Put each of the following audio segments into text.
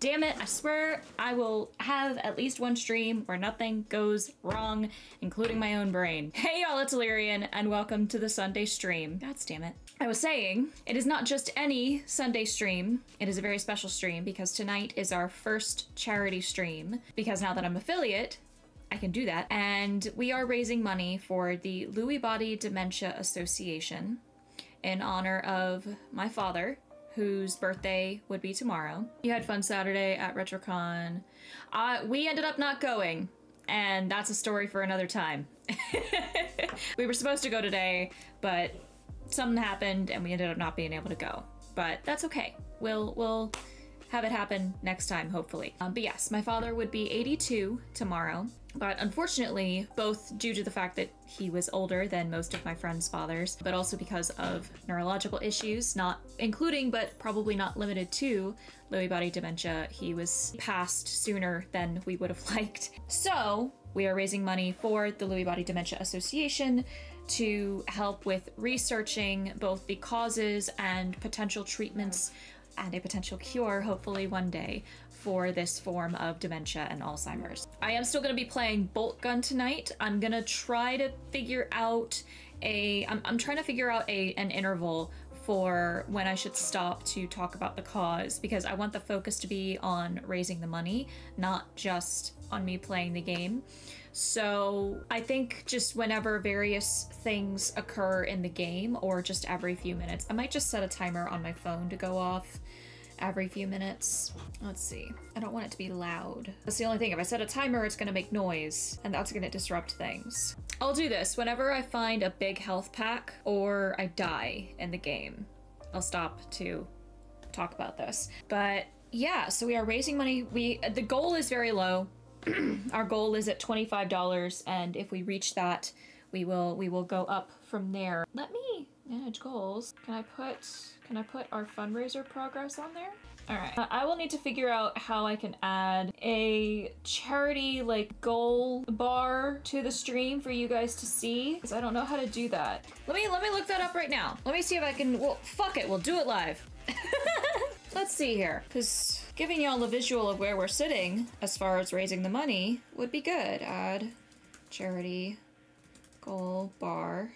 damn it, I swear I will have at least one stream where nothing goes wrong, including my own brain. Hey y'all, it's Alirien, and welcome to the Sunday stream. God damn it. I was saying, it is not just any Sunday stream, it is a very special stream because tonight is our first charity stream. Because now that I'm affiliate, I can do that. And we are raising money for the Lewy Body Dementia Association in honor of my father, whose birthday would be tomorrow. You had fun Saturday at RetroCon. Uh, we ended up not going, and that's a story for another time. we were supposed to go today, but something happened and we ended up not being able to go. But that's okay. We'll we'll have it happen next time, hopefully. Um, but yes, my father would be 82 tomorrow. But unfortunately, both due to the fact that he was older than most of my friends' fathers, but also because of neurological issues, not including but probably not limited to Lewy body dementia, he was passed sooner than we would have liked. So we are raising money for the Lewy Body Dementia Association to help with researching both the causes and potential treatments and a potential cure, hopefully one day, for this form of dementia and Alzheimer's. I am still going to be playing Boltgun tonight. I'm going to try to figure out a. I'm, I'm trying to figure out a an interval for when I should stop to talk about the cause because I want the focus to be on raising the money, not just on me playing the game. So I think just whenever various things occur in the game or just every few minutes, I might just set a timer on my phone to go off every few minutes. Let's see. I don't want it to be loud. That's the only thing. If I set a timer, it's gonna make noise and that's gonna disrupt things. I'll do this whenever I find a big health pack or I die in the game. I'll stop to talk about this. But yeah, so we are raising money. We the goal is very low. Our goal is at $25 and if we reach that, we will we will go up from there. Let me manage goals. Can I put can I put our fundraiser progress on there? All right. Uh, I will need to figure out how I can add a charity like goal bar to the stream for you guys to see because I don't know how to do that. Let me let me look that up right now. Let me see if I can. Well, fuck it. We'll do it live. Let's see here, because giving y'all a visual of where we're sitting as far as raising the money would be good. Add charity goal bar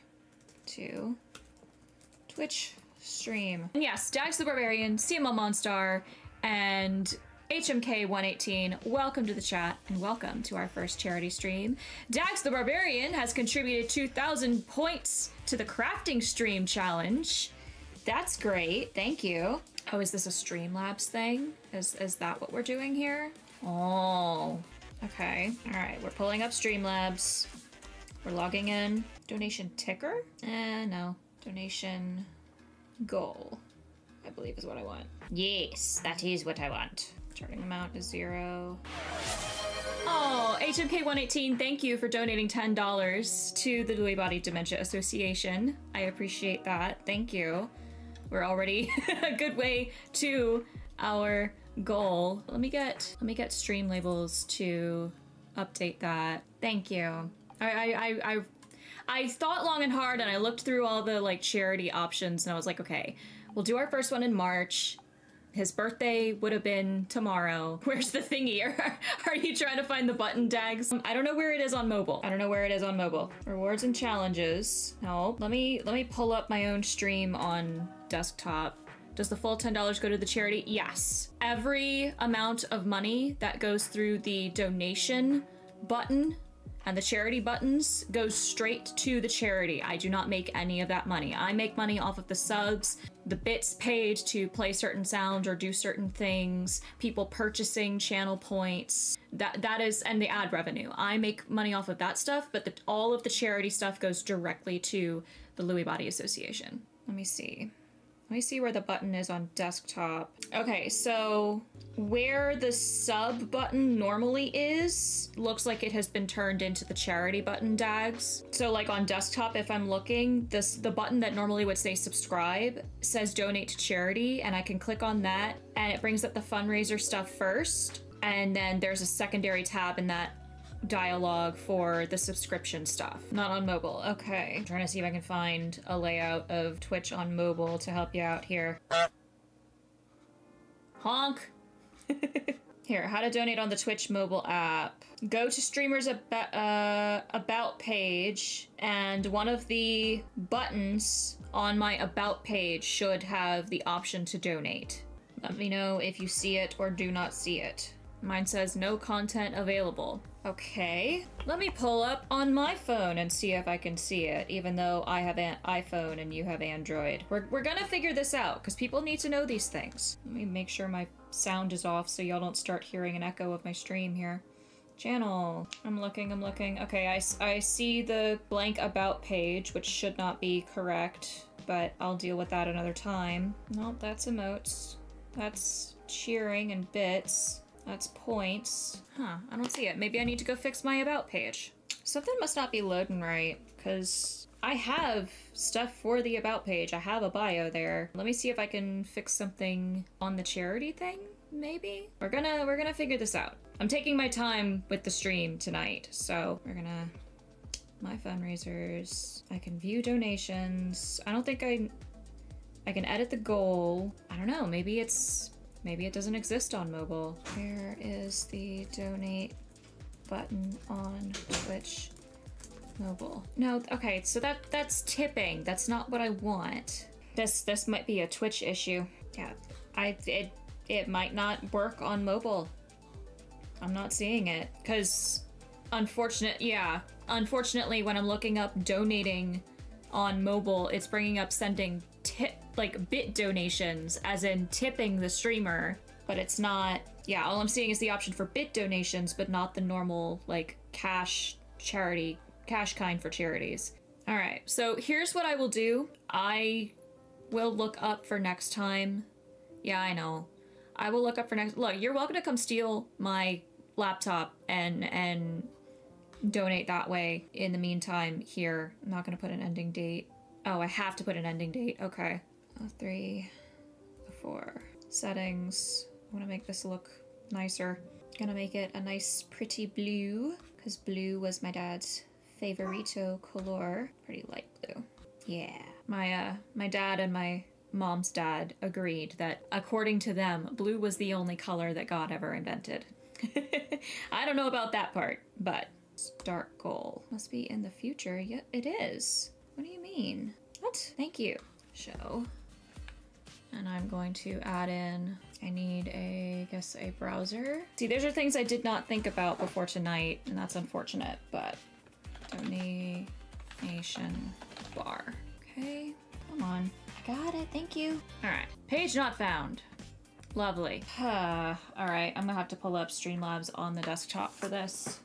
to Twitch stream. And yes, Dax the Barbarian, CML Monstar, and HMK118, welcome to the chat and welcome to our first charity stream. Dax the Barbarian has contributed 2,000 points to the crafting stream challenge. That's great, thank you. Oh, is this a Streamlabs thing? Is, is that what we're doing here? Oh, okay. All right, we're pulling up Streamlabs. We're logging in. Donation ticker? Eh, no. Donation goal, I believe is what I want. Yes, that is what I want. Turning amount to zero. Oh, HMK118, thank you for donating $10 to the Lewy Body Dementia Association. I appreciate that. Thank you. We're already a good way to our goal. Let me get let me get Streamlabs to update that. Thank you. I I I, I thought long and hard and I looked through all the like charity options and I was like, okay, we'll do our first one in March. His birthday would have been tomorrow. Where's the thingy? Are, you trying to find the button Dags? I don't know where it is on mobile. I don't know where it is on mobile. Rewards and challenges. No. Let me let me pull up my own stream on desktop. Does the full $10 go to the charity? Yes. Every amount of money that goes through the donation button and the charity buttons go straight to the charity. I do not make any of that money. I make money off of the subs, the bits paid to play certain sounds or do certain things, people purchasing channel points. That that is and the ad revenue. I make money off of that stuff, but the, all of the charity stuff goes directly to the Lewy Body Association. Let me see. Let me see where the button is on desktop. Okay, so where the sub button normally is, looks like it has been turned into the charity button Dags. So like on desktop, if I'm looking, this the button that normally would say subscribe says donate to charity, and I can click on that, and it brings up the fundraiser stuff first. And then there's a secondary tab in that dialogue for the subscription stuff. Not on mobile. Okay. I'm trying to see if I can find a layout of Twitch on mobile to help you out here. Honk. Here, how to donate on the Twitch mobile app. Go to streamers about, uh, about page, and one of the buttons on my about page should have the option to donate. Let me know if you see it or do not see it. Mine says no content available. Okay, let me pull up on my phone and see if I can see it, even though I have an iPhone and you have Android. We're, we're gonna figure this out, because people need to know these things. Let me make sure my sound is off so y'all don't start hearing an echo of my stream here. Channel. I'm looking, I'm looking. Okay, I, I see the blank about page, which should not be correct, but I'll deal with that another time. Nope, that's emotes. That's cheering and bits. That's points. Huh, I don't see it. Maybe I need to go fix my about page. Something must not be loading right, because I have stuff for the about page. I have a bio there. Let me see if I can fix something on the charity thing, maybe? We're gonna we're gonna figure this out. I'm taking my time with the stream tonight, so we're gonna my fundraisers. I can view donations. I don't think I I can edit the goal. I don't know, maybe it's Maybe it doesn't exist on mobile. Where is the donate button on Twitch mobile? No, okay, so that that's tipping. That's not what I want. This this might be a Twitch issue. Yeah, I it it might not work on mobile. I'm not seeing it because unfortunate yeah unfortunately when i'm looking up donating on mobile it's bringing up sending tip like bit donations, as in tipping the streamer, but it's not. Yeah, all I'm seeing is the option for bit donations, but not the normal like cash charity, cash kind for charities. All right, so here's what I will do. I will look up for next time. Yeah, I know. I will look up for next. Look, you're welcome to come steal my laptop and and donate that way. In the meantime, here, I'm not gonna put an ending date. Oh, I have to put an ending date. Okay three, four. Settings. I want to make this look nicer. Gonna make it a nice pretty blue, because blue was my dad's favorito color. Pretty light blue. Yeah. My, uh, my dad and my mom's dad agreed that, according to them, blue was the only color that God ever invented. I don't know about that part, but dark goal. Must be in the future. Yeah, it is. What do you mean? What? Thank you. Show. And I'm going to add in, I need a, I guess a browser. See, those are things I did not think about before tonight, and that's unfortunate, but donation bar. Okay, come on. I got it, thank you. All right, page not found. Lovely. All right, I'm gonna have to pull up Streamlabs on the desktop for this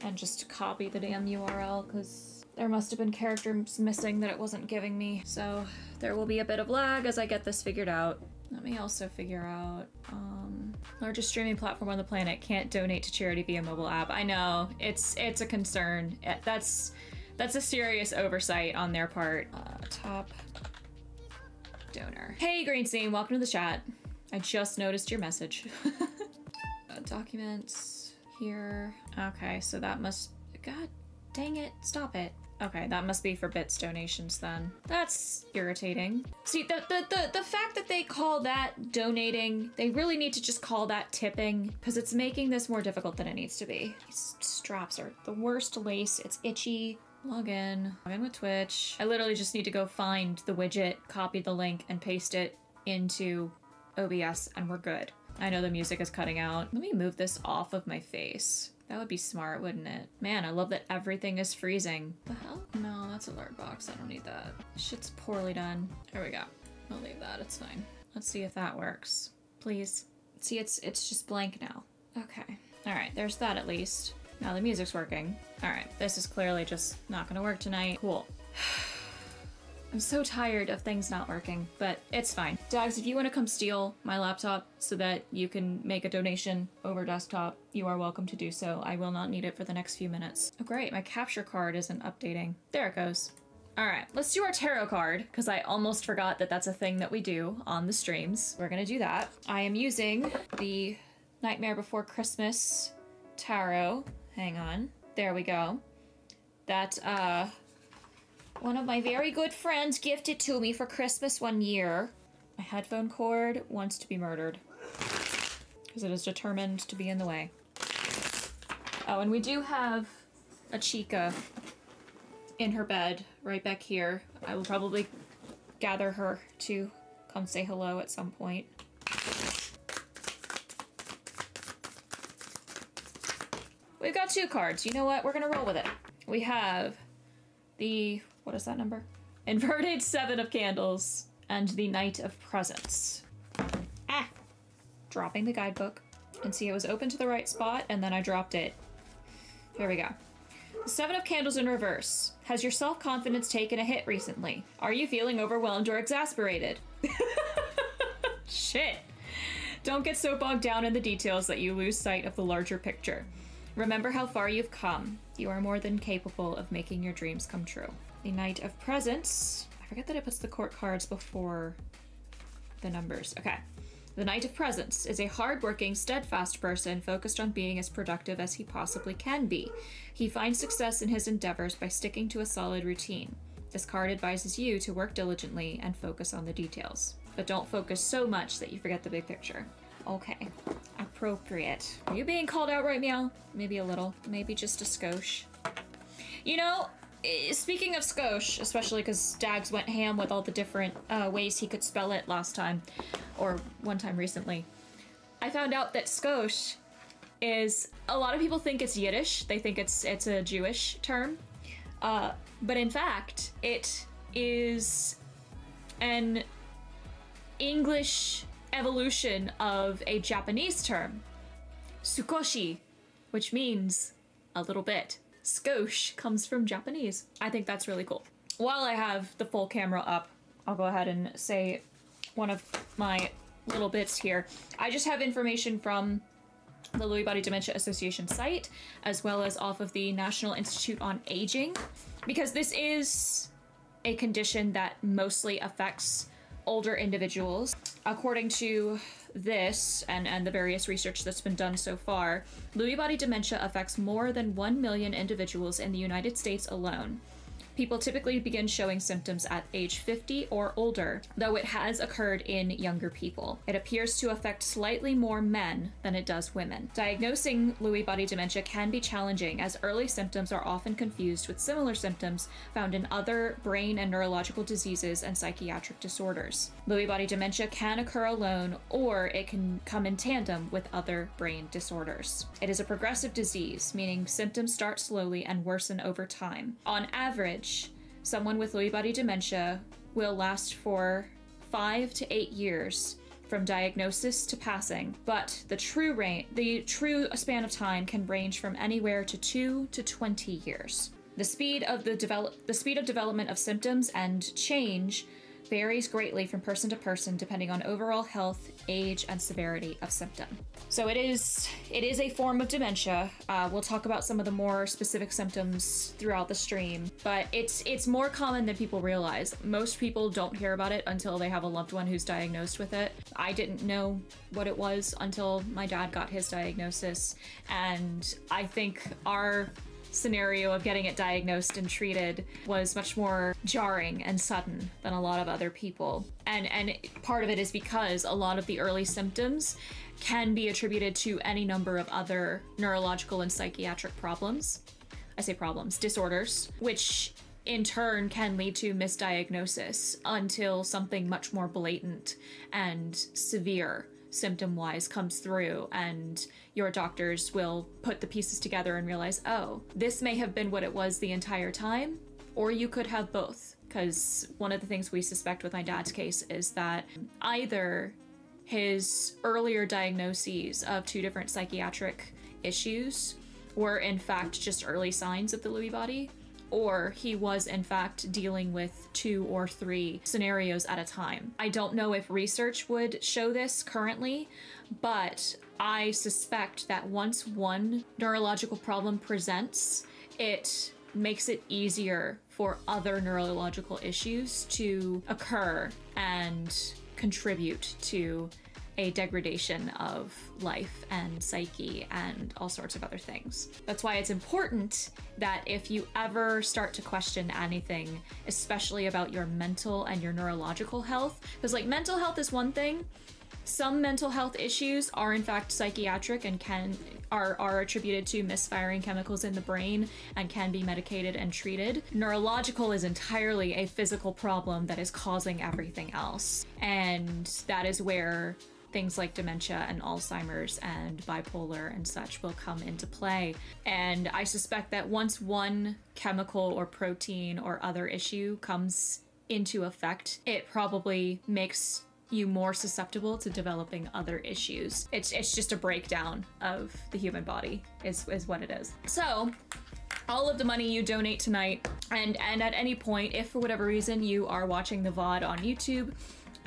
and just copy the damn URL because there must have been characters missing that it wasn't giving me. So there will be a bit of lag as I get this figured out. Let me also figure out, um, largest streaming platform on the planet can't donate to charity via mobile app. I know, it's it's a concern. Eh, that's that's a serious oversight on their part. Uh, top donor. Hey Greenstein, welcome to the chat. I just noticed your message. uh, documents here. Okay, so that must, God dang it, stop it. Okay, that must be for bits donations then. That's irritating. See, the, the, the, the fact that they call that donating, they really need to just call that tipping because it's making this more difficult than it needs to be. These straps are the worst lace. It's itchy. Log in. Log in with Twitch. I literally just need to go find the widget, copy the link, and paste it into OBS, and we're good. I know the music is cutting out. Let me move this off of my face. That would be smart, wouldn't it? Man, I love that everything is freezing. The hell? No, that's a alert box. I don't need that. Shit's poorly done. There we go. I'll leave that. It's fine. Let's see if that works. Please. See, it's it's just blank now. Okay. All right, there's that at least. Now the music's working. All right, this is clearly just not gonna work tonight. Cool. I'm so tired of things not working, but it's fine. Dags, if you want to come steal my laptop so that you can make a donation over desktop, you are welcome to do so. I will not need it for the next few minutes. Oh great, my capture card isn't updating. There it goes. All right, let's do our tarot card because I almost forgot that that's a thing that we do on the streams. We're gonna do that. I am using the Nightmare Before Christmas tarot. Hang on. There we go. That, uh, one of my very good friends gifted to me for Christmas one year. My headphone cord wants to be murdered. because it is determined to be in the way. Oh, and we do have a Chica in her bed right back here. I will probably gather her to come say hello at some point. We've got two cards. You know what? We're gonna roll with it. We have the what is that number? Inverted Seven of Candles and the Knight of Presents. Ah! Dropping the guidebook. And see, it was open to the right spot, and then I dropped it. Here we go. The Seven of Candles in reverse. Has your self confidence taken a hit recently? Are you feeling overwhelmed or exasperated? Shit. Don't get so bogged down in the details that you lose sight of the larger picture. Remember how far you've come. You are more than capable of making your dreams come true. The Knight of Presents. I forget that it puts the court cards before the numbers. Okay. The Knight of Presence is a hardworking, steadfast person focused on being as productive as he possibly can be. He finds success in his endeavors by sticking to a solid routine. This card advises you to work diligently and focus on the details. But don't focus so much that you forget the big picture. Okay. Appropriate. Are you being called out right now? Maybe a little. Maybe just a skosh. You know, speaking of skosh, especially because Dags went ham with all the different uh, ways he could spell it last time, or one time recently, I found out that skosh is a lot of people think it's Yiddish. They think it's it's a Jewish term, uh, but in fact, it is an English evolution of a Japanese term, sukoshi, which means a little bit. Skosh comes from Japanese. I think that's really cool. While I have the full camera up, I'll go ahead and say one of my little bits here. I just have information from the Lewy Body Dementia Association site, as well as off of the National Institute on Aging, because this is a condition that mostly affects older individuals. According to this and, and the various research that's been done so far, Lewy body dementia affects more than 1 million individuals in the United States alone. People typically begin showing symptoms at age 50 or older, though it has occurred in younger people. It appears to affect slightly more men than it does women. Diagnosing Lewy body dementia can be challenging as early symptoms are often confused with similar symptoms found in other brain and neurological diseases and psychiatric disorders. Lewy body dementia can occur alone or it can come in tandem with other brain disorders. It is a progressive disease, meaning symptoms start slowly and worsen over time. On average, someone with Lewy body dementia will last for five to eight years from diagnosis to passing, but the true range, the true span of time can range from anywhere to 2 to 20 years. The speed of the develop the speed of development of symptoms and change varies greatly from person to person depending on overall health, age, and severity of symptom. So it is it is a form of dementia. Uh, we'll talk about some of the more specific symptoms throughout the stream, but it's it's more common than people realize. Most people don't hear about it until they have a loved one who's diagnosed with it. I didn't know what it was until my dad got his diagnosis, and I think our scenario of getting it diagnosed and treated was much more jarring and sudden than a lot of other people. And and part of it is because a lot of the early symptoms can be attributed to any number of other neurological and psychiatric problems. I say problems, disorders, which in turn can lead to misdiagnosis until something much more blatant and severe symptom wise comes through and your doctors will put the pieces together and realize, oh, this may have been what it was the entire time, or you could have both. Because one of the things we suspect with my dad's case is that either his earlier diagnoses of two different psychiatric issues were in fact just early signs of the Lewy body, or he was in fact dealing with two or three scenarios at a time. I don't know if research would show this currently, but I suspect that once one neurological problem presents, it makes it easier for other neurological issues to occur and contribute to a degradation of life and psyche and all sorts of other things. That's why it's important that if you ever start to question anything, especially about your mental and your neurological health, because like mental health is one thing, Some mental health issues are in fact psychiatric and can are, are attributed to misfiring chemicals in the brain and can be medicated and treated. Neurological is entirely a physical problem that is causing everything else. And that is where things like dementia and Alzheimer's and bipolar and such will come into play. And I suspect that once one chemical or protein or other issue comes into effect, it probably makes you more susceptible to developing other issues. It's it's just a breakdown of the human body is is what it is. So, all of the money you donate tonight and and at any point if for whatever reason you are watching the VOD on YouTube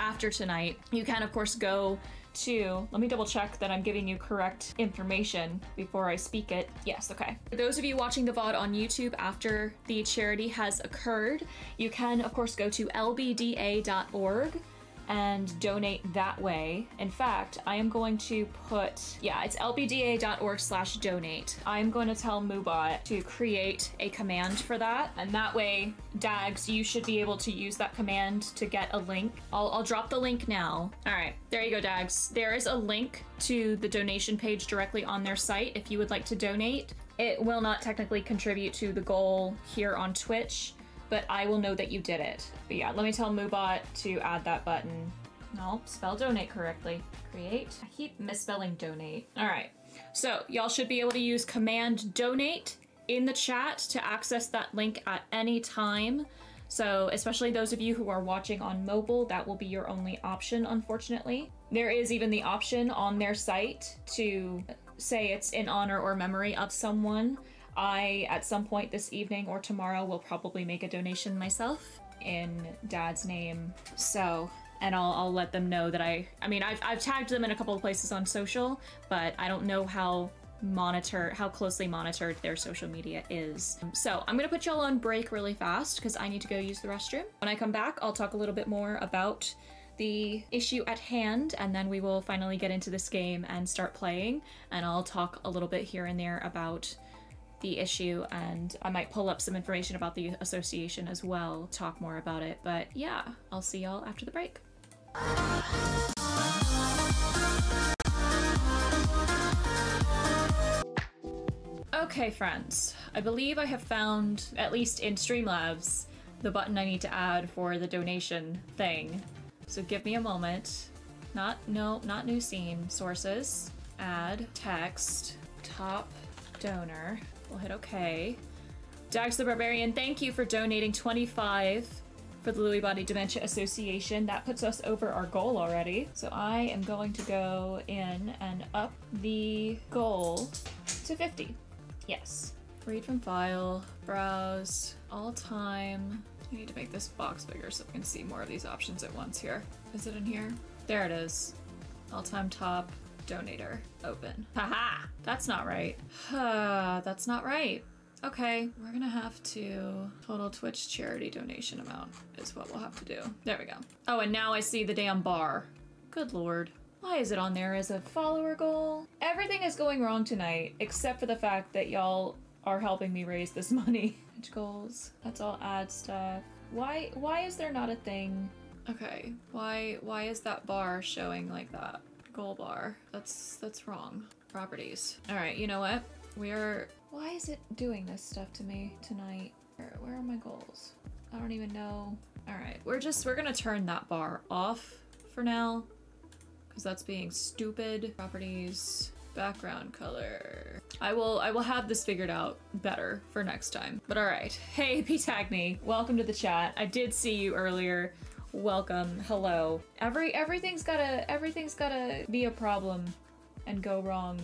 after tonight, you can of course go to, let me double check that I'm giving you correct information before I speak it. Yes, okay. For those of you watching the VOD on YouTube after the charity has occurred, you can of course go to lbda.org and donate that way. In fact, I am going to put, yeah, it's lbda.org slash donate. I'm going to tell Moobot to create a command for that. And that way, Dags, you should be able to use that command to get a link. I'll, I'll drop the link now. All right, there you go, Dags. There is a link to the donation page directly on their site if you would like to donate. It will not technically contribute to the goal here on Twitch, but I will know that you did it. But yeah, let me tell Moobot to add that button. No, spell donate correctly. Create. I keep misspelling donate. All right. So y'all should be able to use command donate in the chat to access that link at any time. So especially those of you who are watching on mobile, that will be your only option, unfortunately. There is even the option on their site to say it's in honor or memory of someone. I, at some point this evening or tomorrow, will probably make a donation myself in Dad's name. So, and I'll, I'll let them know that I, I mean, I've, I've tagged them in a couple of places on social, but I don't know how monitor how closely monitored their social media is. So I'm gonna put y'all on break really fast because I need to go use the restroom. When I come back, I'll talk a little bit more about the issue at hand and then we will finally get into this game and start playing and I'll talk a little bit here and there about the issue and I might pull up some information about the association as well, talk more about it. But yeah, I'll see y'all after the break. Okay, friends, I believe I have found, at least in Streamlabs, the button I need to add for the donation thing. So give me a moment. Not, no, not new scene. Sources, add, text, top donor. We'll hit okay. Dax the Barbarian, thank you for donating 25 for the Lewy Body Dementia Association. That puts us over our goal already. So I am going to go in and up the goal to 50. Yes. Read from file, browse, all time. I need to make this box bigger so I can see more of these options at once here. Is it in here? There it is. All time top, donator, open. Haha! That's not right. That's not right. Okay, we're gonna have to total Twitch charity donation amount is what we'll have to do. There we go. Oh, and now I see the damn bar. Good lord. Why is it on there as a follower goal? Everything is going wrong tonight, except for the fact that y'all are helping me raise this money. Goals? That's all ad stuff. Why why is there not a thing? Okay, why why is that bar showing like that? Goal bar. That's that's wrong. Properties. Alright, you know what? We're why is it doing this stuff to me tonight? Where, where are my goals? I don't even know. Alright, we're just we're gonna turn that bar off for now because that's being stupid. Properties, background color. I will I will have this figured out better for next time. But all right. Hey, Pitagny, welcome to the chat. I did see you earlier. Welcome. Hello. Every everything's gotta everything's gotta be a problem and go wrong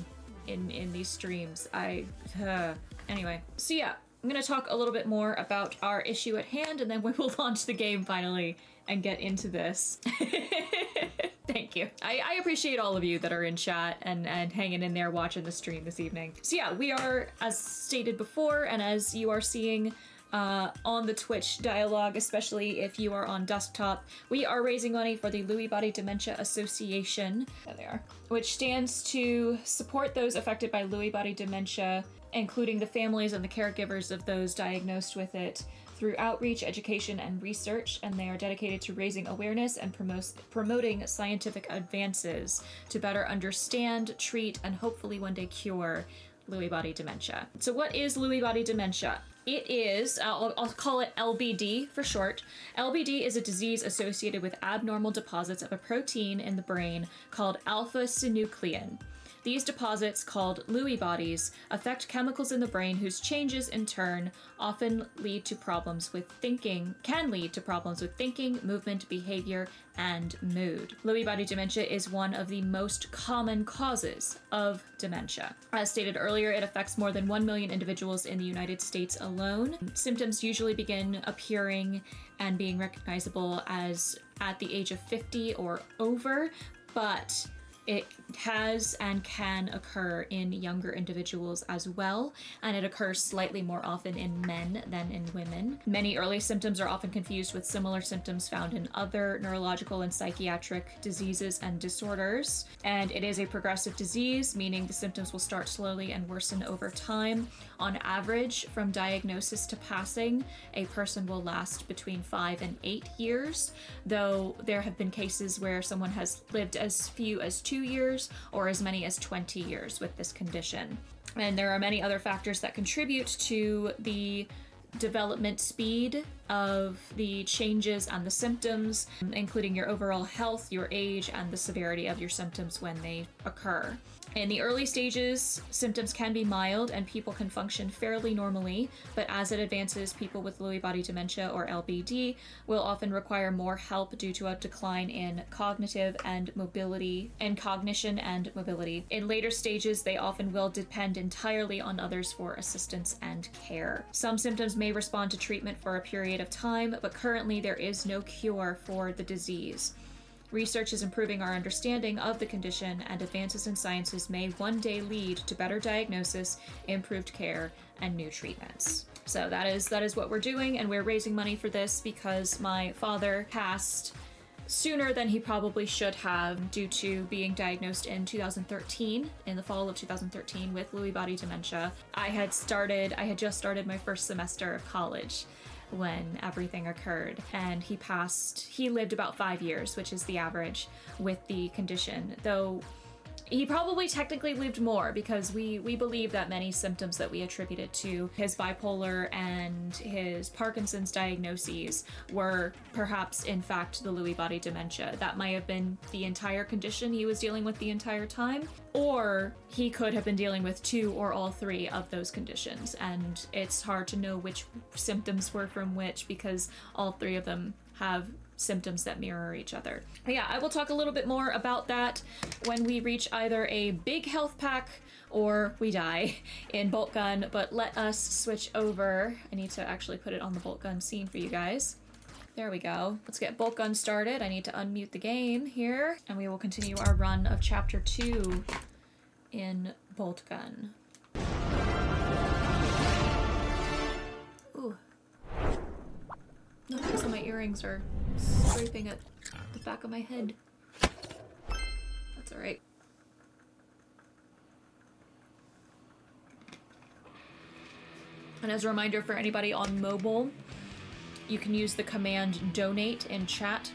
in in these streams. I uh, anyway. So yeah, I'm gonna talk a little bit more about our issue at hand, and then we will launch the game finally and get into this. Thank you. I, I, appreciate all of you that are in chat and, and hanging in there watching the stream this evening. So yeah, we are, as stated before, and as you are seeing uh, on the Twitch dialogue, especially if you are on desktop, we are raising money for the Lewy Body Dementia Association. There they are. Which stands to support those affected by Lewy body dementia, including the families and the caregivers of those diagnosed with it through outreach, education, and research, and they are dedicated to raising awareness and promote, promoting scientific advances to better understand, treat, and hopefully one day cure Lewy body dementia. So, what is Lewy body dementia? It is, uh, I'll, I'll, call it LBD for short. LBD is a disease associated with abnormal deposits of a protein in the brain called alpha synuclein. These deposits, called Lewy bodies, affect chemicals in the brain whose changes, in turn, often lead to problems with thinking, can lead to problems with thinking, movement, behavior, and mood. Lewy body dementia is one of the most common causes of dementia. As stated earlier, it affects more than 1 million individuals in the United States alone. Symptoms usually begin appearing and being recognizable as at the age of 50 or over, but it has and can occur in younger individuals as well, and it occurs slightly more often in men than in women. Many early symptoms are often confused with similar symptoms found in other neurological and psychiatric diseases and disorders. And it is a progressive disease, meaning the symptoms will start slowly and worsen over time. On average, from diagnosis to passing, a person will last between five and eight years, though there have been cases where someone has lived as few as two years or as many as 20 years with this condition. And there are many other factors that contribute to the development speed of the changes and the symptoms, including your overall health, your age, and the severity of your symptoms when they occur. In the early stages, symptoms can be mild and people can function fairly normally, but as it advances, people with Lewy body dementia or LBD will often require more help due to a decline in cognitive and mobility, and cognition and mobility. In later stages, they often will depend entirely on others for assistance and care. Some symptoms may respond to treatment for a period of time, but currently there is no cure for the disease. Research is improving our understanding of the condition, and advances in sciences may one day lead to better diagnosis, improved care, and new treatments. So that is that is what we're doing, and we're raising money for this because my father passed sooner than he probably should have due to being diagnosed in 2013 in the fall of 2013 with Lewy body dementia. I had started I had just started my first semester of college when everything occurred. And he passed, he lived about five years, which is the average with the condition, though he probably technically lived more because we we believe that many symptoms that we attributed to his bipolar and his Parkinson's diagnoses were perhaps in fact the Lewy body dementia. That might have been the entire condition he was dealing with the entire time, or he could have been dealing with two or all three of those conditions. And it's hard to know which symptoms were from which because all three of them have symptoms that mirror each other. But yeah, I will talk a little bit more about that when we reach either a big health pack or we die in Boltgun, but let us switch over. I need to actually put it on the Boltgun scene for you guys. There we go. Let's get Boltgun started. I need to unmute the game here, and we will continue our run of chapter two in Boltgun. So my earrings are scraping at the back of my head. That's alright. And as a reminder for anybody on mobile, you can use the command donate in chat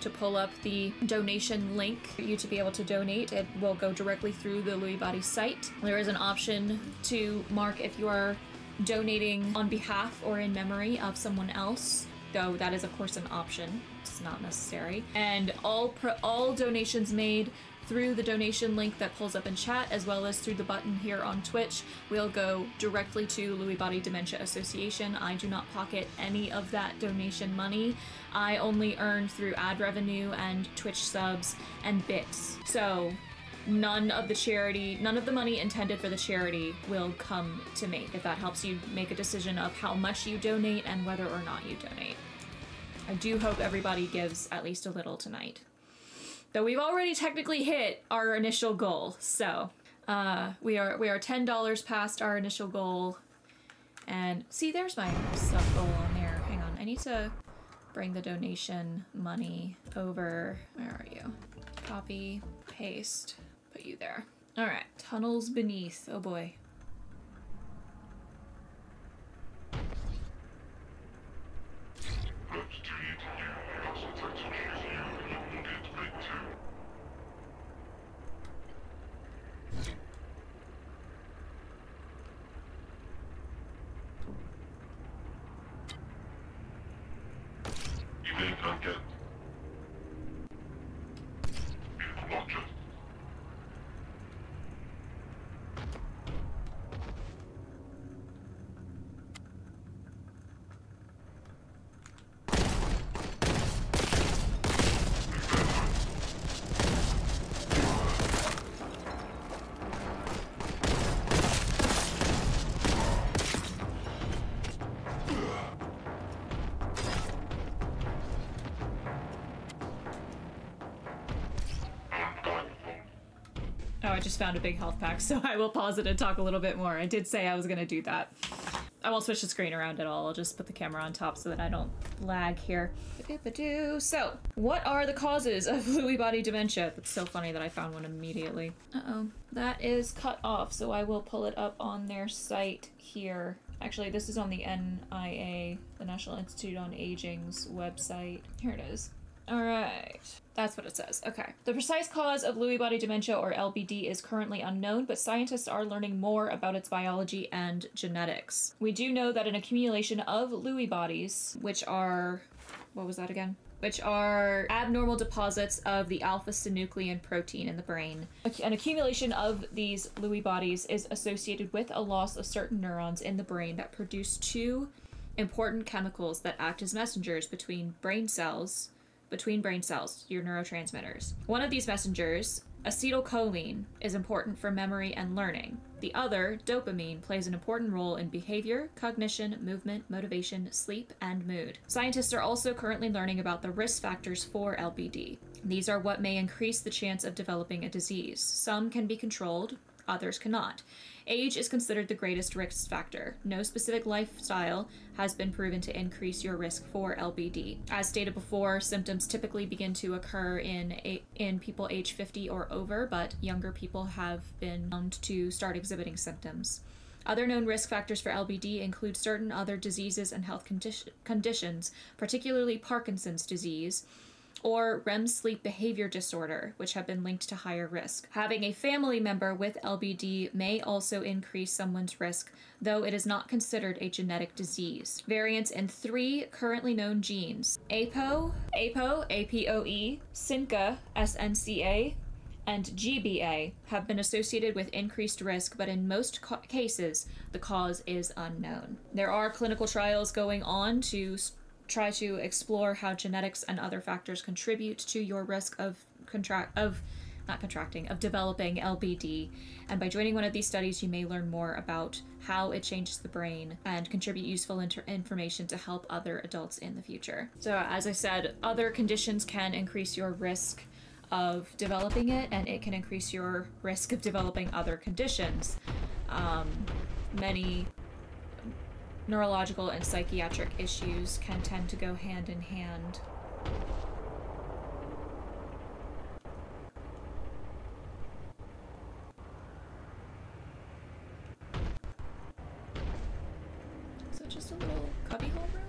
to pull up the donation link for you to be able to donate. It will go directly through the Lewy Body site. There is an option to mark if you are donating on behalf or in memory of someone else though that is of course an option. It's not necessary. And all pro- all donations made through the donation link that pulls up in chat, as well as through the button here on Twitch, will go directly to Lewy Body Dementia Association. I do not pocket any of that donation money. I only earn through ad revenue and Twitch subs and bits. So none of the charity, none of the money intended for the charity will come to me, if that helps you make a decision of how much you donate and whether or not you donate. I do hope everybody gives at least a little tonight. Though we've already technically hit our initial goal, so uh, we are we are ten dollars past our initial goal. And see, there's my sub goal on there. Hang on, I need to bring the donation money over. Where are you? Copy, paste put you there. All right, tunnels beneath. Oh boy. Just found a big health pack, so I will pause it and talk a little bit more. I did say I was gonna do that. I won't switch the screen around at all. I'll just put the camera on top so that I don't lag here. So, what are the causes of Lewy body dementia? That's so funny that I found one immediately. Uh-oh. That is cut off, so I will pull it up on their site here. Actually, this is on the NIA, the National Institute on Aging's website. Here it is. All right. That's what it says. Okay. The precise cause of Lewy body dementia or LBD is currently unknown, but scientists are learning more about its biology and genetics. We do know that an accumulation of Lewy bodies, which are what was that again? Which are abnormal deposits of the alpha synuclein protein in the brain. An accumulation of these Lewy bodies is associated with a loss of certain neurons in the brain that produce two important chemicals that act as messengers between brain cells between brain cells, your neurotransmitters. One of these messengers, acetylcholine, is important for memory and learning. The other, dopamine, plays an important role in behavior, cognition, movement, motivation, sleep, and mood. Scientists are also currently learning about the risk factors for LBD. These are what may increase the chance of developing a disease. Some can be controlled, others cannot. Age is considered the greatest risk factor. No specific lifestyle has been proven to increase your risk for LBD. As stated before, symptoms typically begin to occur in a, in people age 50 or over, but younger people have been found to start exhibiting symptoms. Other known risk factors for LBD include certain other diseases and health condi- conditions, particularly Parkinson's disease, or REM sleep behavior disorder, which have been linked to higher risk. Having a family member with LBD may also increase someone's risk, though it is not considered a genetic disease. Variants in three currently known genes APO, APO, APOE, SYNCA, SNCA, and GBA have been associated with increased risk, but in most ca- cases, the cause is unknown. There are clinical trials going on to s- try to explore how genetics and other factors contribute to your risk of contract of not contracting of developing LBD and by joining one of these studies you may learn more about how it changes the brain and contribute useful inter- information to help other adults in the future. So as I said, other conditions can increase your risk of developing it and it can increase your risk of developing other conditions. Um, many neurological and psychiatric issues can tend to go hand in hand. So just a little cubbyhole room?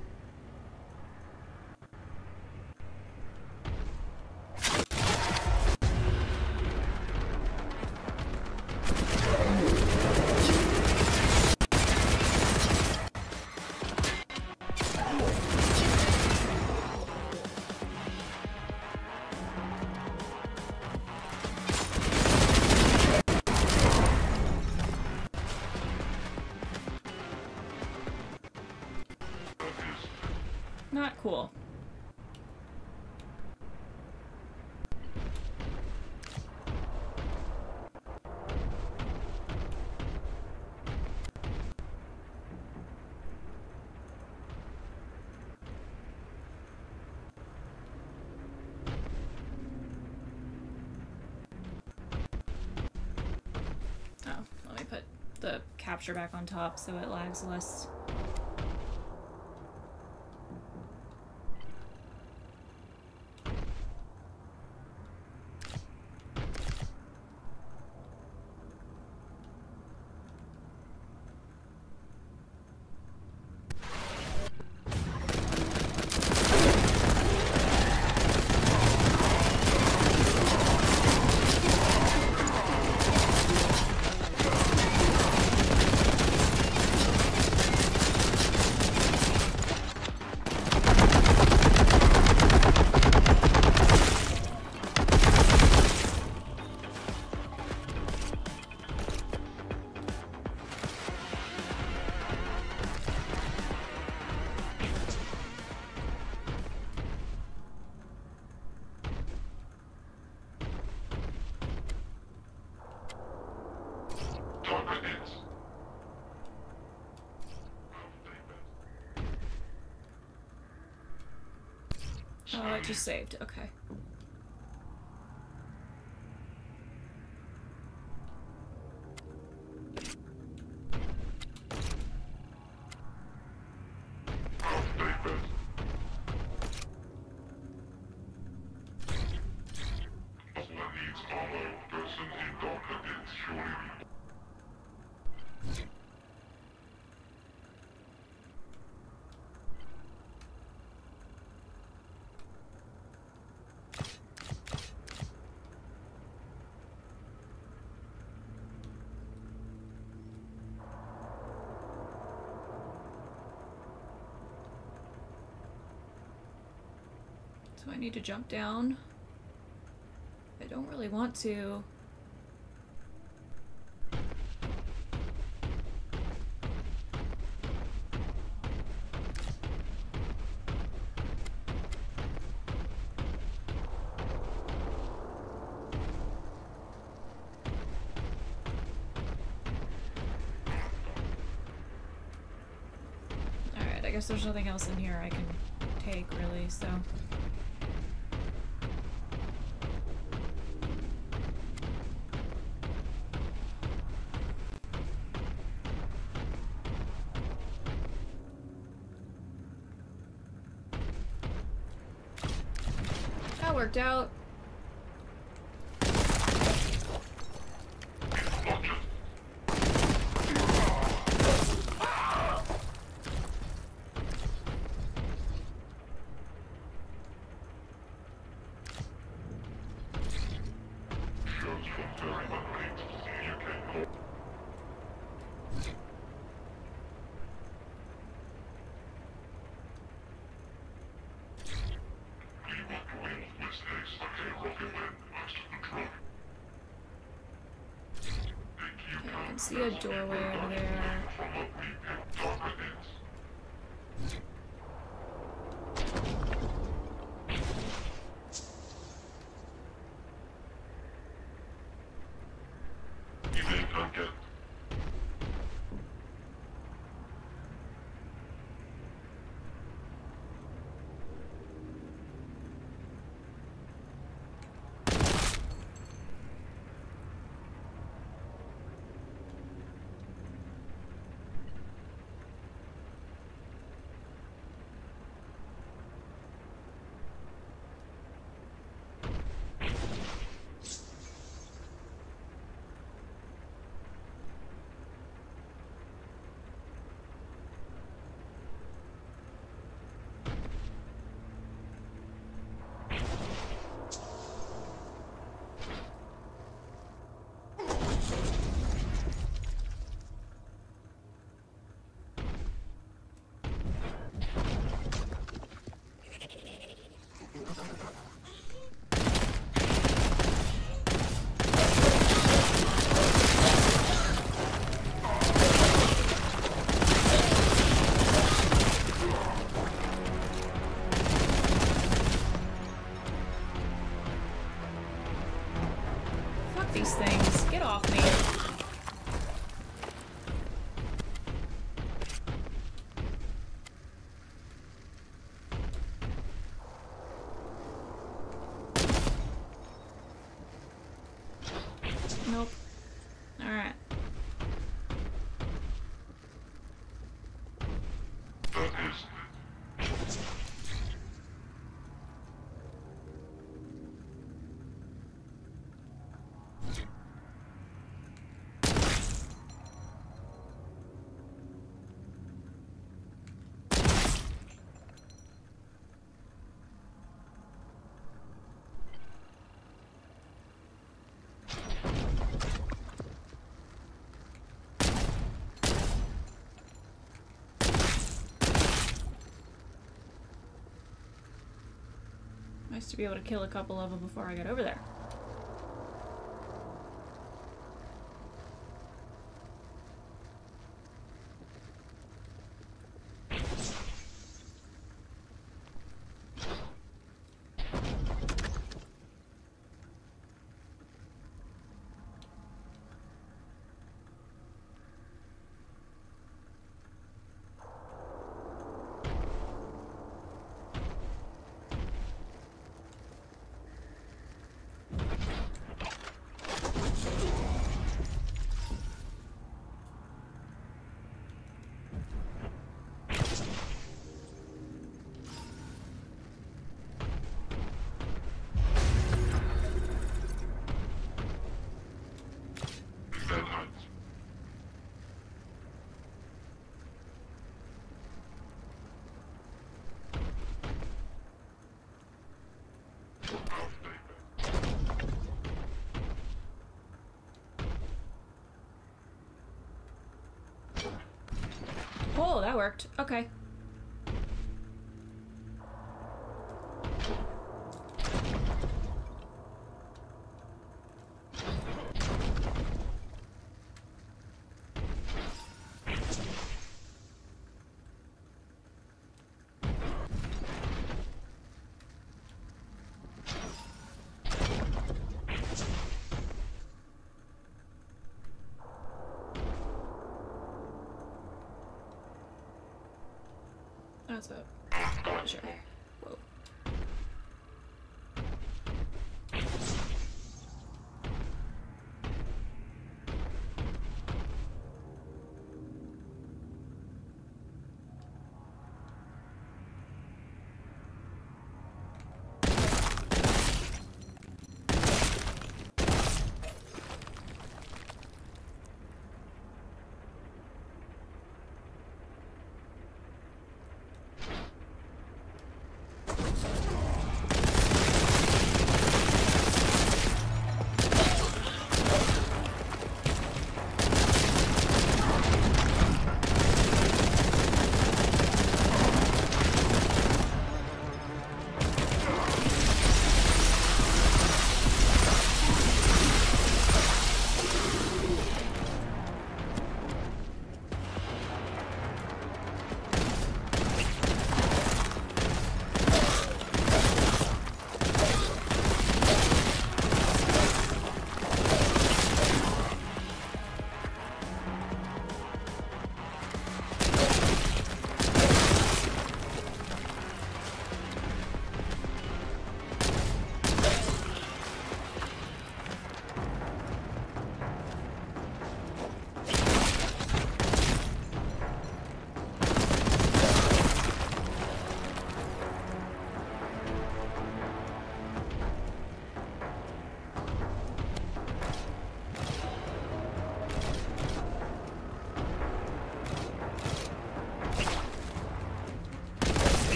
Capture back on top so it lags less. Just saved. Okay. Need to jump down. I don't really want to. Alright, I guess there's nothing else in here I can take, really, so. Out. To be able to kill a couple of them before I get over there. That worked. Okay.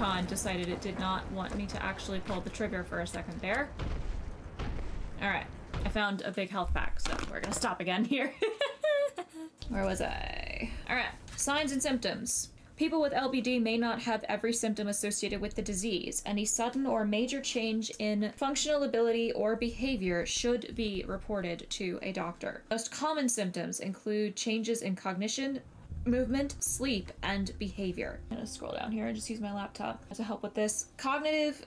Decided it did not want me to actually pull the trigger for a second there. Alright, I found a big health pack, so we're gonna stop again here. Where was I? Alright, signs and symptoms. People with LBD may not have every symptom associated with the disease. Any sudden or major change in functional ability or behavior should be reported to a doctor. Most common symptoms include changes in cognition, movement, sleep, and behavior. I'm gonna scroll down here and just use my laptop to help with this. Cognitive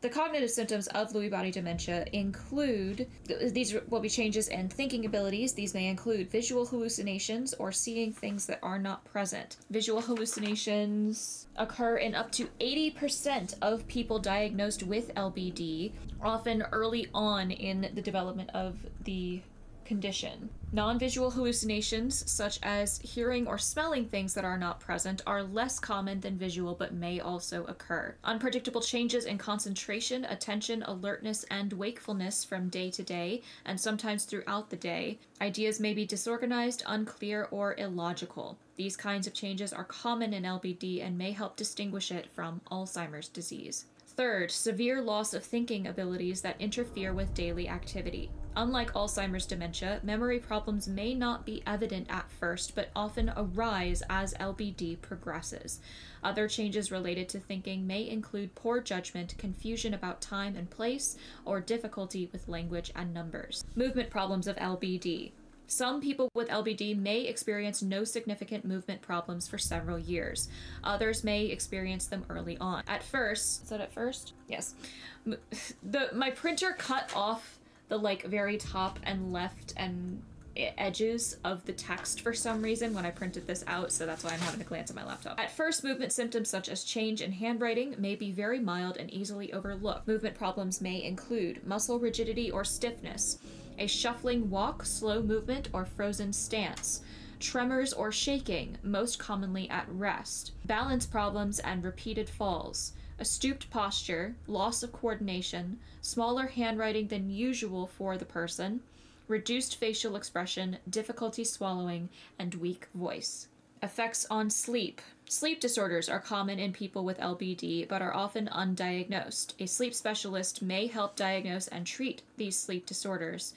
the cognitive symptoms of Lewy body dementia include these will be changes in thinking abilities. These may include visual hallucinations or seeing things that are not present. Visual hallucinations occur in up to 80% of people diagnosed with LBD, often early on in the development of the condition. Non visual hallucinations, such as hearing or smelling things that are not present, are less common than visual but may also occur. Unpredictable changes in concentration, attention, alertness, and wakefulness from day to day, and sometimes throughout the day. Ideas may be disorganized, unclear, or illogical. These kinds of changes are common in LBD and may help distinguish it from Alzheimer's disease. Third, severe loss of thinking abilities that interfere with daily activity. Unlike Alzheimer's dementia, memory problems may not be evident at first, but often arise as LBD progresses. Other changes related to thinking may include poor judgment, confusion about time and place, or difficulty with language and numbers. Movement problems of LBD. Some people with LBD may experience no significant movement problems for several years. Others may experience them early on. At first, is that at first? Yes. The my printer cut off the like very top and left and edges of the text for some reason when I printed this out, so that's why I'm having to glance at my laptop. At first, movement symptoms such as change in handwriting may be very mild and easily overlooked. Movement problems may include muscle rigidity or stiffness, a shuffling walk, slow movement, or frozen stance. Tremors or shaking, most commonly at rest, balance problems, and repeated falls a stooped posture, loss of coordination, smaller handwriting than usual for the person, reduced facial expression, difficulty swallowing, and weak voice. Effects on sleep. Sleep disorders are common in people with LBD but are often undiagnosed. A sleep specialist may help diagnose and treat these sleep disorders.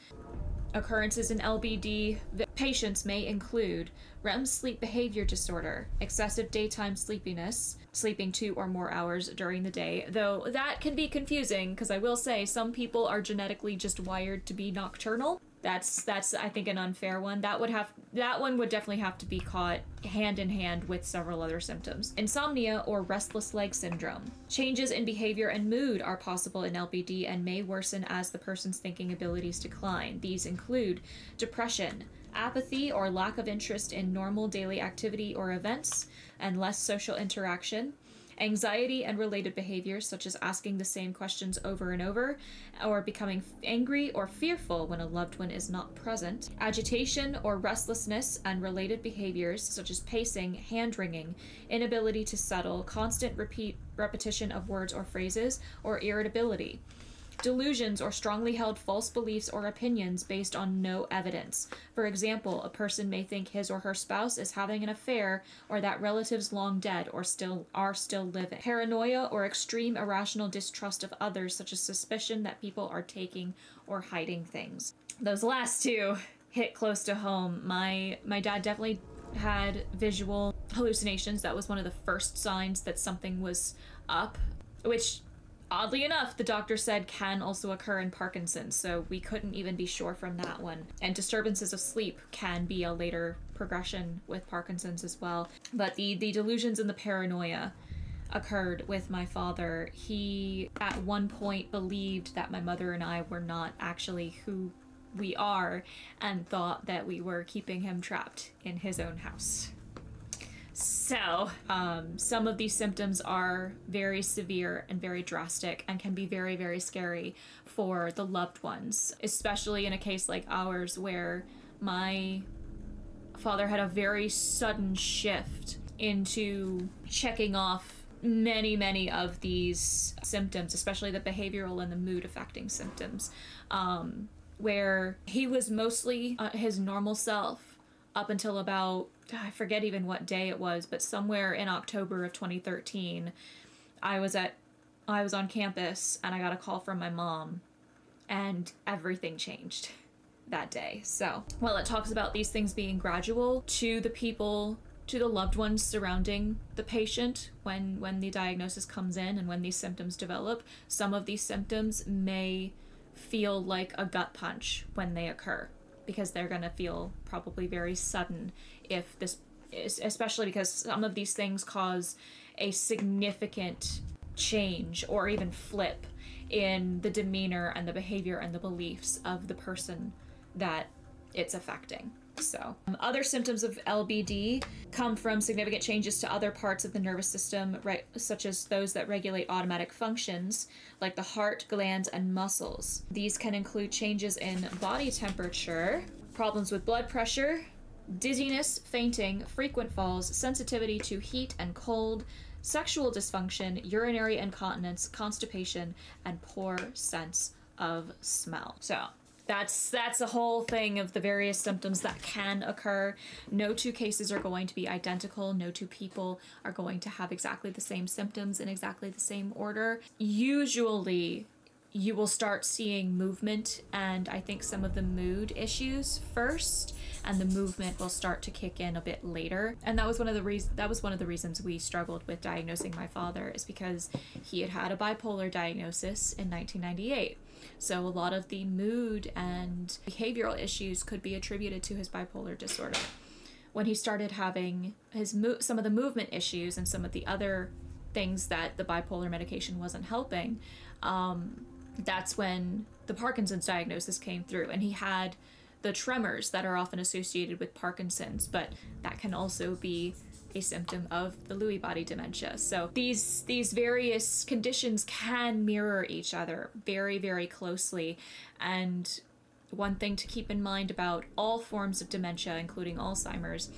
Occurrences in LBD patients may include REM sleep behavior disorder, excessive daytime sleepiness, sleeping two or more hours during the day, though that can be confusing because I will say some people are genetically just wired to be nocturnal. That's that's I think an unfair one. That would have that one would definitely have to be caught hand in hand with several other symptoms. Insomnia or restless leg syndrome. Changes in behavior and mood are possible in LBD and may worsen as the person's thinking abilities decline. These include depression, apathy or lack of interest in normal daily activity or events, and less social interaction, anxiety and related behaviors such as asking the same questions over and over, or becoming angry or fearful when a loved one is not present, agitation or restlessness and related behaviors such as pacing, hand wringing, inability to settle, constant repeat repetition of words or phrases, or irritability. Delusions or strongly held false beliefs or opinions based on no evidence. For example, a person may think his or her spouse is having an affair or that relatives long dead or still are still living. Paranoia or extreme irrational distrust of others such as suspicion that people are taking or hiding things. Those last two hit close to home. My my dad definitely had visual hallucinations. That was one of the first signs that something was up, which oddly enough, the doctor said can also occur in Parkinson's, so we couldn't even be sure from that one. And disturbances of sleep can be a later progression with Parkinson's as well. But the, the delusions and the paranoia occurred with my father. He, at one point, believed that my mother and I were not actually who we are and thought that we were keeping him trapped in his own house. So, um, some of these symptoms are very severe and very drastic and can be very, very scary for the loved ones, especially in a case like ours where my father had a very sudden shift into checking off many, many of these symptoms, especially the behavioral and the mood affecting symptoms, um, where he was mostly uh, his normal self up until about I forget even what day it was, but somewhere in October of 2013, I was at I was on campus and I got a call from my mom and everything changed that day. So, while it talks about these things being gradual to the people to the loved ones surrounding the patient when when the diagnosis comes in and when these symptoms develop, some of these symptoms may feel like a gut punch when they occur because they're going to feel probably very sudden if this especially because some of these things cause a significant change or even flip in the demeanor and the behavior and the beliefs of the person that it's affecting. So, um, other symptoms of LBD come from significant changes to other parts of the nervous system, right, such as those that regulate automatic functions, like the heart, glands, and muscles. These can include changes in body temperature, problems with blood pressure, dizziness, fainting, frequent falls, sensitivity to heat and cold, sexual dysfunction, urinary incontinence, constipation, and poor sense of smell. So, that's that's a whole thing of the various symptoms that can occur. No two cases are going to be identical. No two people are going to have exactly the same symptoms in exactly the same order. Usually you will start seeing movement and I think some of the mood issues first and the movement will start to kick in a bit later. And that was one of the reasons that was one of the reasons we struggled with diagnosing my father is because he had had a bipolar diagnosis in 1998. So a lot of the mood and behavioral issues could be attributed to his bipolar disorder. When he started having his mo- some of the movement issues and some of the other things that the bipolar medication wasn't helping, um, that's when the Parkinson's diagnosis came through, and he had the tremors that are often associated with Parkinson's, but that can also be a symptom of the Lewy body dementia. So these these various conditions can mirror each other very very closely and one thing to keep in mind about all forms of dementia including Alzheimer's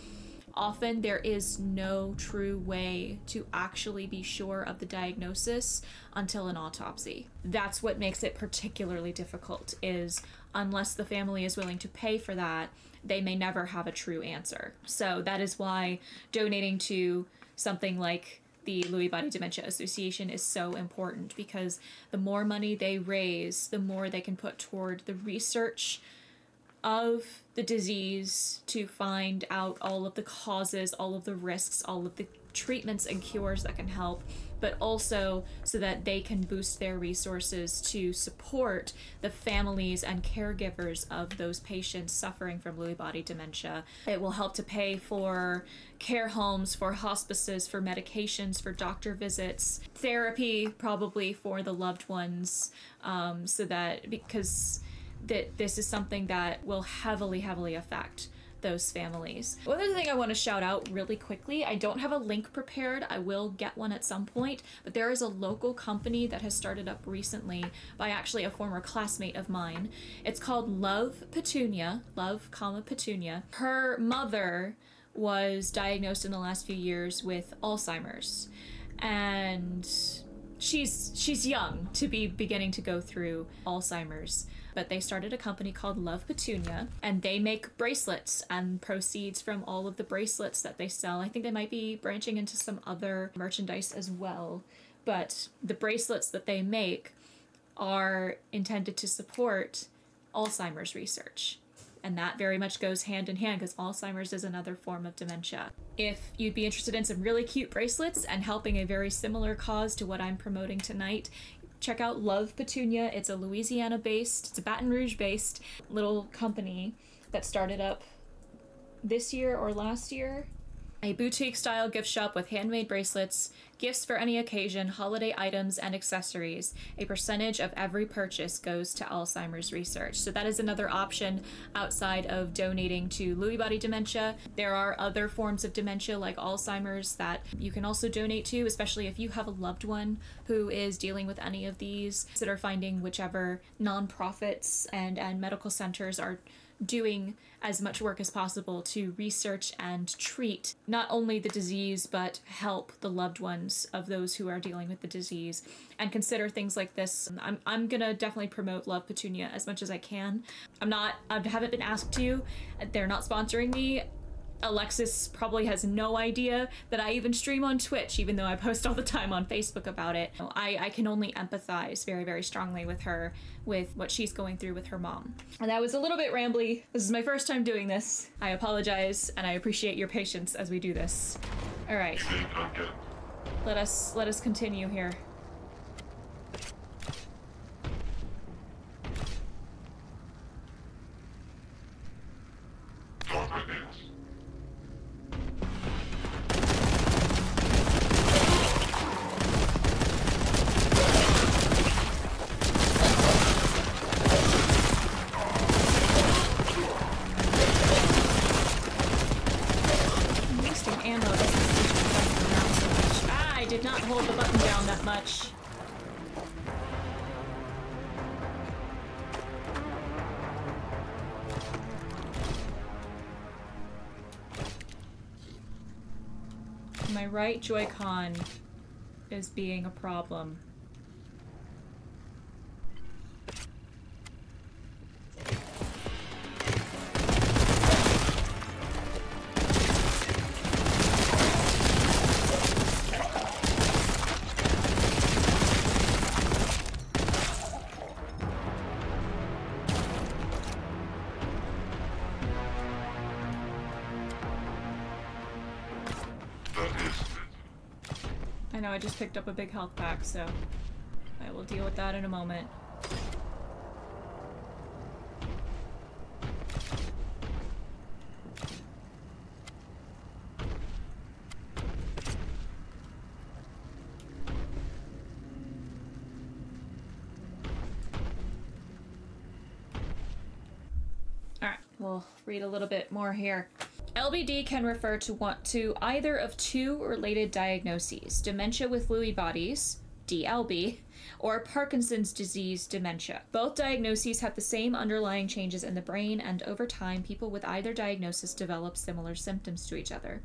often there is no true way to actually be sure of the diagnosis until an autopsy. That's what makes it particularly difficult is unless the family is willing to pay for that, they may never have a true answer. So that is why donating to something like the Lewy Body Dementia Association is so important because the more money they raise, the more they can put toward the research of the disease to find out all of the causes, all of the risks, all of the treatments and cures that can help, but also so that they can boost their resources to support the families and caregivers of those patients suffering from Lewy body dementia. It will help to pay for care homes, for hospices, for medications, for doctor visits, therapy, probably for the loved ones, um, so that because that this is something that will heavily, heavily affect those families. One other thing I want to shout out really quickly I don't have a link prepared. I will get one at some point, but there is a local company that has started up recently by actually a former classmate of mine. It's called Love Petunia, Love, comma Petunia. Her mother was diagnosed in the last few years with Alzheimer's. And she's she's young to be beginning to go through Alzheimer's but they started a company called Love Petunia and they make bracelets and proceeds from all of the bracelets that they sell. I think they might be branching into some other merchandise as well, but the bracelets that they make are intended to support Alzheimer's research. And that very much goes hand in hand because Alzheimer's is another form of dementia. If you'd be interested in some really cute bracelets and helping a very similar cause to what I'm promoting tonight, check out Love Petunia. It's a Louisiana based, it's a Baton Rouge based little company that started up this year or last year. A boutique style gift shop with handmade bracelets, gifts for any occasion, holiday items, and accessories. A percentage of every purchase goes to Alzheimer's research. So, that is another option outside of donating to Lewy body dementia. There are other forms of dementia like Alzheimer's that you can also donate to, especially if you have a loved one who is dealing with any of these. Consider finding whichever nonprofits and, and medical centers are doing as much work as possible to research and treat not only the disease but help the loved ones of those who are dealing with the disease. And consider things like this. I'm, I'm gonna definitely promote love petunia as much as i can. I'm not i haven't been asked to. They're not sponsoring me Alexis probably has no idea that I even stream on Twitch, even though I post all the time on Facebook about it. I, I can only empathize very, very strongly with her, with what she's going through with her mom. And that was a little bit rambly. This is my first time doing this. I apologize, and I appreciate your patience as we do this. All right, let us let us continue here. Right Joy-Con is being a problem. I just picked up a big health pack, so I will deal with that in a moment. Alright, we'll read a little bit more here. LBD can refer to one to either of two related diagnoses: dementia with Lewy bodies DLB, or Parkinson's disease dementia. Both diagnoses have the same underlying changes in the brain, and over time, people with either diagnosis develop similar symptoms to each other.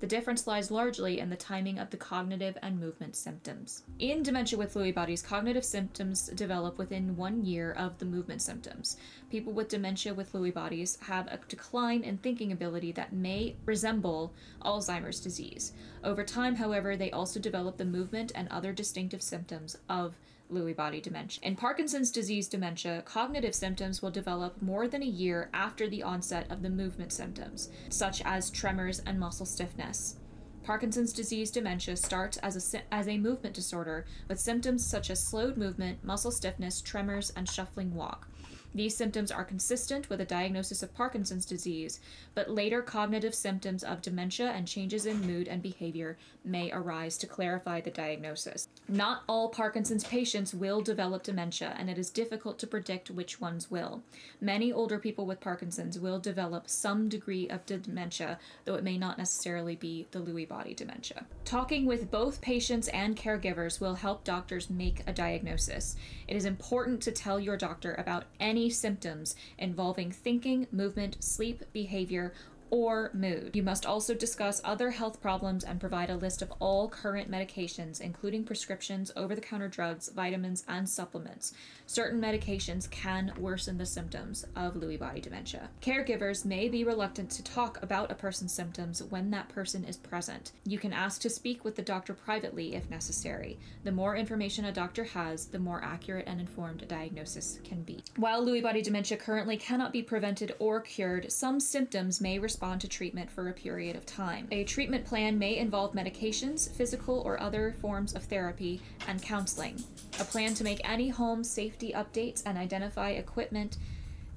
The difference lies largely in the timing of the cognitive and movement symptoms. In dementia with Lewy bodies, cognitive symptoms develop within one year of the movement symptoms. People with dementia with Lewy bodies have a decline in thinking ability that may resemble Alzheimer's disease. Over time, however, they also develop the movement and other distinctive symptoms of Lewy body dementia. In Parkinson's disease dementia, cognitive symptoms will develop more than a year after the onset of the movement symptoms, such as tremors and muscle stiffness. Parkinson's disease dementia starts as a, as a movement disorder with symptoms such as slowed movement, muscle stiffness, tremors, and shuffling walk. These symptoms are consistent with a diagnosis of Parkinson's disease, but later cognitive symptoms of dementia and changes in mood and behavior may arise to clarify the diagnosis. Not all Parkinson's patients will develop dementia, and it is difficult to predict which ones will. Many older people with Parkinson's will develop some degree of dementia, though it may not necessarily be the Lewy body dementia. Talking with both patients and caregivers will help doctors make a diagnosis. It is important to tell your doctor about any symptoms involving thinking, movement, sleep, behavior, or mood. You must also discuss other health problems and provide a list of all current medications, including prescriptions, over the counter drugs, vitamins, and supplements. Certain medications can worsen the symptoms of Lewy body dementia. Caregivers may be reluctant to talk about a person's symptoms when that person is present. You can ask to speak with the doctor privately if necessary. The more information a doctor has, the more accurate and informed a diagnosis can be. While Lewy body dementia currently cannot be prevented or cured, some symptoms may respond to treatment for a period of time. A treatment plan may involve medications, physical or other forms of therapy, and counseling. A plan to make any home safety updates and identify equipment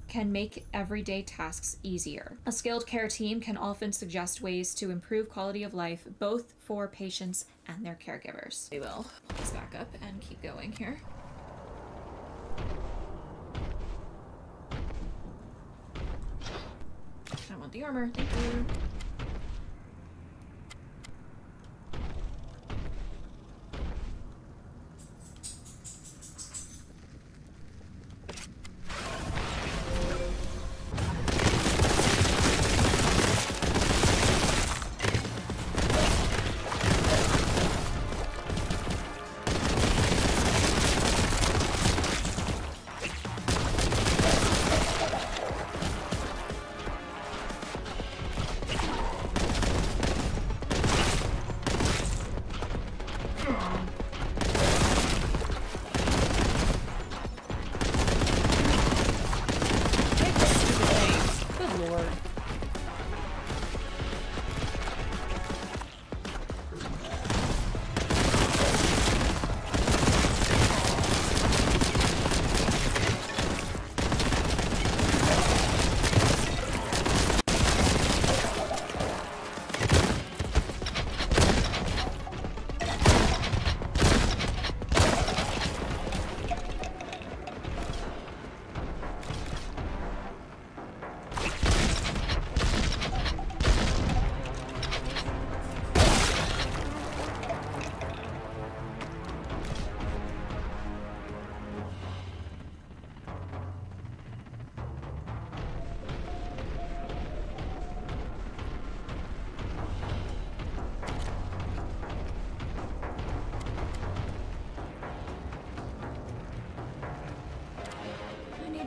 can make everyday tasks easier. A skilled care team can often suggest ways to improve quality of life both for patients and their caregivers. We will pull this back up and keep going here. I want the armor. Thank you.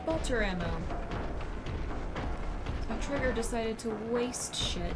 Bolter ammo. My trigger decided to waste shit.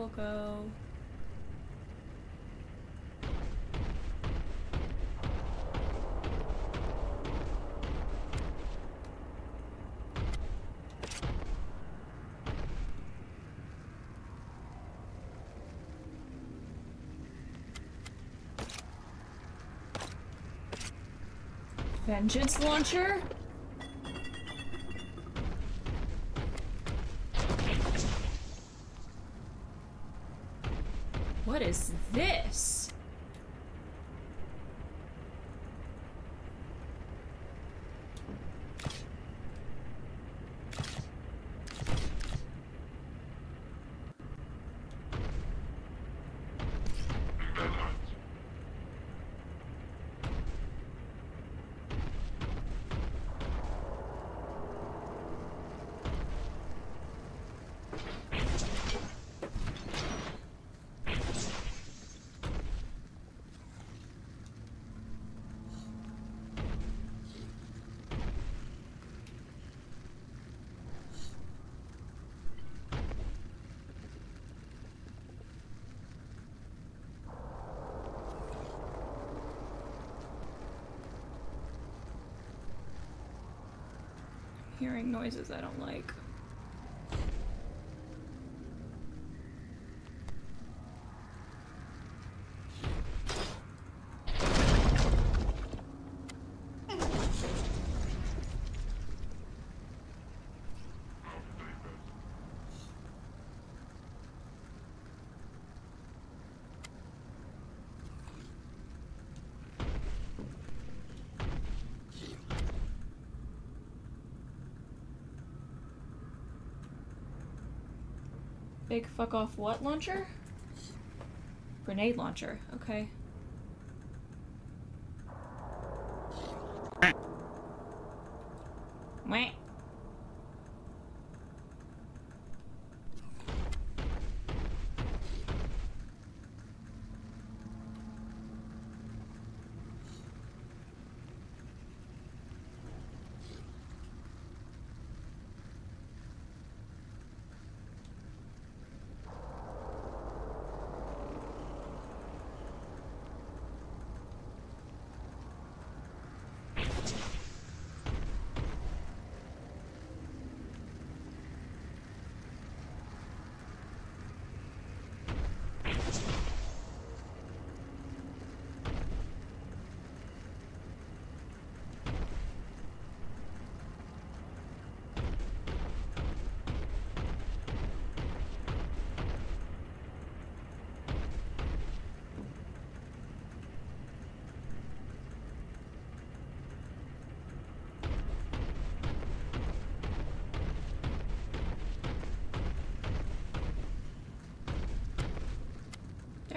Amble go? Vengeance launcher? What is this? Deadlines. Hearing noises I don't like. Big fuck off what launcher? Grenade launcher. Okay. Wait.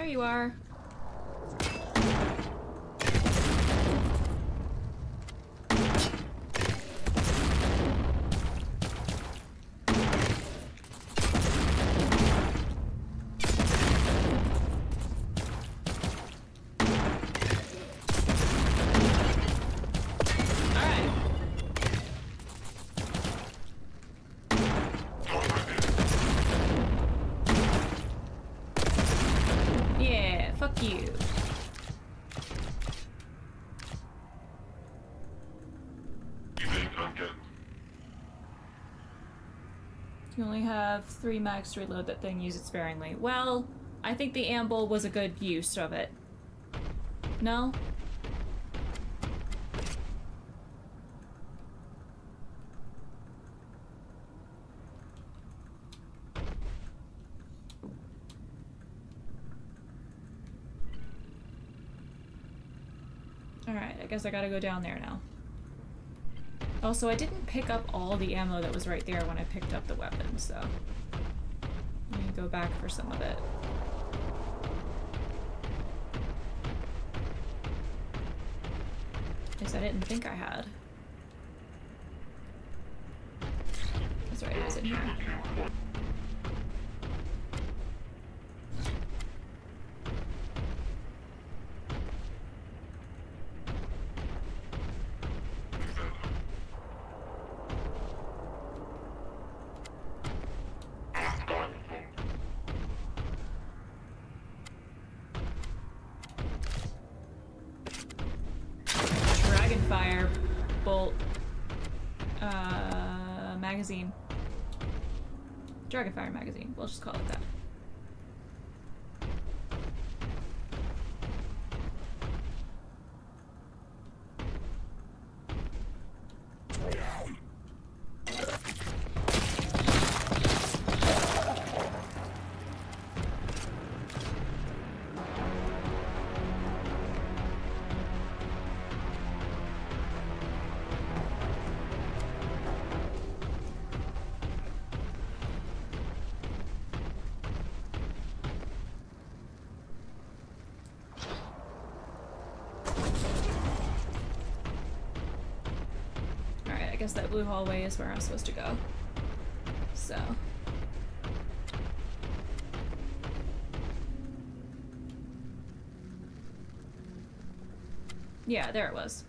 There you are. Alright. Yeah, fuck you. Evade unget. You only have three mags to reload that thing, use it sparingly. Well, I think the amble was a good use of it. No? Alright, I guess I gotta go down there now. Also, I didn't pick up all the ammo that was right there when I picked up the weapon, so... Let me go back for some of it. Because I didn't think I had. Guess that blue hallway is where I'm supposed to go. So. Yeah, there it was.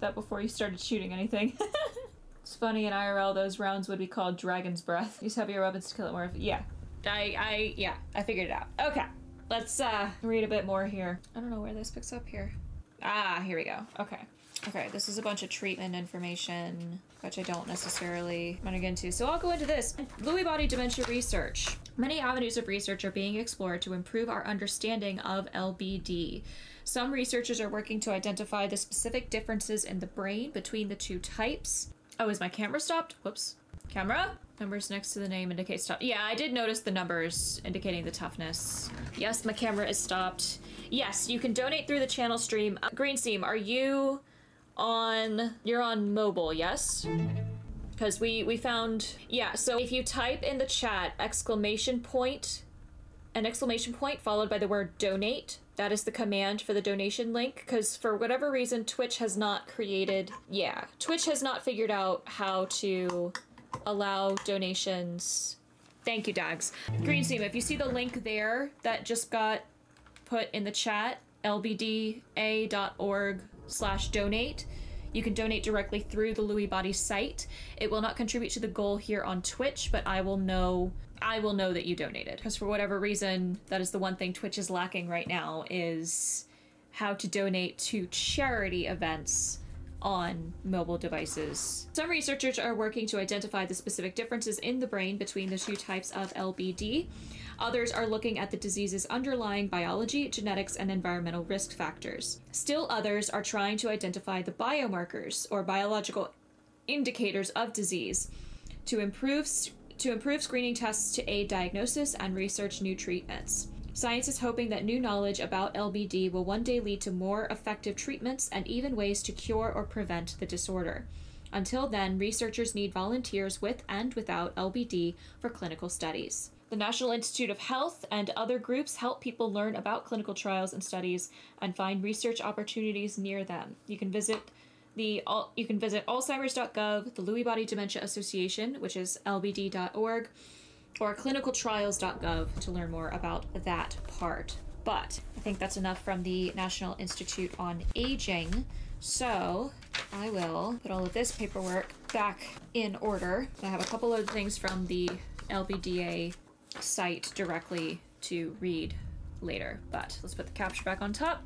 That before you started shooting anything. it's funny in IRL those rounds would be called Dragon's Breath. Use heavier weapons to kill it more. Yeah. I I yeah, I figured it out. Okay. Let's uh read a bit more here. I don't know where this picks up here. Ah, here we go. Okay. Okay, this is a bunch of treatment information, which I don't necessarily want to get into. So I'll go into this. Lewy body dementia research. Many avenues of research are being explored to improve our understanding of LBD. Some researchers are working to identify the specific differences in the brain between the two types. Oh, is my camera stopped? Whoops. Camera? Numbers next to the name indicate stop. Yeah, I did notice the numbers indicating the toughness. Yes, my camera is stopped. Yes, you can donate through the channel stream. Uh, Green Seam, are you on... You're on mobile, yes? Because we, we found... Yeah, so if you type in the chat exclamation point, an exclamation point followed by the word donate, that is the command for the donation link. Because for whatever reason, Twitch has not created... Yeah, Twitch has not figured out how to allow donations. Thank you, Dags. Green Seam, if you see the link there that just got put in the chat, lbda.org slash donate, you can donate directly through the Lewy Body site. It will not contribute to the goal here on Twitch, but I will know I will know that you donated. Because for whatever reason, that is the one thing Twitch is lacking right now is how to donate to charity events on mobile devices. Some researchers are working to identify the specific differences in the brain between the two types of LBD. Others are looking at the disease's underlying biology, genetics, and environmental risk factors. Still others are trying to identify the biomarkers or biological indicators of disease to improve to improve screening tests to aid diagnosis and research new treatments. Science is hoping that new knowledge about LBD will one day lead to more effective treatments and even ways to cure or prevent the disorder. Until then, researchers need volunteers with and without LBD for clinical studies. The National Institute of Health and other groups help people learn about clinical trials and studies and find research opportunities near them. You can visit the you can visit alzheimers.gov, the Lewy Body Dementia Association, which is lbd.org, or clinicaltrials.gov to learn more about that part. But I think that's enough from the National Institute on Aging. So I will put all of this paperwork back in order. I have a couple of things from the LBDA site directly to read later. But let's put the capture back on top.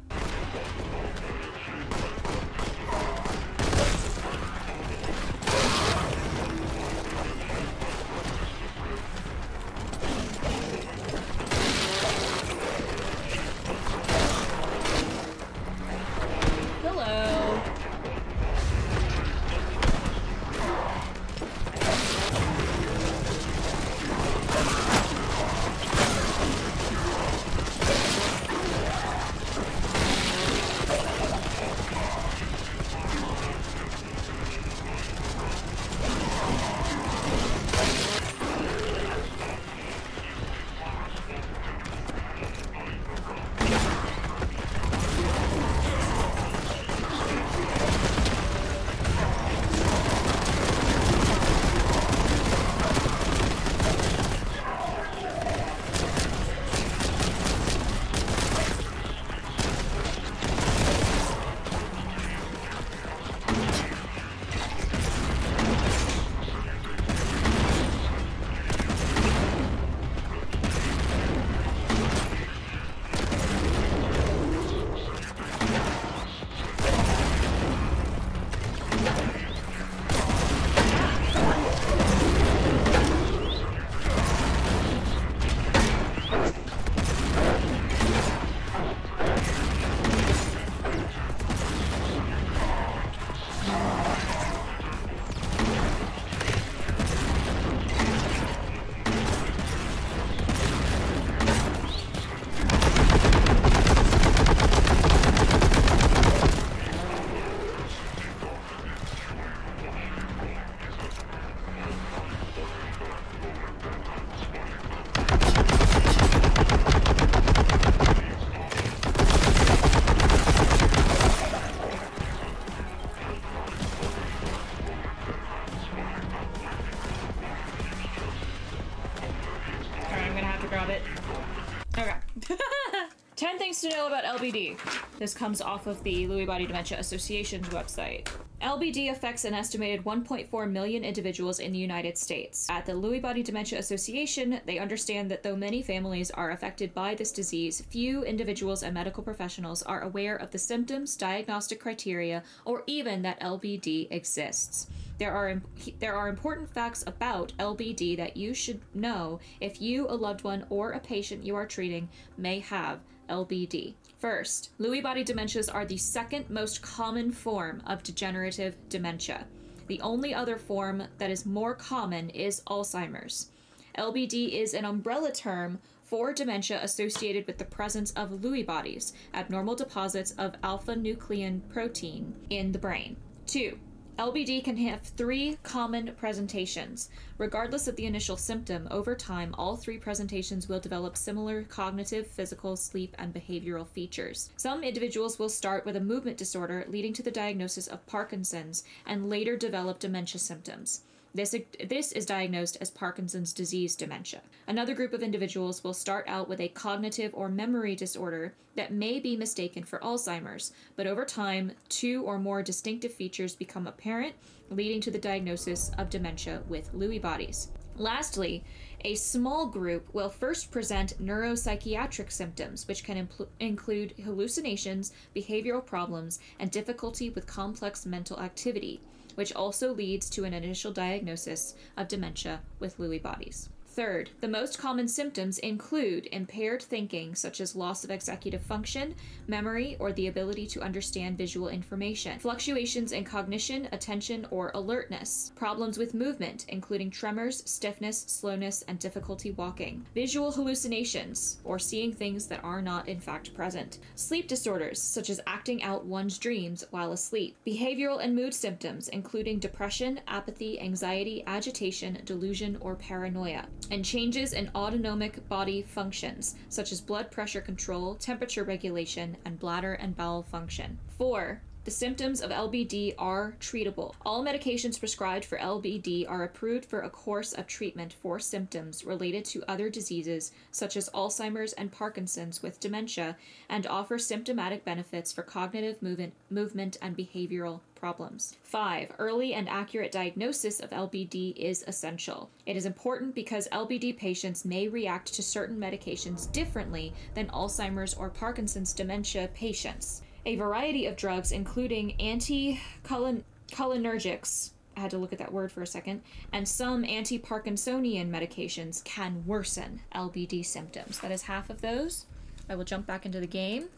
This comes off of the Lewy Body Dementia Association's website. LBD affects an estimated 1.4 million individuals in the United States. At the Lewy Body Dementia Association, they understand that though many families are affected by this disease, few individuals and medical professionals are aware of the symptoms, diagnostic criteria, or even that LBD exists. There are there are important facts about LBD that you should know if you, a loved one, or a patient you are treating may have LBD. First, Lewy body dementias are the second most common form of degenerative dementia. The only other form that is more common is Alzheimer's. LBD is an umbrella term for dementia associated with the presence of Lewy bodies, abnormal deposits of alpha synuclein protein in the brain. Two, LBD can have three common presentations. Regardless of the initial symptom, over time, all three presentations will develop similar cognitive, physical, sleep, and behavioral features. Some individuals will start with a movement disorder, leading to the diagnosis of Parkinson's, and later develop dementia symptoms. This, this is diagnosed as Parkinson's disease dementia. Another group of individuals will start out with a cognitive or memory disorder that may be mistaken for Alzheimer's, but over time, two or more distinctive features become apparent, leading to the diagnosis of dementia with Lewy bodies. Lastly, a small group will first present neuropsychiatric symptoms, which can include hallucinations, behavioral problems, and difficulty with complex mental activity which also leads to an initial diagnosis of dementia with Lewy bodies. Third, the most common symptoms include impaired thinking, such as loss of executive function, memory, or the ability to understand visual information, fluctuations in cognition, attention, or alertness, problems with movement, including tremors, stiffness, slowness, and difficulty walking, visual hallucinations, or seeing things that are not in fact present, sleep disorders, such as acting out one's dreams while asleep, behavioral and mood symptoms, including depression, apathy, anxiety, agitation, delusion, or paranoia, and changes in autonomic body functions, such as blood pressure control, temperature regulation, and bladder and bowel function. 4. The symptoms of LBD are treatable. All medications prescribed for LBD are approved for a course of treatment for symptoms related to other diseases such as Alzheimer's and Parkinson's with dementia and offer symptomatic benefits for cognitive movement, movement and behavioral problems. 5. Early and accurate diagnosis of LBD is essential. It is important because LBD patients may react to certain medications differently than Alzheimer's or Parkinson's dementia patients. A variety of drugs, including anticholinergics, I had to look at that word for a second, and some anti Parkinsonian medications can worsen LBD symptoms. That is half of those. I will jump back into the game,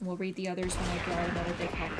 and we'll read the others when I draw another big health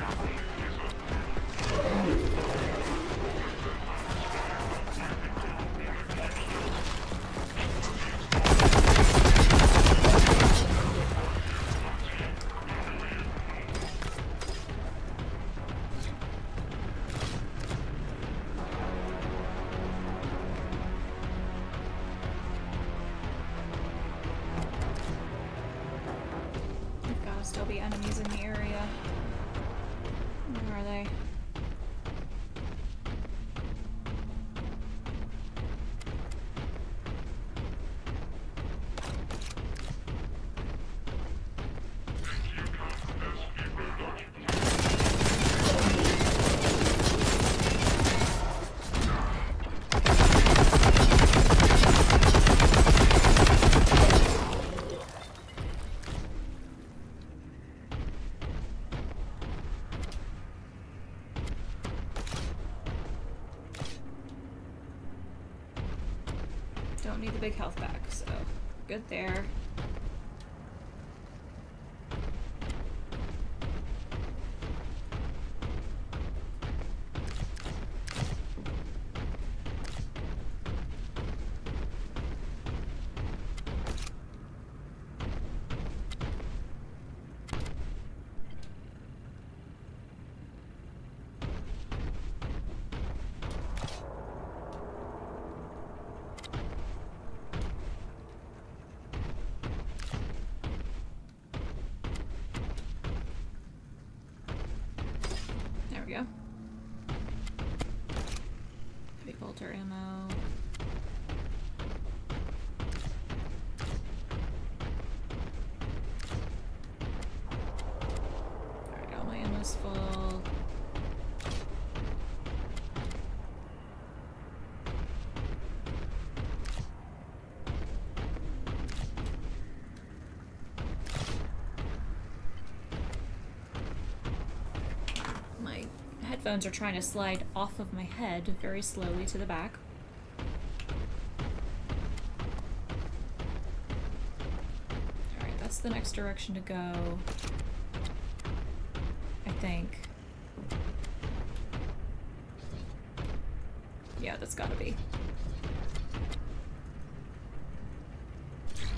headphones are trying to slide off of my head very slowly to the back. Alright, that's the next direction to go. I think. Yeah, that's gotta be.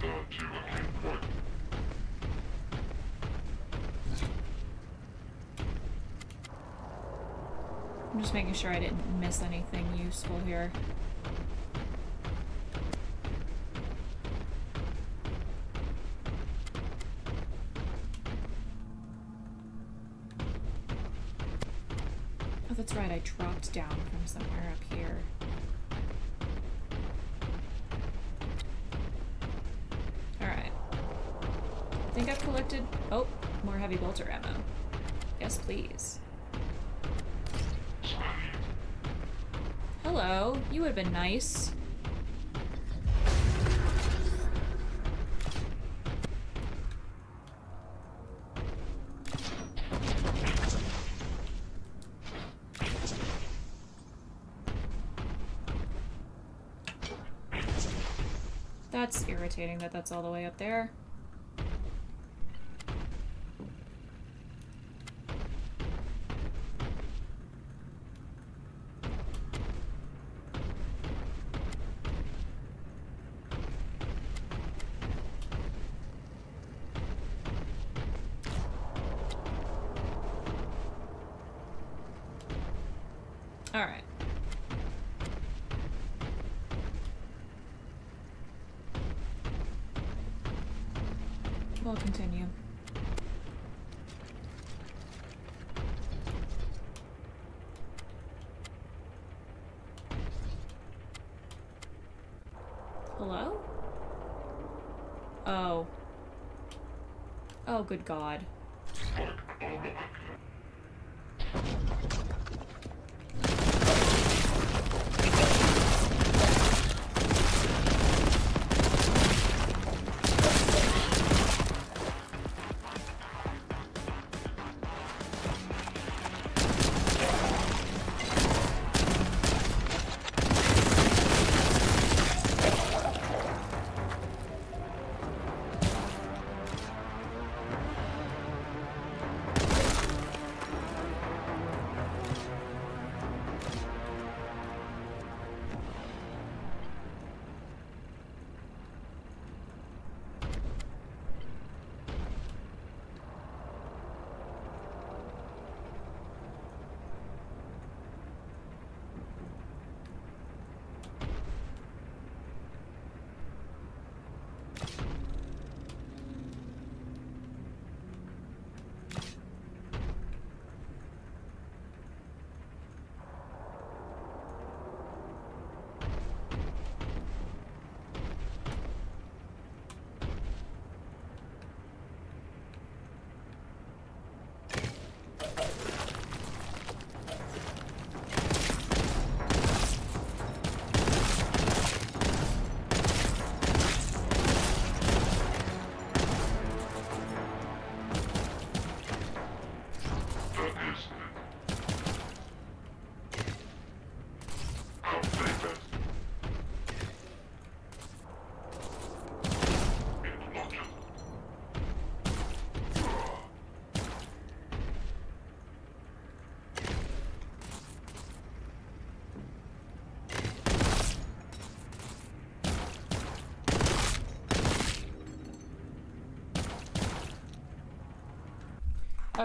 That too looking quite I'm just making sure I didn't miss anything useful here. Oh, that's right, I dropped down from somewhere up here. Alright. I think I've collected... Oh, more heavy bolter ammo. Yes, please. Hello, you would have been nice. That's irritating that that's all the way up there. All right. We'll continue. Hello? Oh. Oh, good God.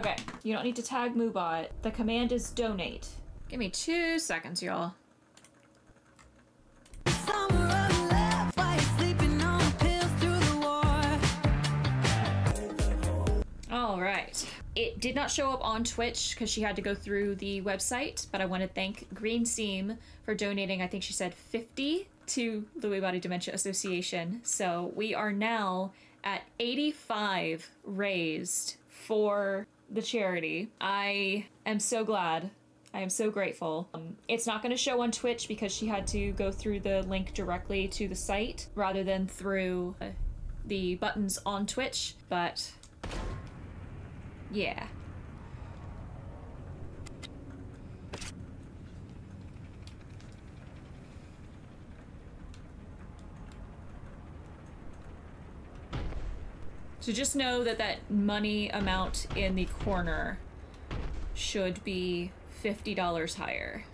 Okay, you don't need to tag Moobot. The command is donate. Give me two seconds, y'all. Summer of love, while you're sleeping on pills through the war. All right. It did not show up on Twitch because she had to go through the website, but I want to thank Green Seam for donating, I think she said 50 to Lewy Body Dementia Association. So we are now at 85 raised for the charity. I am so glad. I am so grateful. Um, it's not going to show on Twitch because she had to go through the link directly to the site rather than through uh, the buttons on Twitch, but yeah. So just know that that money amount in the corner should be $50 higher.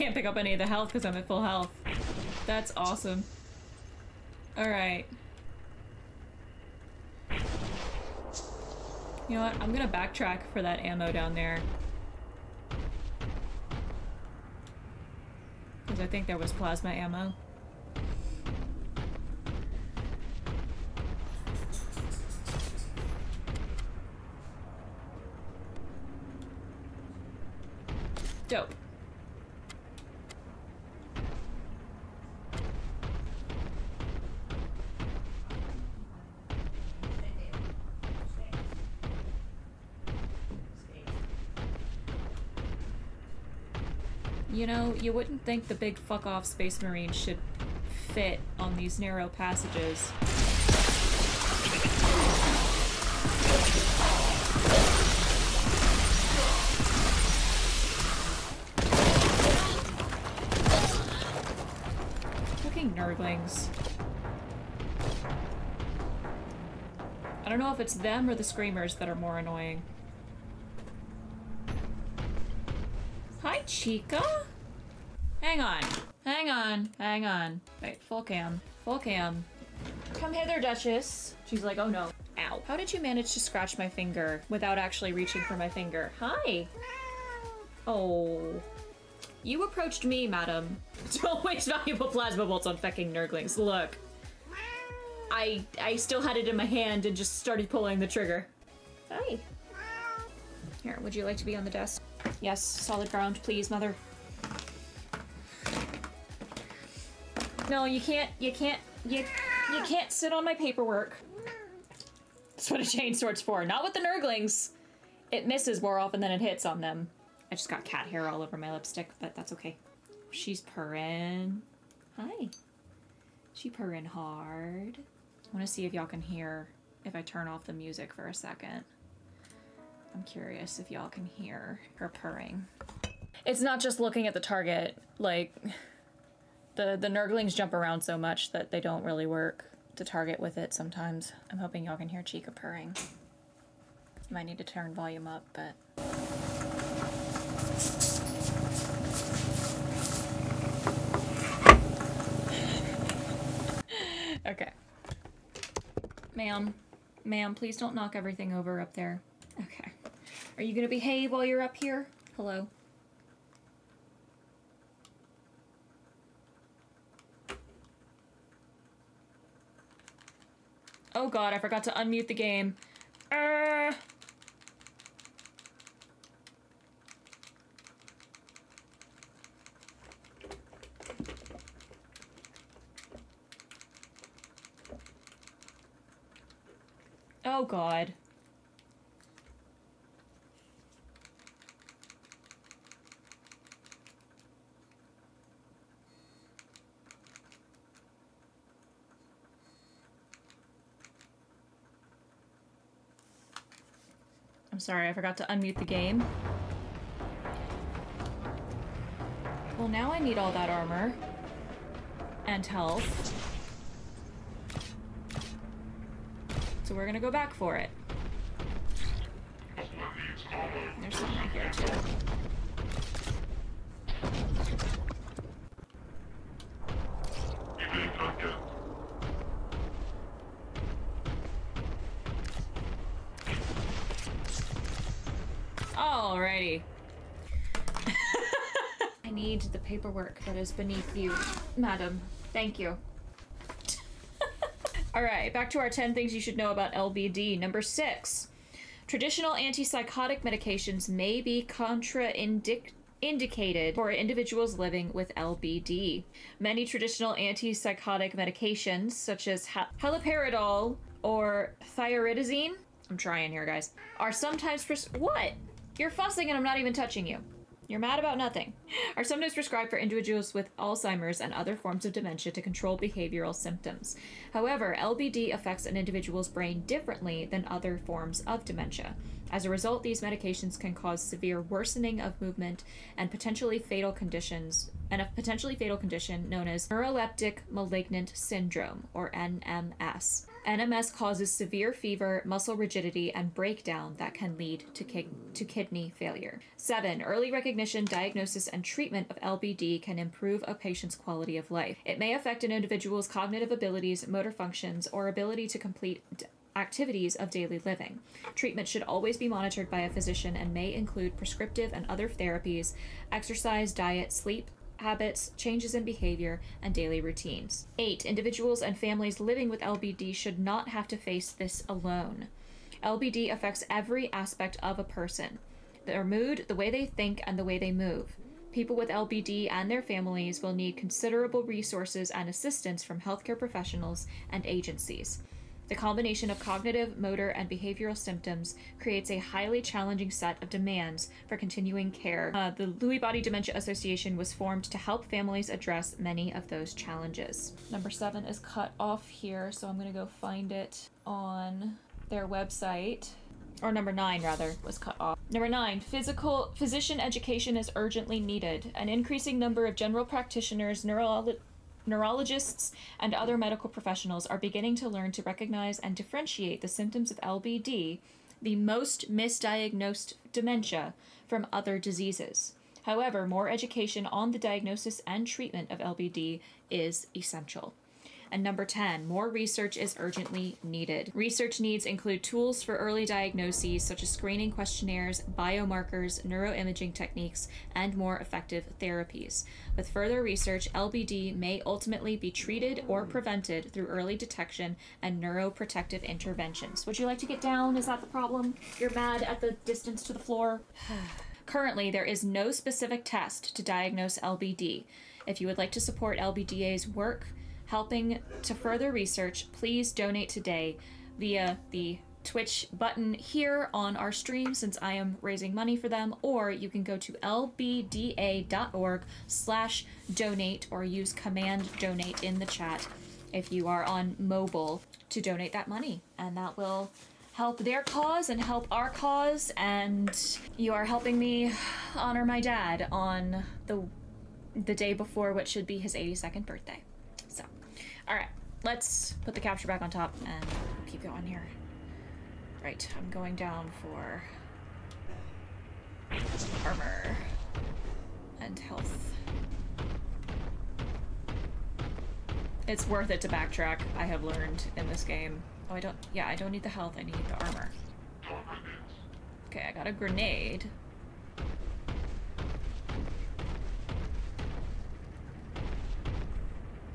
Can't pick up any of the health because I'm at full health. That's awesome. Alright. You know what? I'm gonna backtrack for that ammo down there. Because I think there was plasma ammo. You wouldn't think the big fuck off space marine should fit on these narrow passages. Fucking nurglings. I don't know if it's them or the screamers that are more annoying. Hi, Chica. Hang on. Hang on. Hang on. Wait, full cam. Full cam. Come hither, Duchess. She's like, oh no. Ow. How did you manage to scratch my finger without actually reaching for my finger? Hi. Oh. You approached me, madam. Don't waste valuable plasma bolts on fucking nurglings. Look. I I still had it in my hand and just started pulling the trigger. Hi. Here, would you like to be on the desk? Yes, solid ground, please, mother. No, you can't. You can't. You you can't sit on my paperwork. That's what a chainsword's for. Not with the nurglings. It misses more often than it hits on them. I just got cat hair all over my lipstick, but that's okay. She's purring. Hi. She purring hard. I want to see if y'all can hear if I turn off the music for a second. I'm curious if y'all can hear her purring. It's not just looking at the target, like the the nurglings jump around so much that they don't really work to target with it sometimes. I'm hoping y'all can hear Chica purring. Might need to turn volume up, but Okay. Ma'am, ma'am, please don't knock everything over up there. Okay. Are you gonna behave while you're up here? Hello? Oh god, I forgot to unmute the game. Uh... Oh god. Sorry, I forgot to unmute the game. Well, now I need all that armor. And health. So we're gonna go back for it. There's some right here too. You didn't cook it. Alrighty. I need the paperwork that is beneath you, madam. Thank you. Alright, back to our 10 things you should know about LBD. Number six. Traditional antipsychotic medications may be contraindicated indicated for individuals living with LBD. Many traditional antipsychotic medications, such as ha- haloperidol or thioridazine, I'm trying here, guys, are sometimes pres- what? You're fussing and I'm not even touching you. You're mad about nothing. Are sometimes prescribed for individuals with Alzheimer's and other forms of dementia to control behavioral symptoms. However, LBD affects an individual's brain differently than other forms of dementia. As a result, these medications can cause severe worsening of movement and potentially fatal conditions, and a potentially fatal condition known as neuroleptic malignant syndrome, or NMS. NMS causes severe fever, muscle rigidity, and breakdown that can lead to, ki- to kidney failure. 7. Early recognition, diagnosis, and treatment of LBD can improve a patient's quality of life. It may affect an individual's cognitive abilities, motor functions, or ability to complete d- activities of daily living. Treatment should always be monitored by a physician and may include prescriptive and other therapies, exercise, diet, sleep, habits, changes in behavior, and daily routines. 8. Individuals and families living with LBD should not have to face this alone. LBD affects every aspect of a person their mood, the way they think, and the way they move. People with LBD and their families will need considerable resources and assistance from healthcare professionals and agencies. The combination of cognitive, motor, and behavioral symptoms creates a highly challenging set of demands for continuing care. Uh, the Lewy Body Dementia Association was formed to help families address many of those challenges. Number seven is cut off here, so I'm going to go find it on their website or number nine rather was cut off number nine physical physician education is urgently needed an increasing number of general practitioners neurolo- neurologists and other medical professionals are beginning to learn to recognize and differentiate the symptoms of lbd the most misdiagnosed dementia from other diseases. However more education on the diagnosis and treatment of lbd is essential and number 10, more research is urgently needed. Research needs include tools for early diagnoses such as screening questionnaires, biomarkers, neuroimaging techniques, and more effective therapies. With further research, LBD may ultimately be treated or prevented through early detection and neuroprotective interventions. Would you like to get down? Is that the problem? You're mad at the distance to the floor? Currently, there is no specific test to diagnose LBD. If you would like to support LBDA's work, helping to further research, please donate today via the Twitch button here on our stream since I am raising money for them, or you can go to lbda.org slash donate or use command donate in the chat if you are on mobile to donate that money. And that will help their cause and help our cause and you are helping me honor my dad on the the day before what should be his 82nd birthday. So, all right, let's put the capture back on top and keep going here. Right, I'm going down for armor and health. It's worth it to backtrack, I have learned in this game. Oh, I don't, yeah, I don't need the health, I need the armor. Okay, I got a grenade.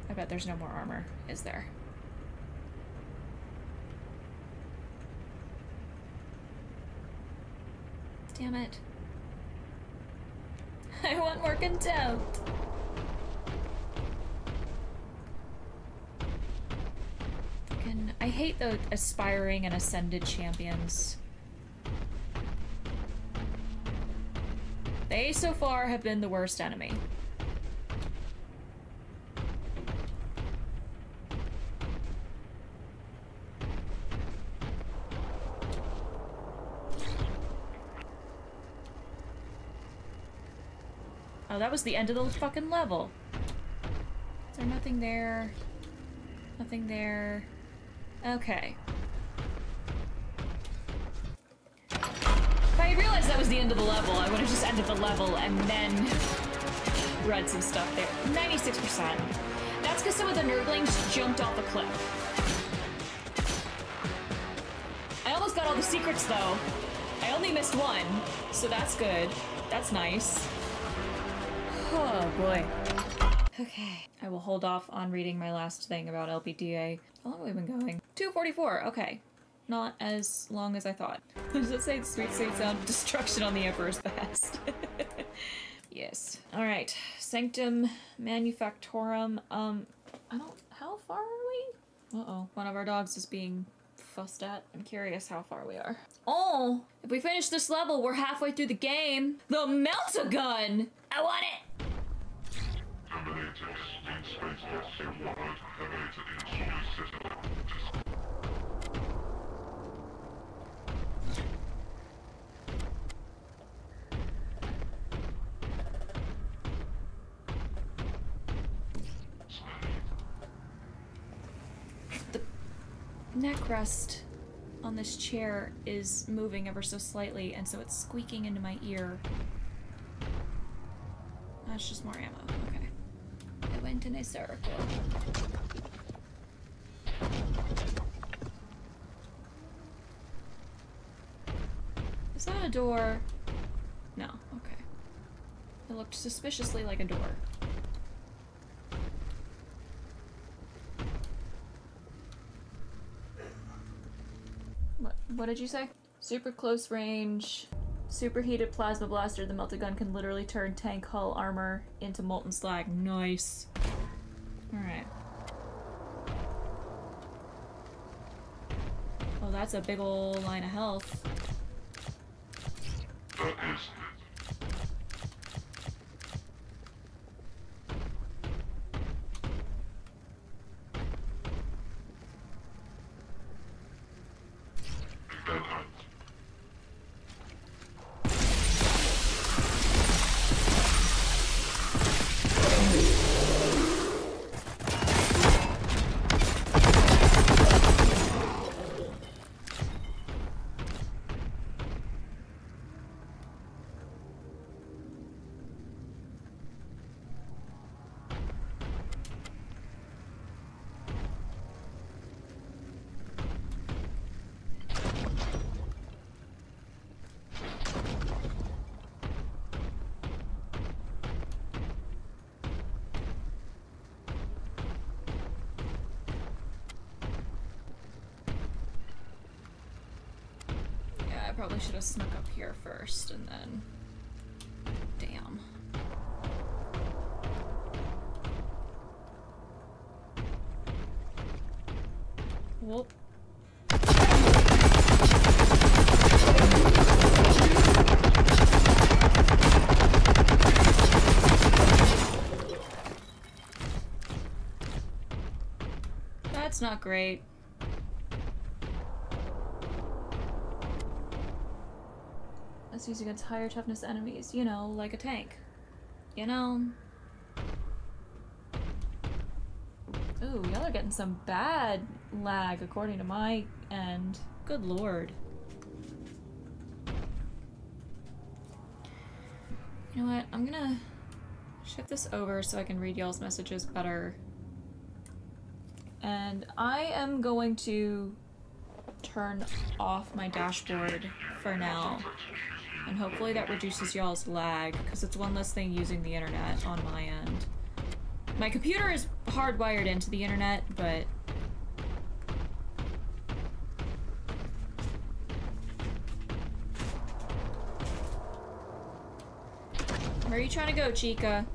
I bet there's no more armor, is there? Damn it. I want more contempt. Fucking- I hate the aspiring and ascended champions. They so far have been the worst enemy. Oh, that was the end of the fucking level. Is there nothing there? Nothing there. Okay. If I realized that was the end of the level, I would have just ended the level and then read some stuff there. 96%. That's because some of the nurglings jumped off a cliff. I almost got all the secrets though. I only missed one, so that's good. That's nice. Oh boy. Okay. I will hold off on reading my last thing about LBDA. How long have we been going? 244. Okay. Not as long as I thought. Does it say sweet sweet sound destruction on the Emperor's behest? yes. Alright. Sanctum Manufactorum. Um I don't how far are we? Uh-oh. One of our dogs is being fussed at. I'm curious how far we are. Oh! If we finish this level, we're halfway through the game. The meltagun! I want it! Solid neck rest on this chair is moving ever so slightly, and so it's squeaking into my ear. That's just more ammo. Okay. I went in a circle. Is that a door? No, okay. It looked suspiciously like a door. What, what did you say? Super close range, superheated plasma blaster. The meltagun can literally turn tank hull armor into molten slag. Nice. Alright. Oh, that's a big ol' line of health. Should have snuck up here first and then. Damn. Whoop. That's not great. Used against higher toughness enemies, you know, like a tank. You know? Ooh, y'all are getting some bad lag according to my end. Good lord. You know what? I'm gonna shift this over so I can read y'all's messages better. And I am going to turn off my dashboard for now. And hopefully that reduces y'all's lag, because it's one less thing using the internet on my end. My computer is hardwired into the internet, but... Where are you trying to go, Chica?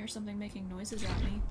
Hear something making noises at me.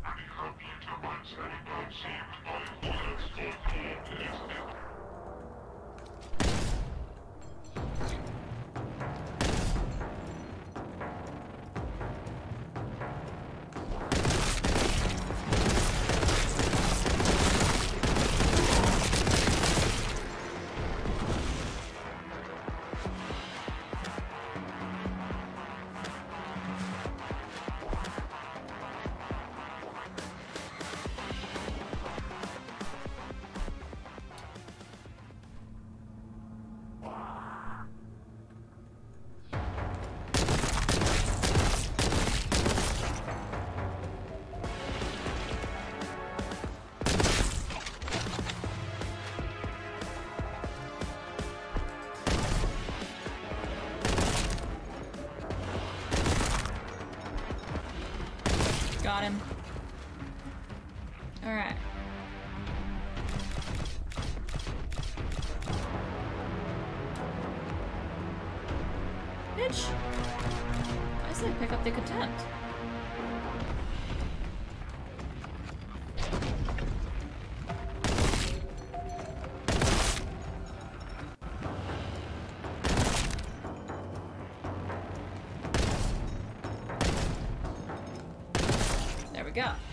We go.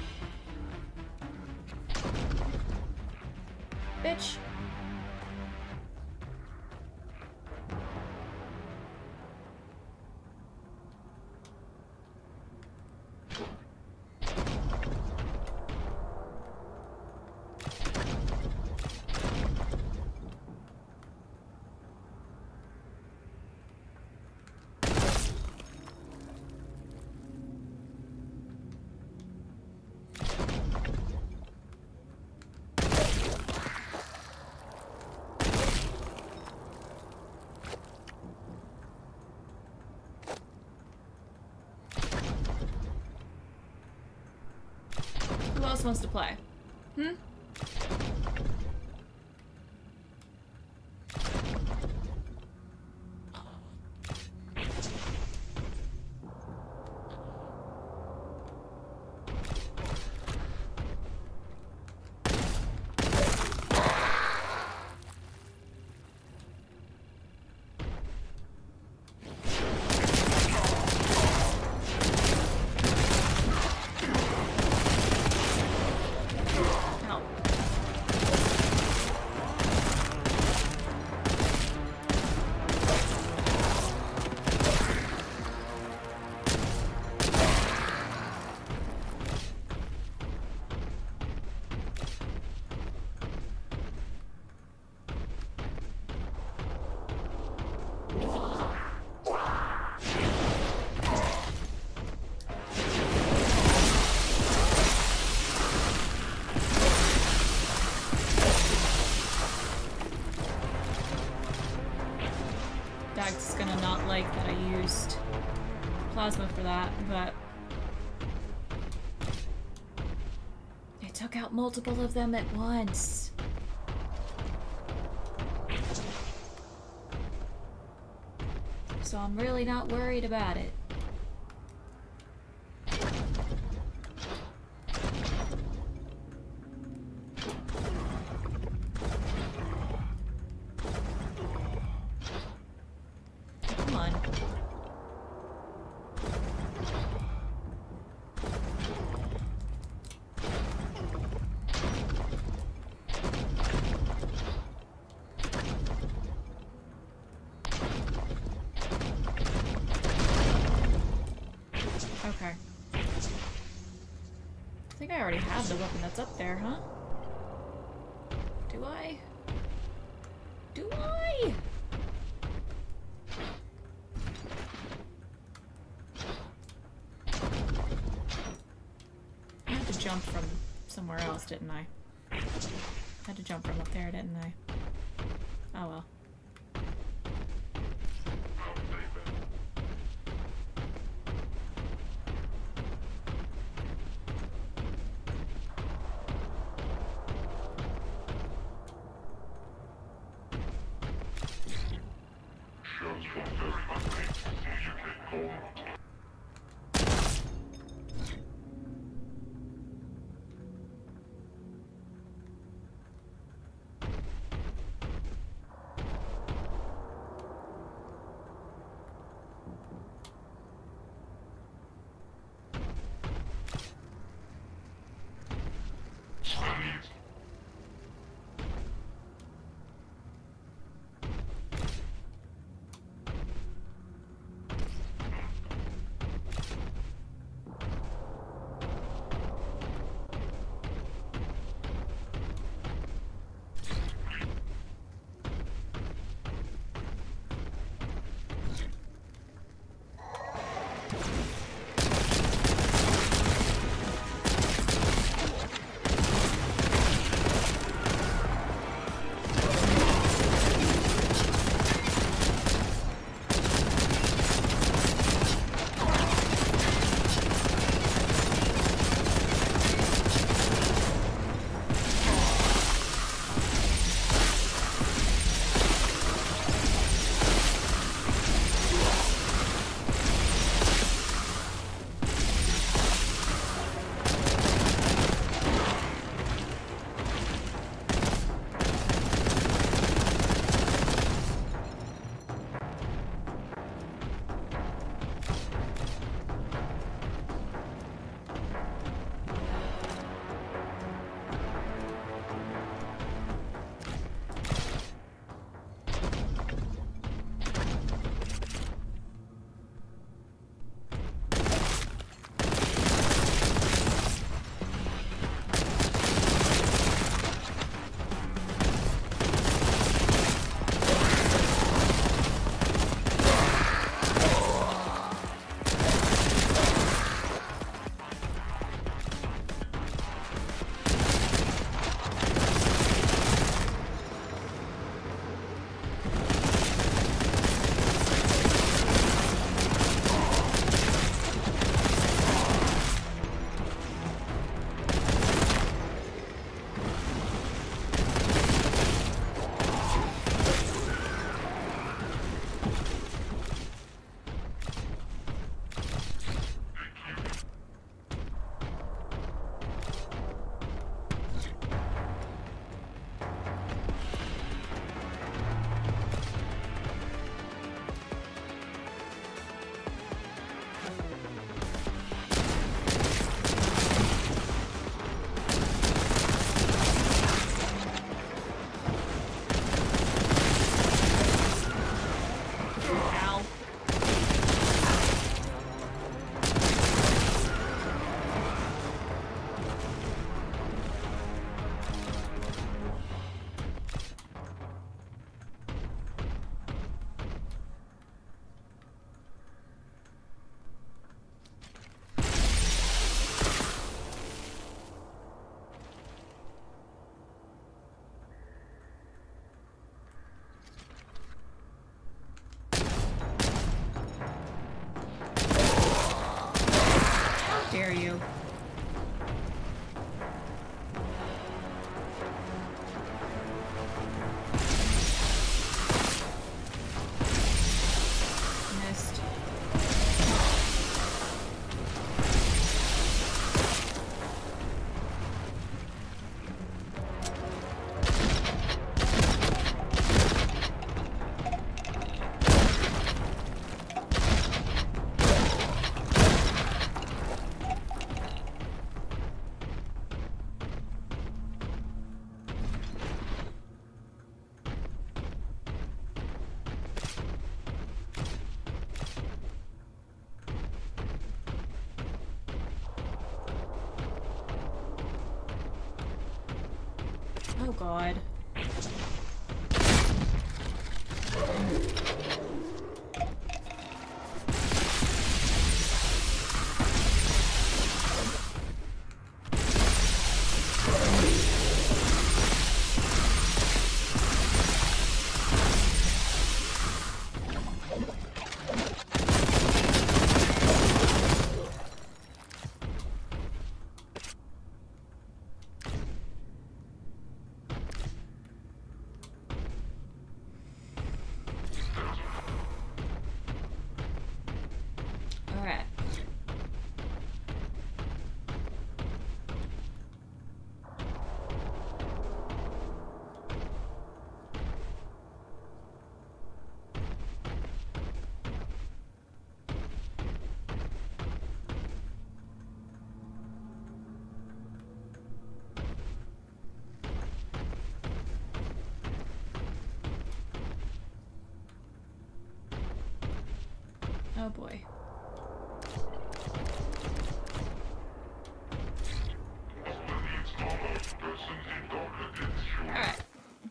Wants to play? Plasma for that, but I took out multiple of them at once. So I'm really not worried about it. Come on. Okay. I think I already have the weapon that's up there, huh? Do I? Do I? I had to jump from somewhere else, didn't I? I had to jump from up there, didn't I? God.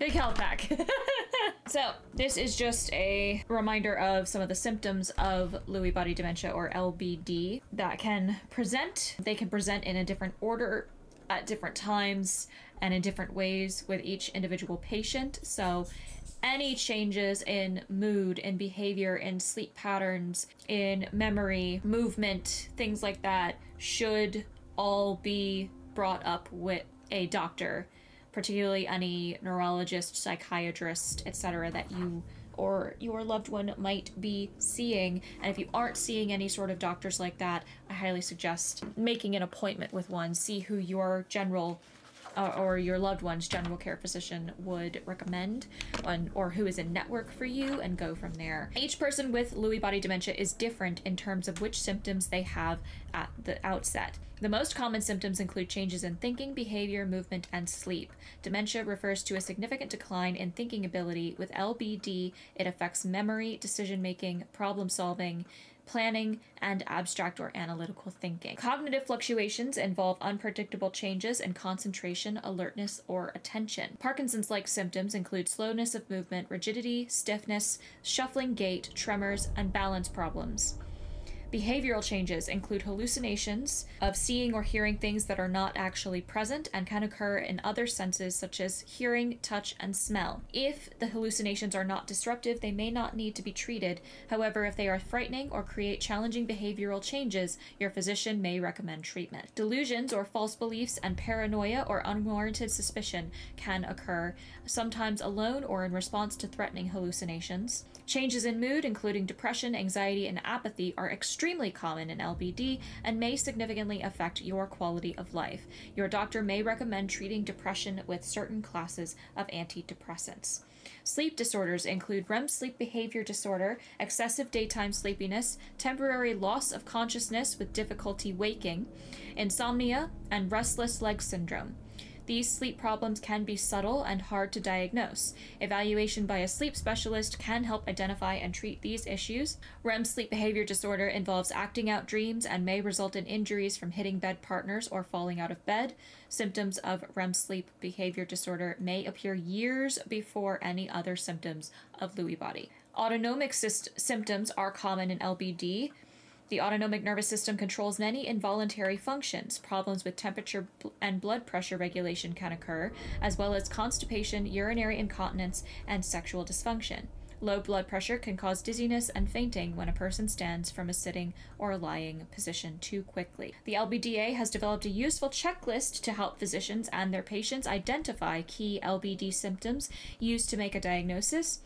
Big health pack. so, this is just a reminder of some of the symptoms of Lewy body dementia or LBD that can present. They can present in a different order at different times and in different ways with each individual patient. So, any changes in mood, in behavior, in sleep patterns, in memory, movement, things like that should all be brought up with a doctor, particularly any neurologist, psychiatrist, etc. that you or your loved one might be seeing. And if you aren't seeing any sort of doctors like that, I highly suggest making an appointment with one. See who your general uh, or your loved one's general care physician would recommend on, or who is in network for you and go from there. Each person with Lewy body dementia is different in terms of which symptoms they have at the outset. The most common symptoms include changes in thinking, behavior, movement, and sleep. Dementia refers to a significant decline in thinking ability. With LBD, it affects memory, decision making, problem solving, planning, and abstract or analytical thinking. Cognitive fluctuations involve unpredictable changes in concentration, alertness, or attention. Parkinson's like symptoms include slowness of movement, rigidity, stiffness, shuffling gait, tremors, and balance problems. Behavioral changes include hallucinations of seeing or hearing things that are not actually present and can occur in other senses such as hearing, touch, and smell. If the hallucinations are not disruptive, they may not need to be treated. However, if they are frightening or create challenging behavioral changes, your physician may recommend treatment. Delusions or false beliefs and paranoia or unwarranted suspicion can occur, sometimes alone or in response to threatening hallucinations. Changes in mood, including depression, anxiety, and apathy, are extremely common in LBD and may significantly affect your quality of life. Your doctor may recommend treating depression with certain classes of antidepressants. Sleep disorders include REM sleep behavior disorder, excessive daytime sleepiness, temporary loss of consciousness with difficulty waking, insomnia, and restless leg syndrome. These sleep problems can be subtle and hard to diagnose. Evaluation by a sleep specialist can help identify and treat these issues. REM sleep behavior disorder involves acting out dreams and may result in injuries from hitting bed partners or falling out of bed. Symptoms of REM sleep behavior disorder may appear years before any other symptoms of Lewy body. Autonomic symptoms are common in LBD. The autonomic nervous system controls many involuntary functions. Problems with temperature and blood pressure regulation can occur, as well as constipation, urinary incontinence, and sexual dysfunction. Low blood pressure can cause dizziness and fainting when a person stands from a sitting or lying position too quickly. The LBDA has developed a useful checklist to help physicians and their patients identify key LBD symptoms used to make a diagnosis.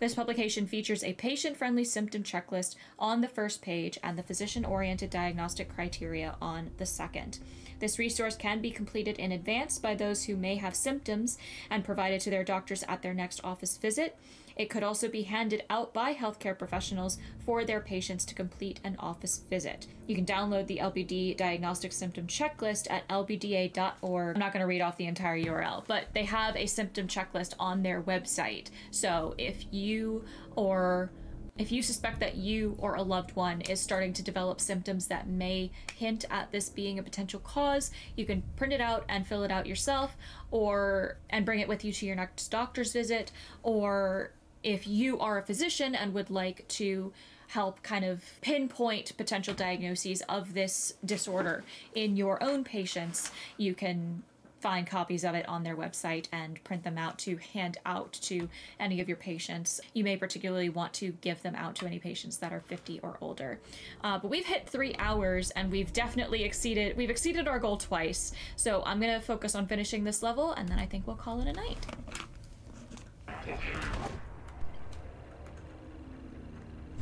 This publication features a patient friendly symptom checklist on the first page and the physician oriented diagnostic criteria on the second. This resource can be completed in advance by those who may have symptoms and provided to their doctors at their next office visit. It could also be handed out by healthcare professionals for their patients to complete an office visit. You can download the LBD diagnostic symptom checklist at lbda.org. I'm not going to read off the entire URL, but they have a symptom checklist on their website. So if you or if you suspect that you or a loved one is starting to develop symptoms that may hint at this being a potential cause, you can print it out and fill it out yourself or and bring it with you to your next doctor's visit or if you are a physician and would like to help kind of pinpoint potential diagnoses of this disorder in your own patients, you can find copies of it on their website and print them out to hand out to any of your patients. You may particularly want to give them out to any patients that are 50 or older. Uh, but we've hit three hours and we've definitely exceeded, we've exceeded our goal twice. So I'm going to focus on finishing this level and then I think we'll call it a night.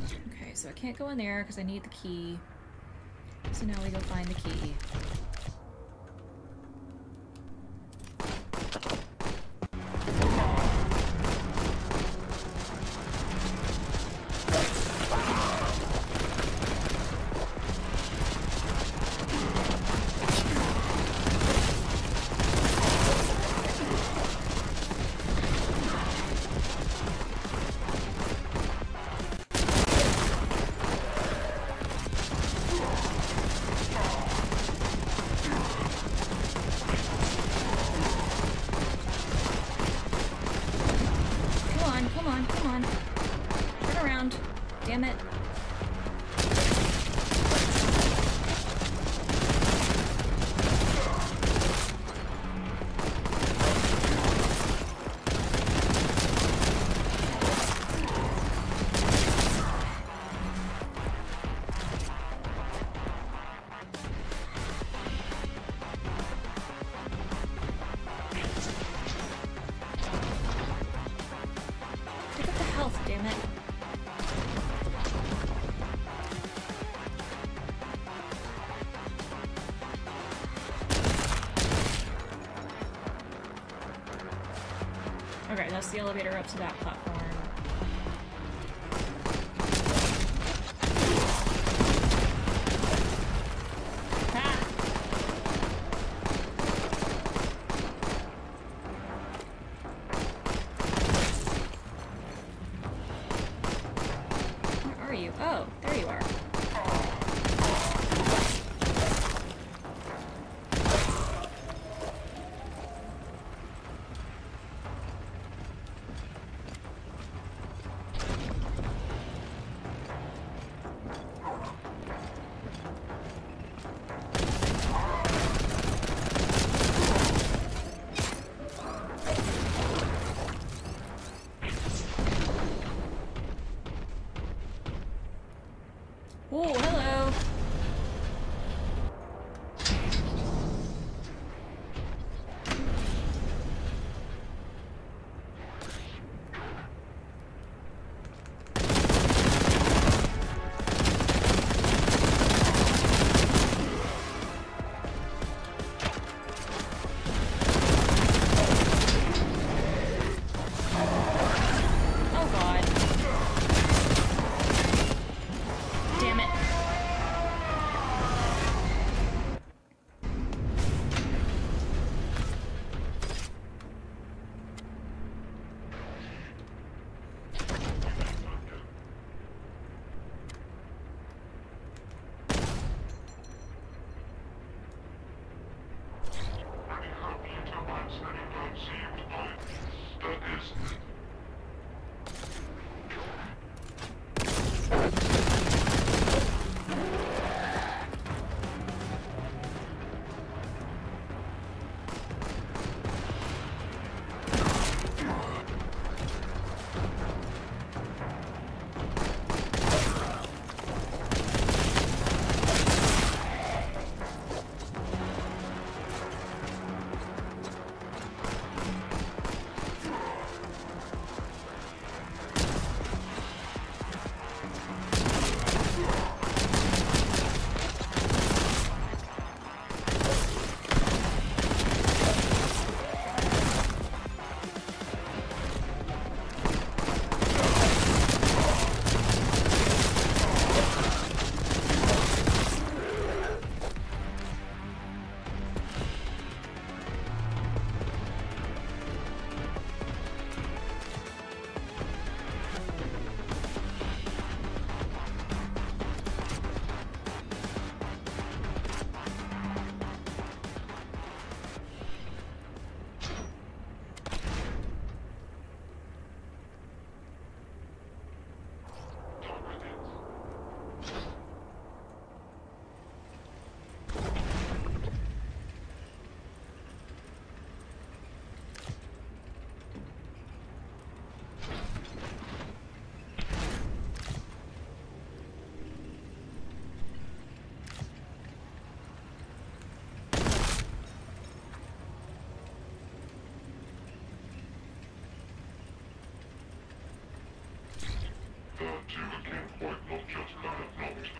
Okay, so I can't go in there because I need the key. So now we go find the key. Elevator up to that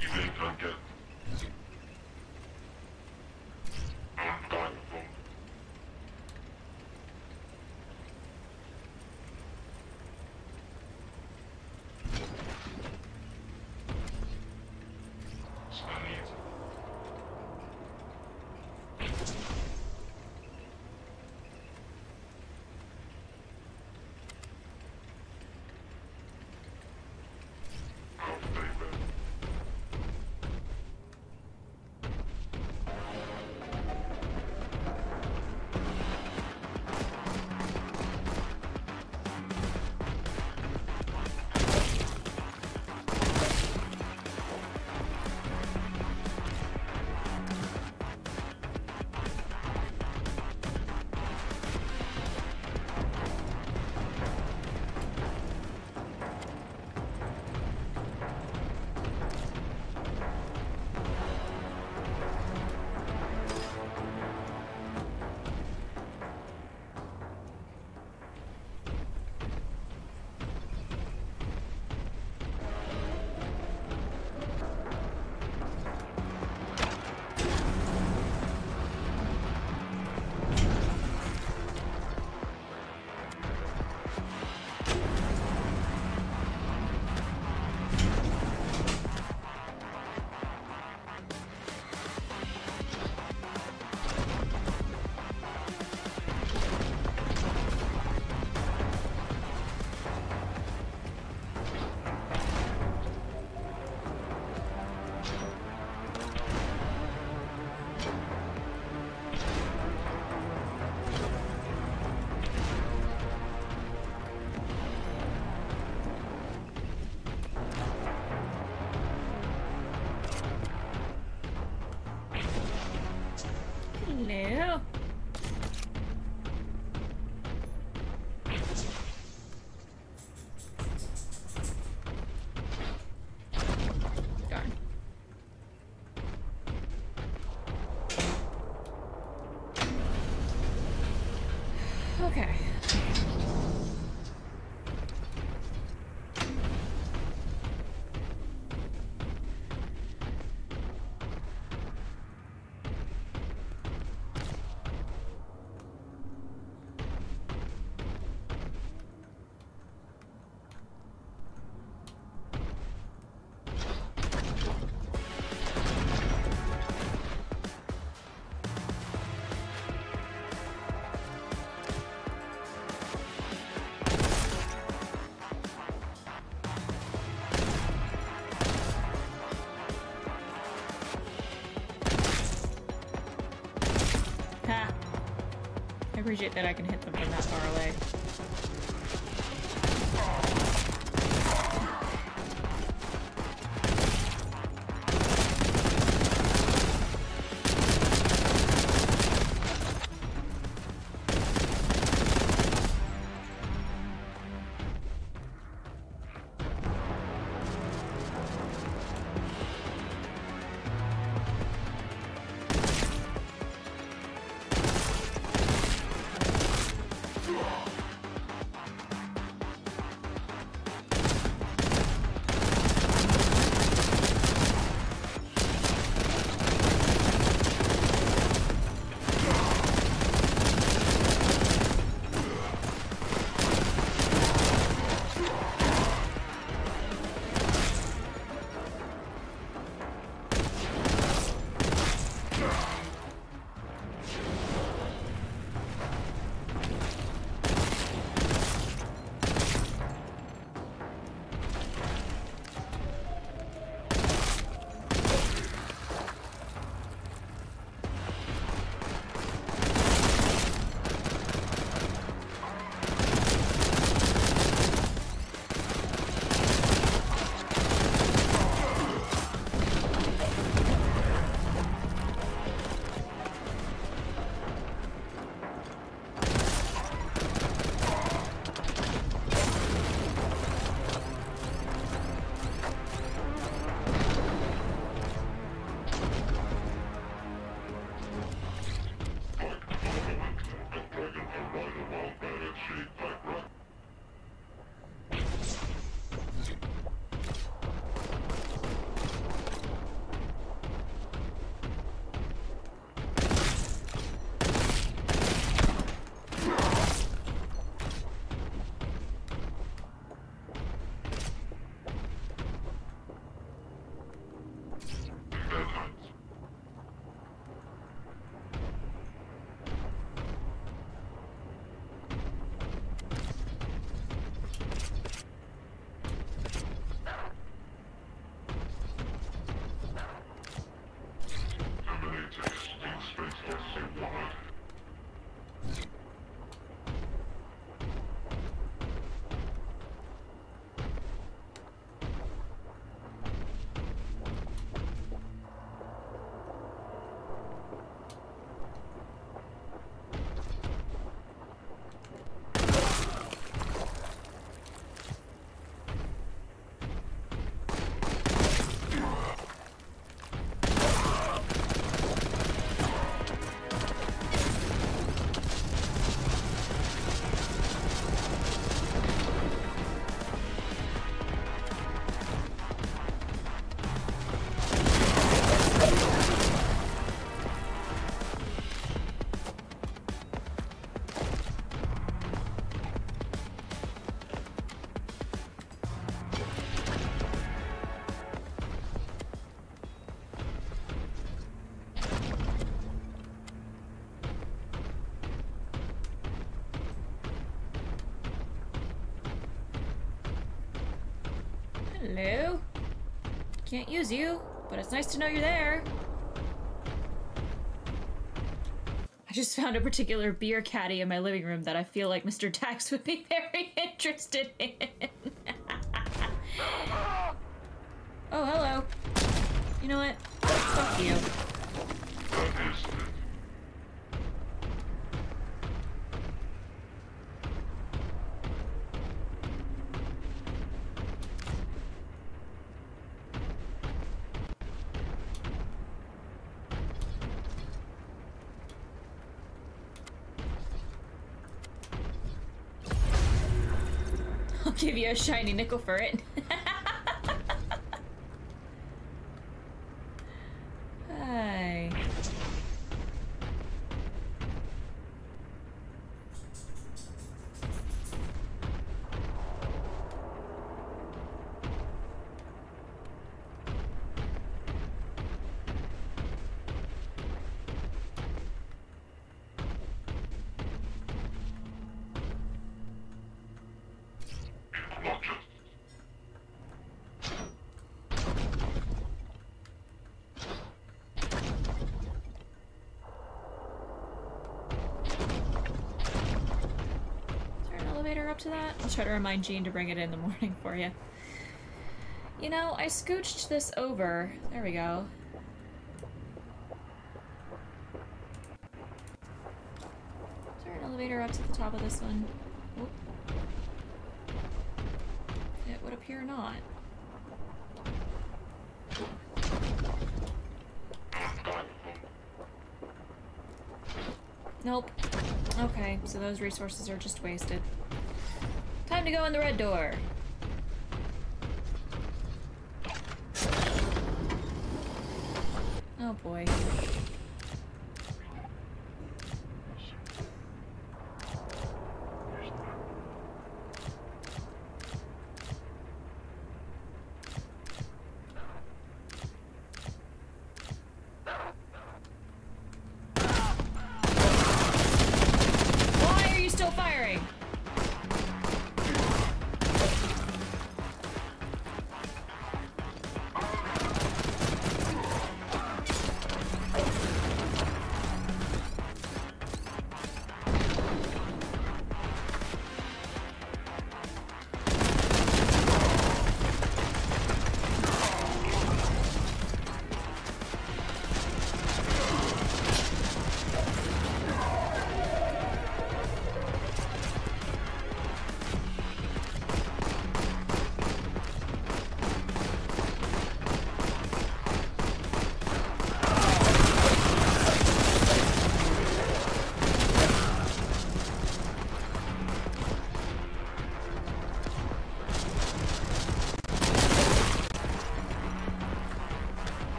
event on appreciate that I can hit them from that far away. Can't use you, but it's nice to know you're there. I just found a particular beer caddy in my living room that I feel like Mr. Tax would be very interested in. A shiny nickel for it. Try to remind Jean to bring it in the morning for you. You know, I scooched this over. There we go. Is there an elevator up to the top of this one? Oop. It would appear not. Nope. Okay, so those resources are just wasted. Time to go in the red door.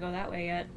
To go that way yet.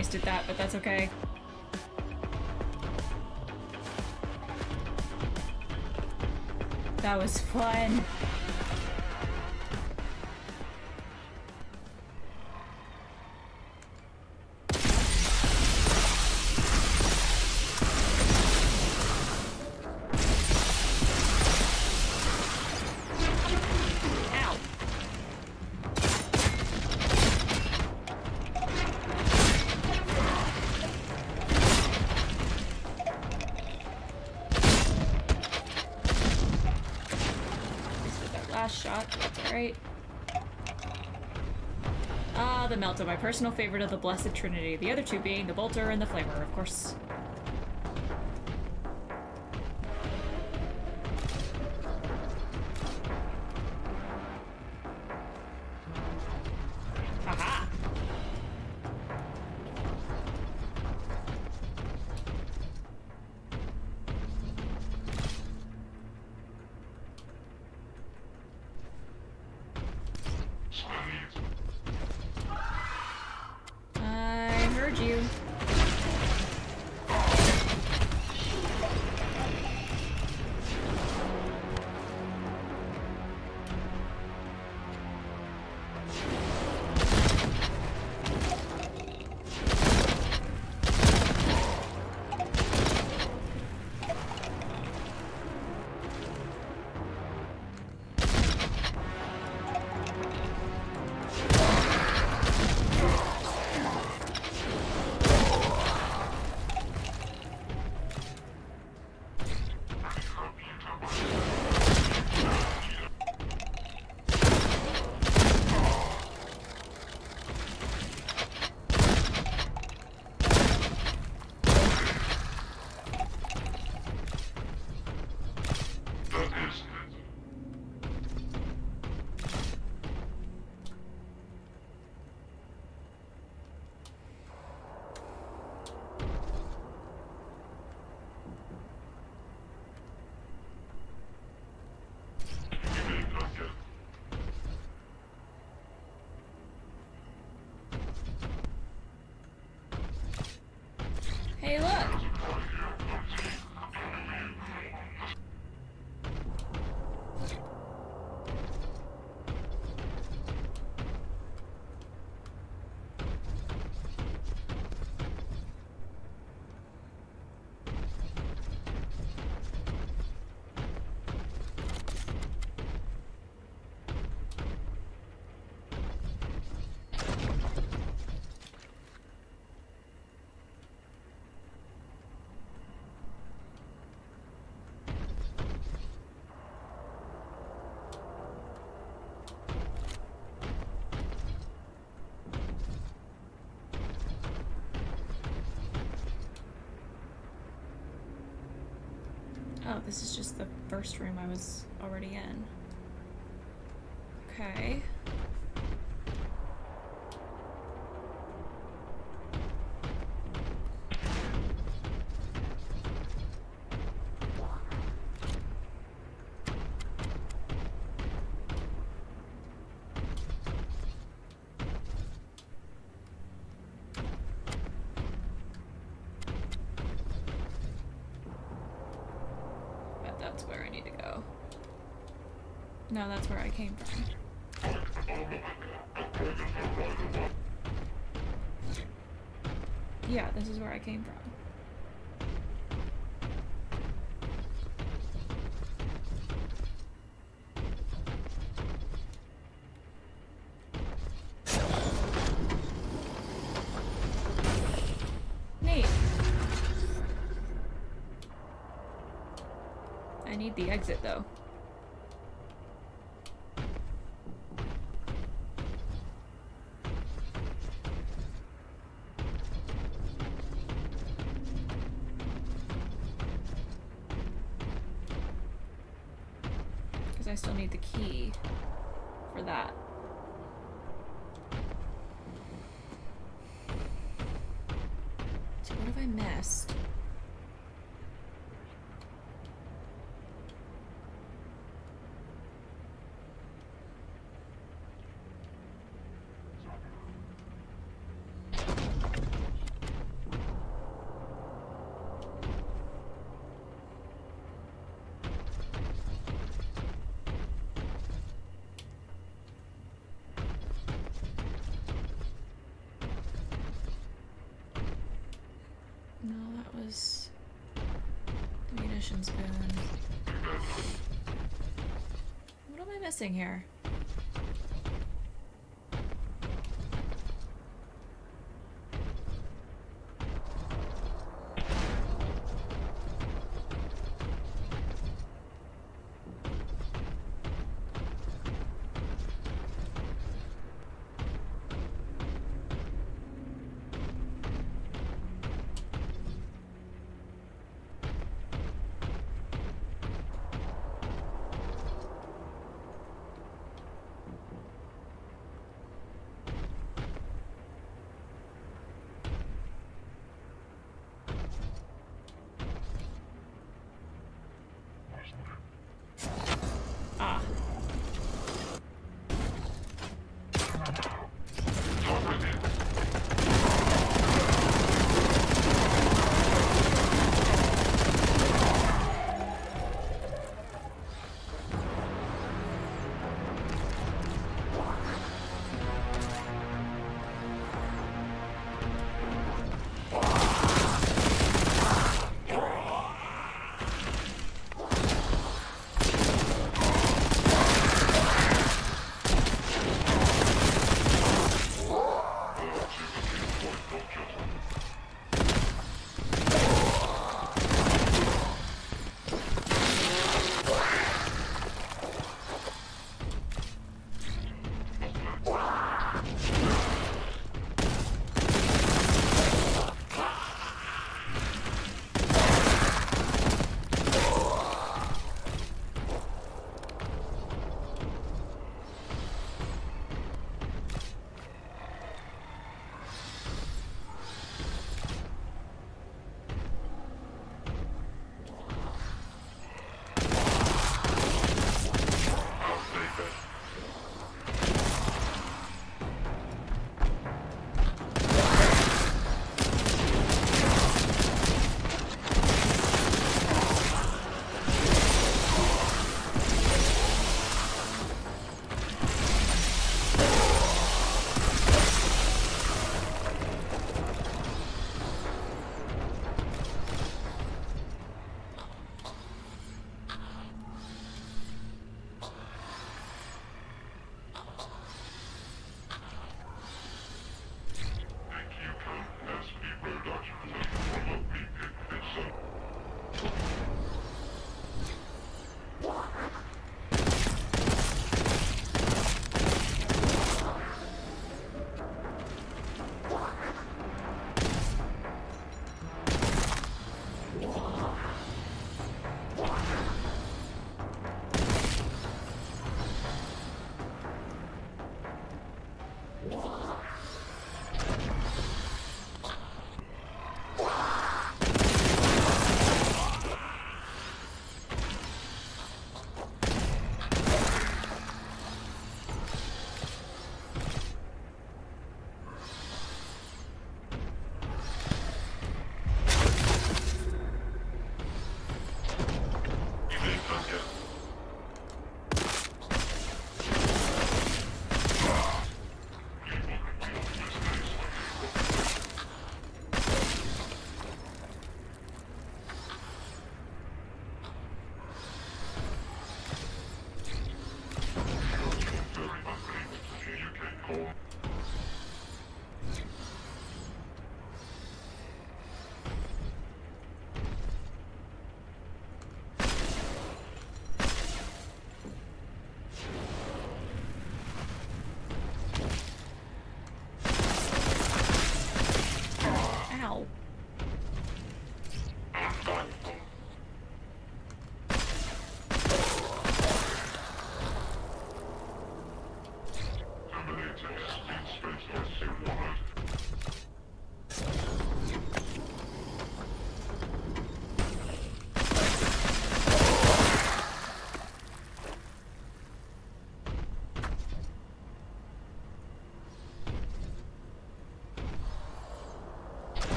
Wasted that, but that's okay. That was fun. Melta, my personal favorite of the Blessed Trinity. The other two being the Bolter and the Flamer, of course. Oh, this is just the first room I was already in. Okay. But that's where I need to go. No, that's where I came from. Yeah, this is where I came from. Neat. I need the exit though. Key for that. So what have I missed? No, that was What am I missing here?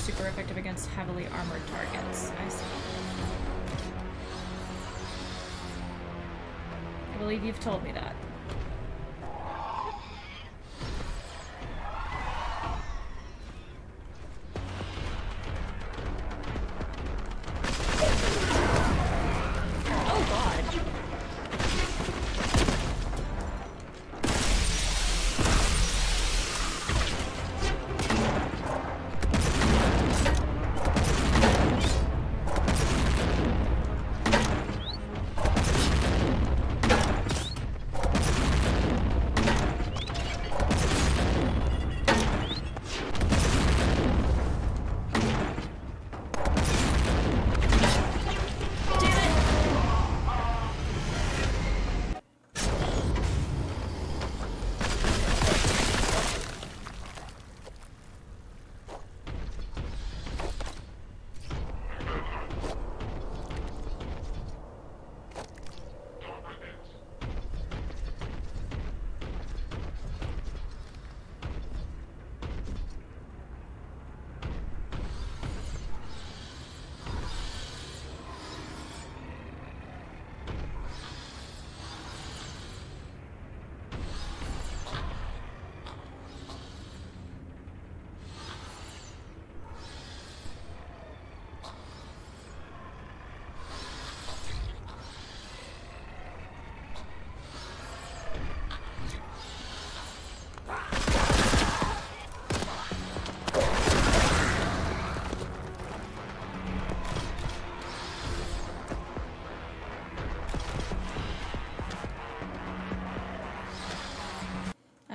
Super effective against heavily armored targets. I see. I believe you've told me that.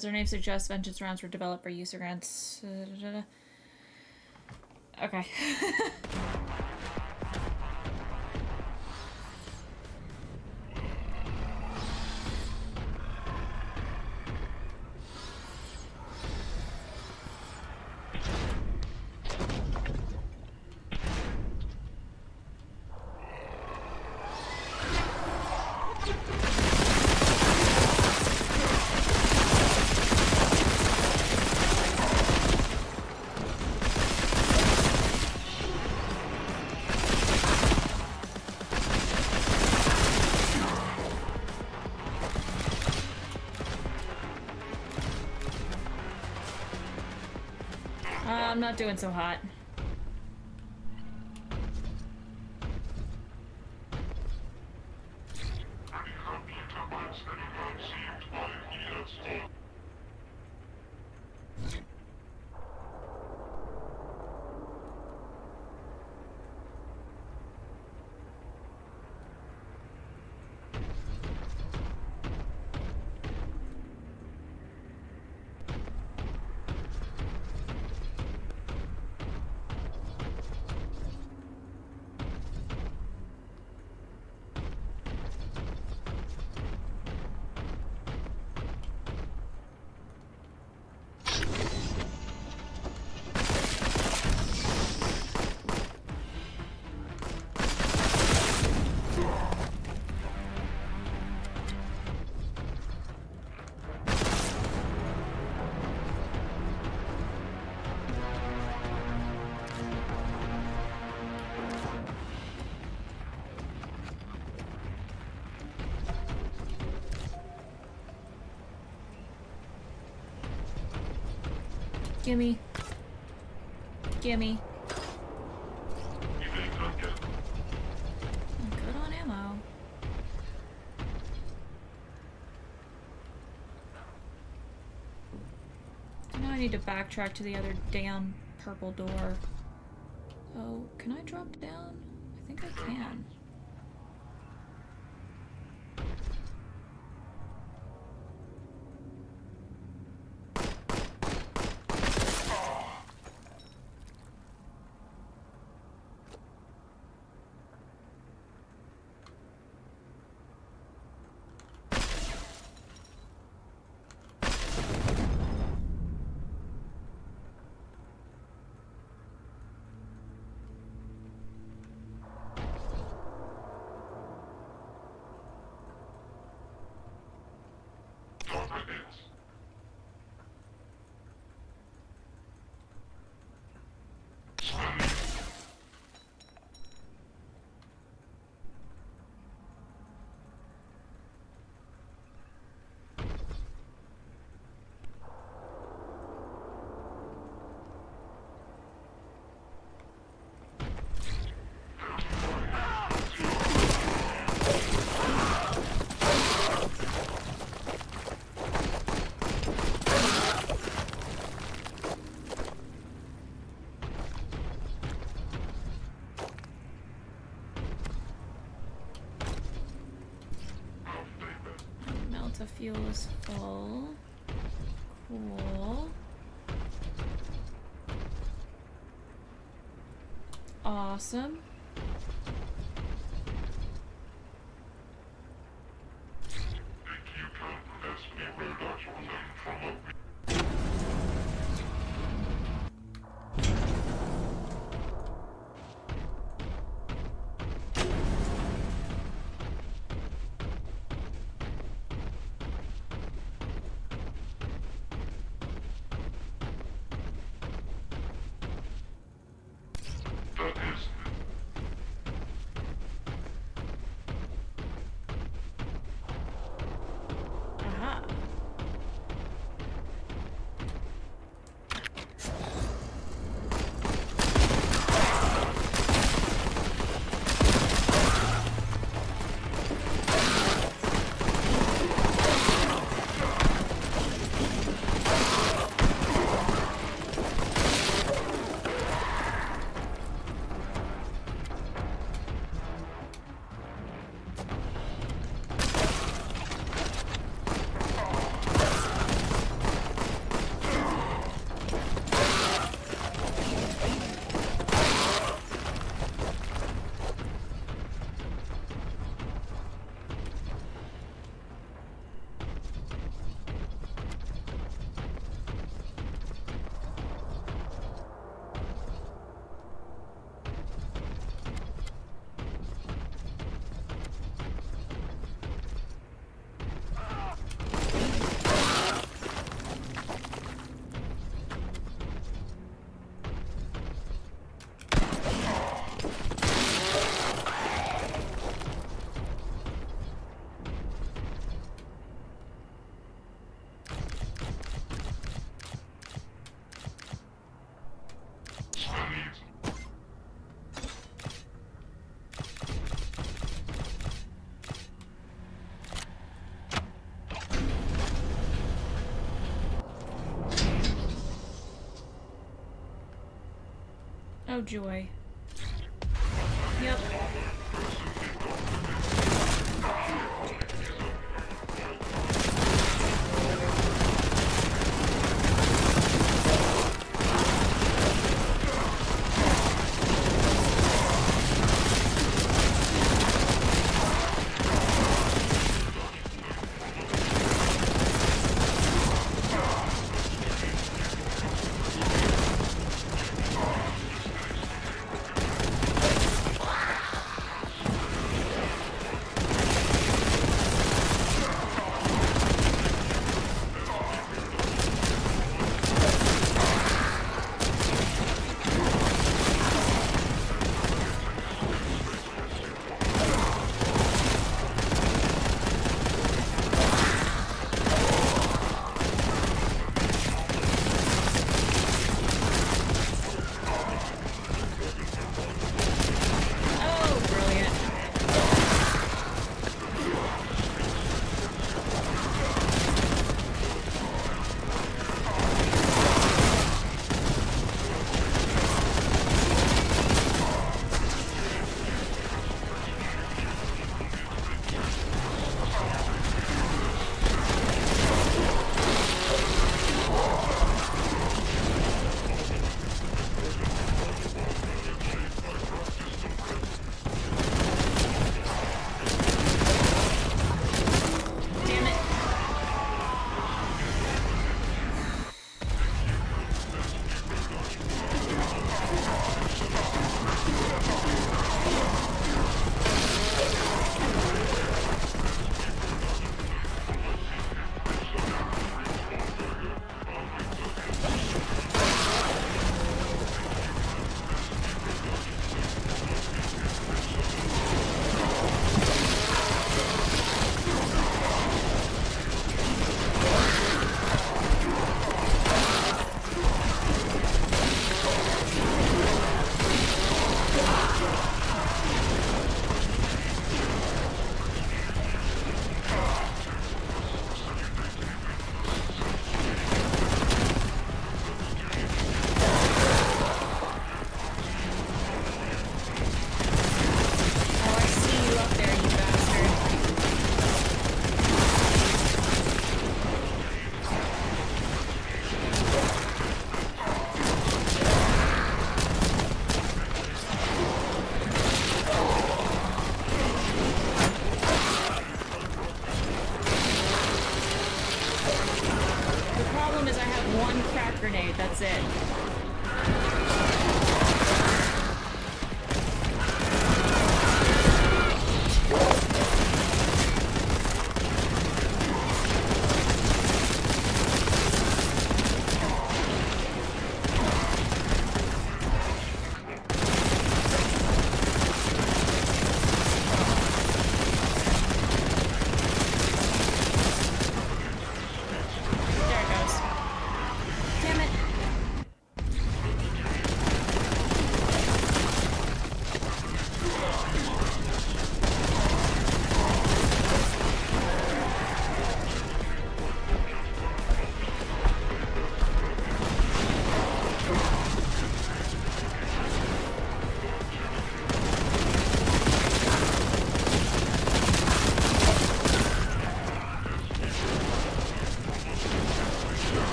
As their name suggests, vengeance rounds were developed for use against. uh. Okay. I'm not doing so hot. Gimme. Gimme. I'm good on ammo. Now I need to backtrack to the other damn purple door. Oh, can I drop down? I think I can. Fuel is full. Cool. Awesome. Joy.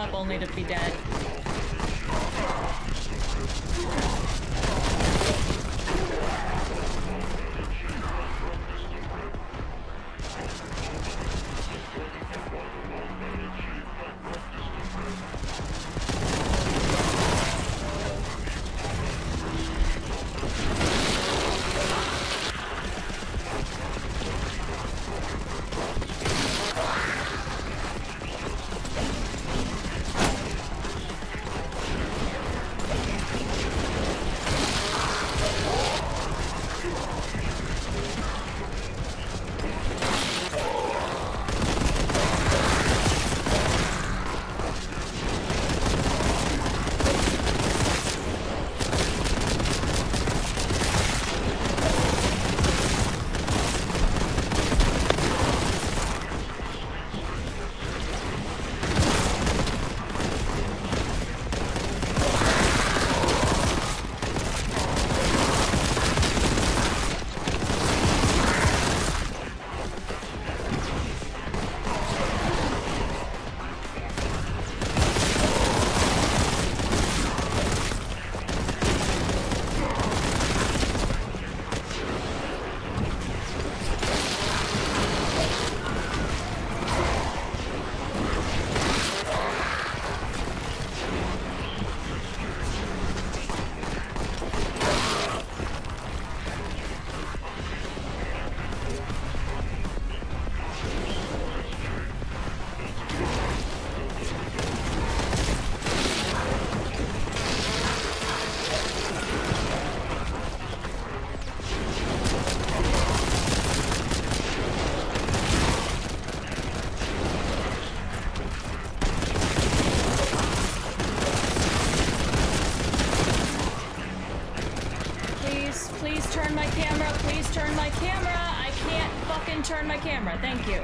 Up only to turn my camera. Thank you.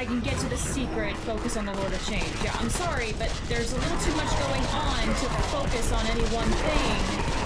I can get to the secret, focus on the Lord of Change. Yeah, I'm sorry, but there's a little too much going on to focus on any one thing.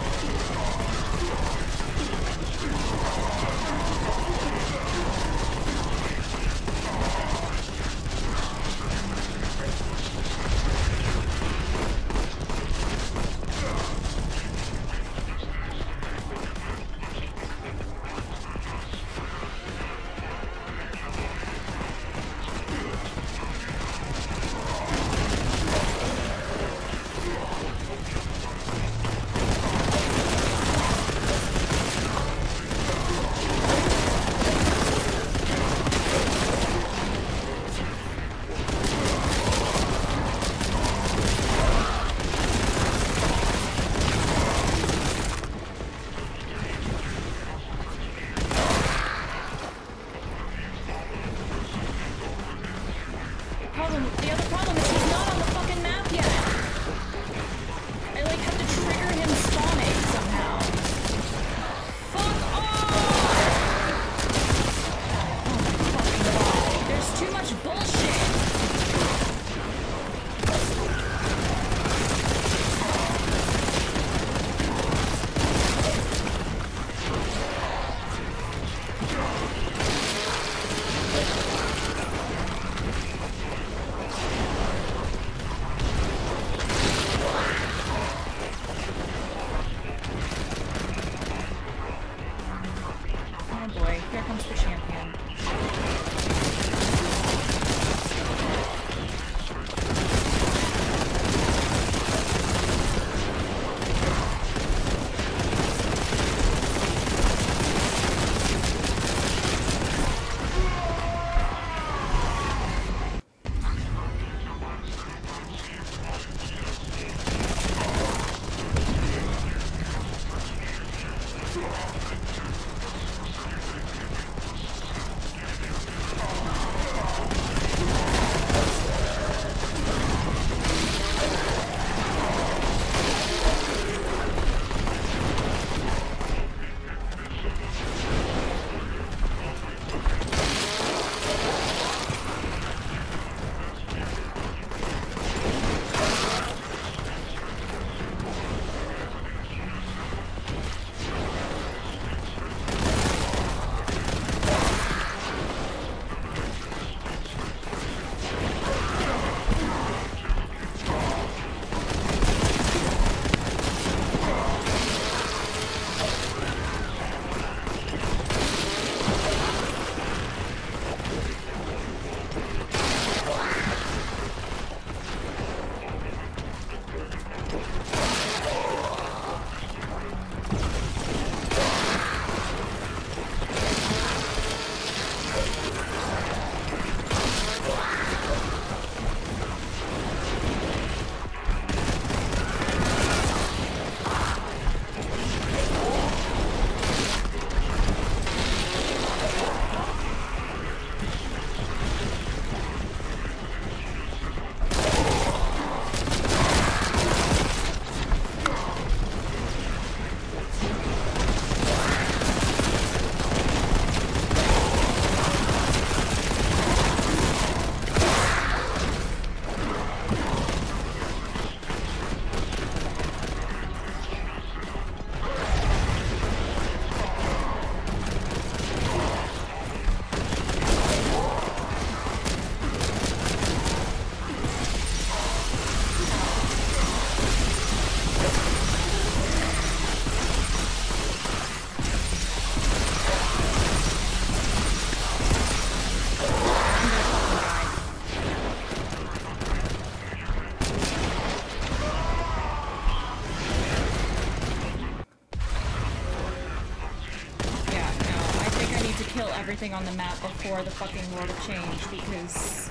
Everything on the map before the fucking Lord of Change because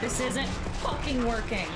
this isn't fucking working.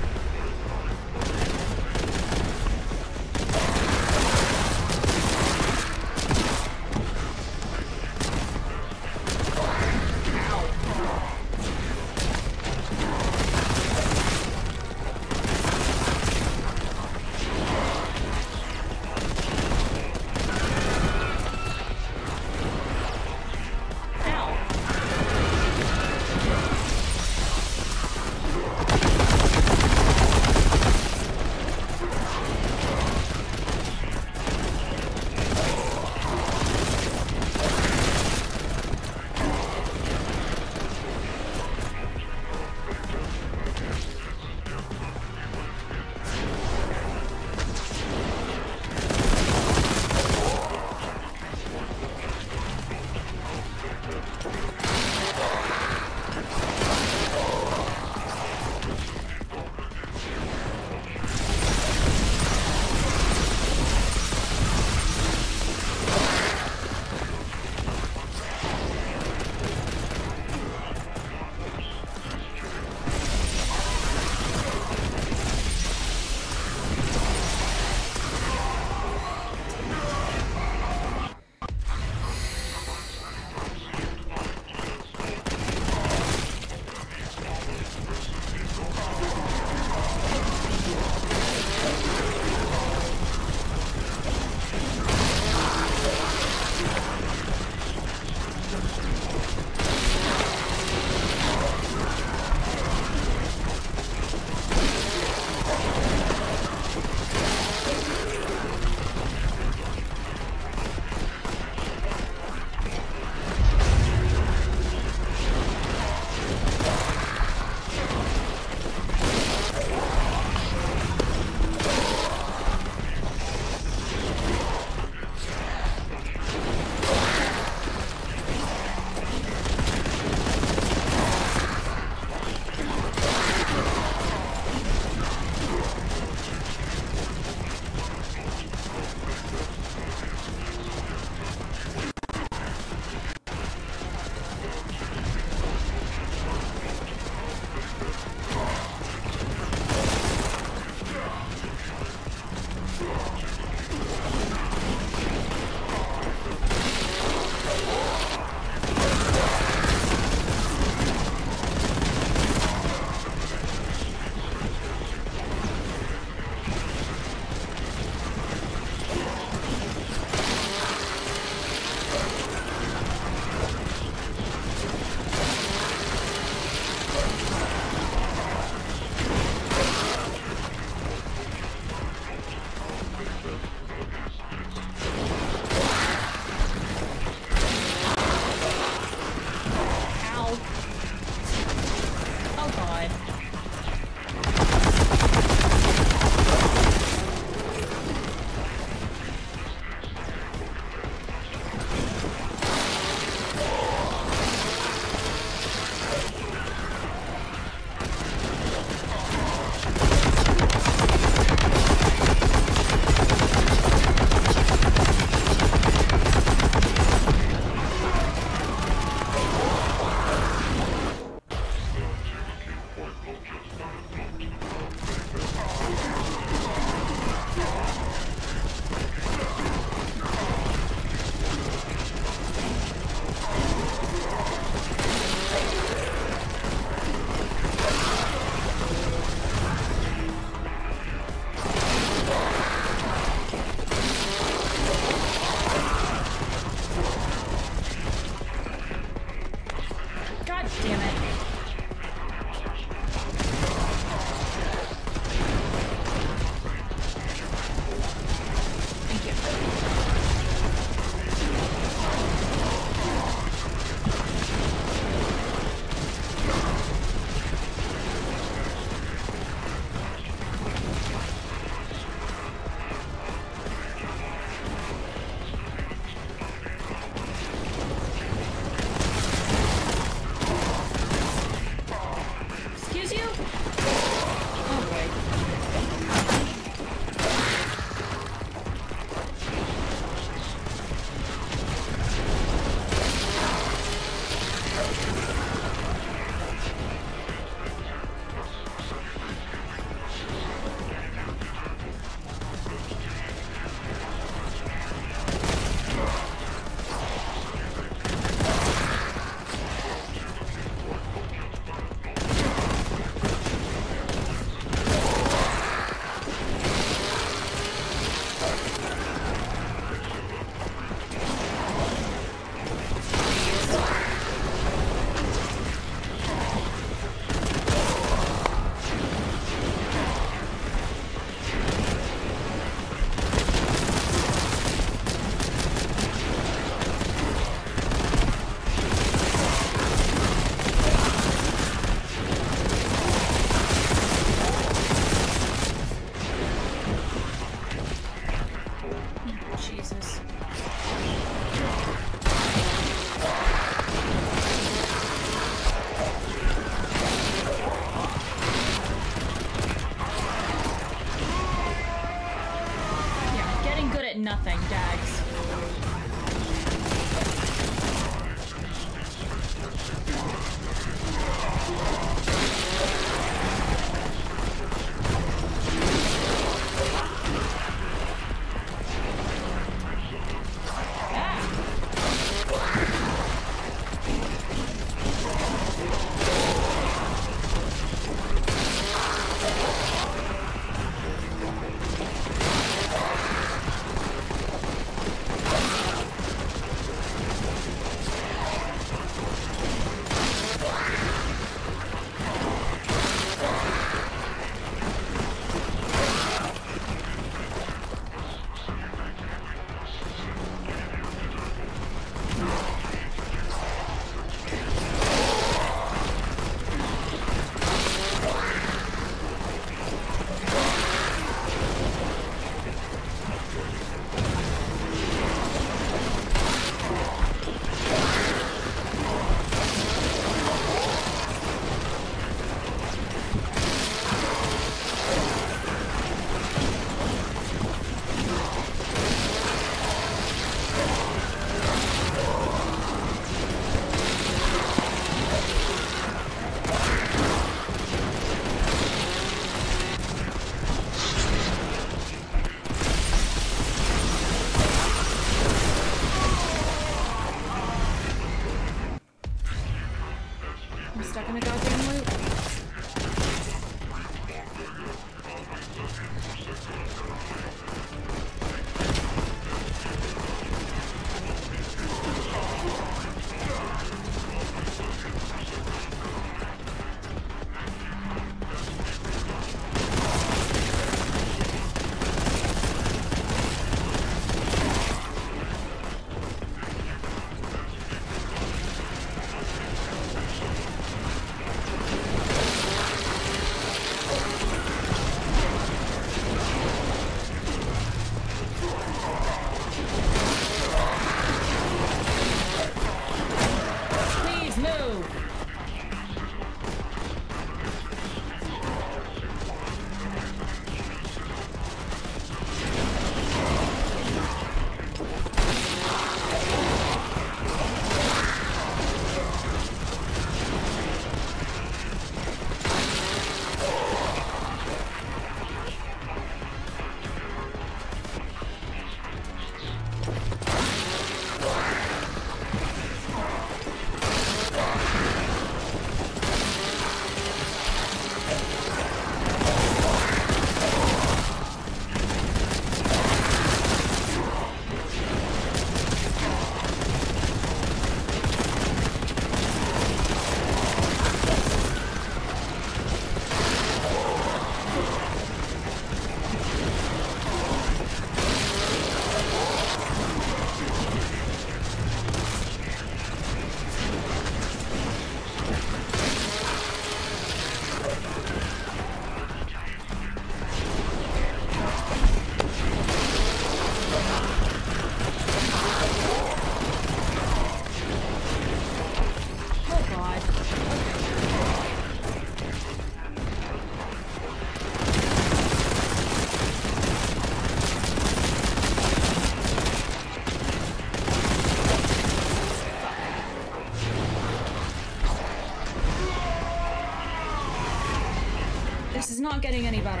Getting any better.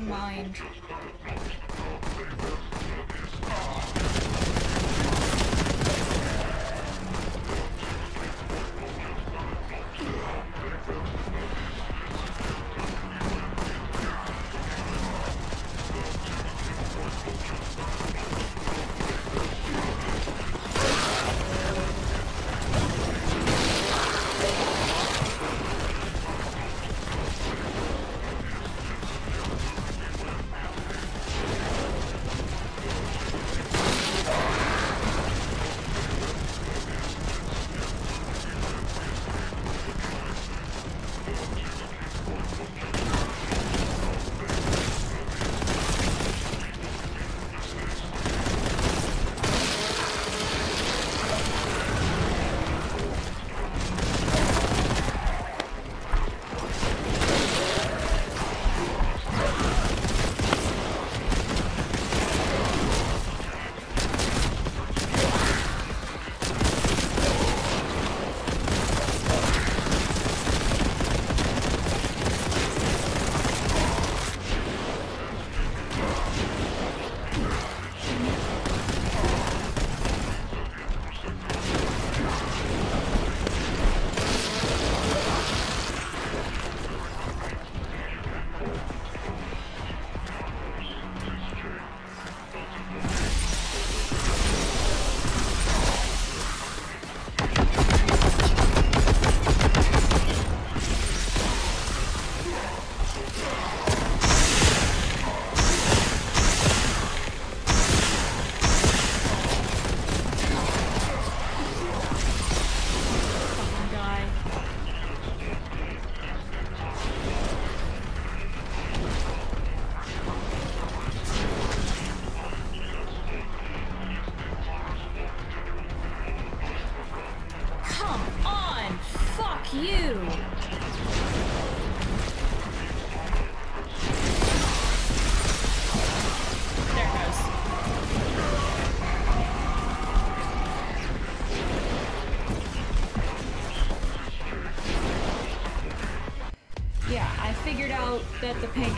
Mind. The pink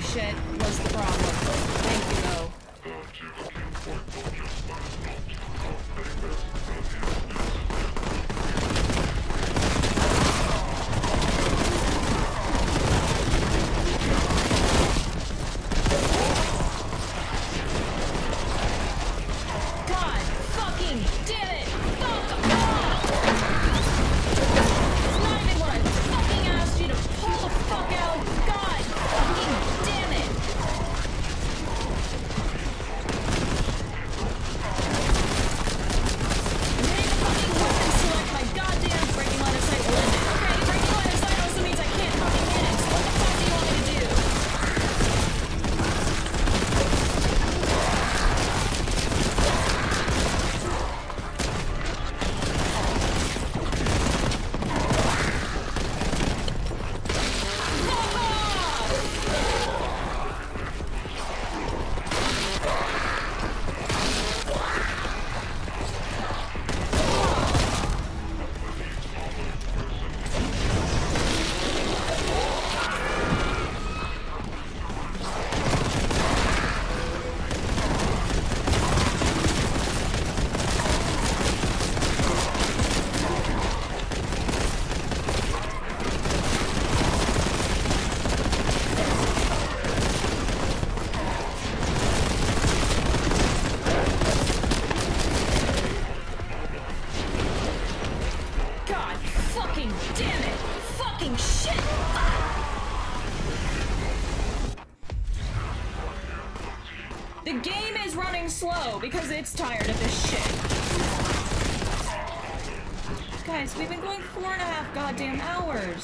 because it's tired of this shit. Guys, we've been going four and a half goddamn hours.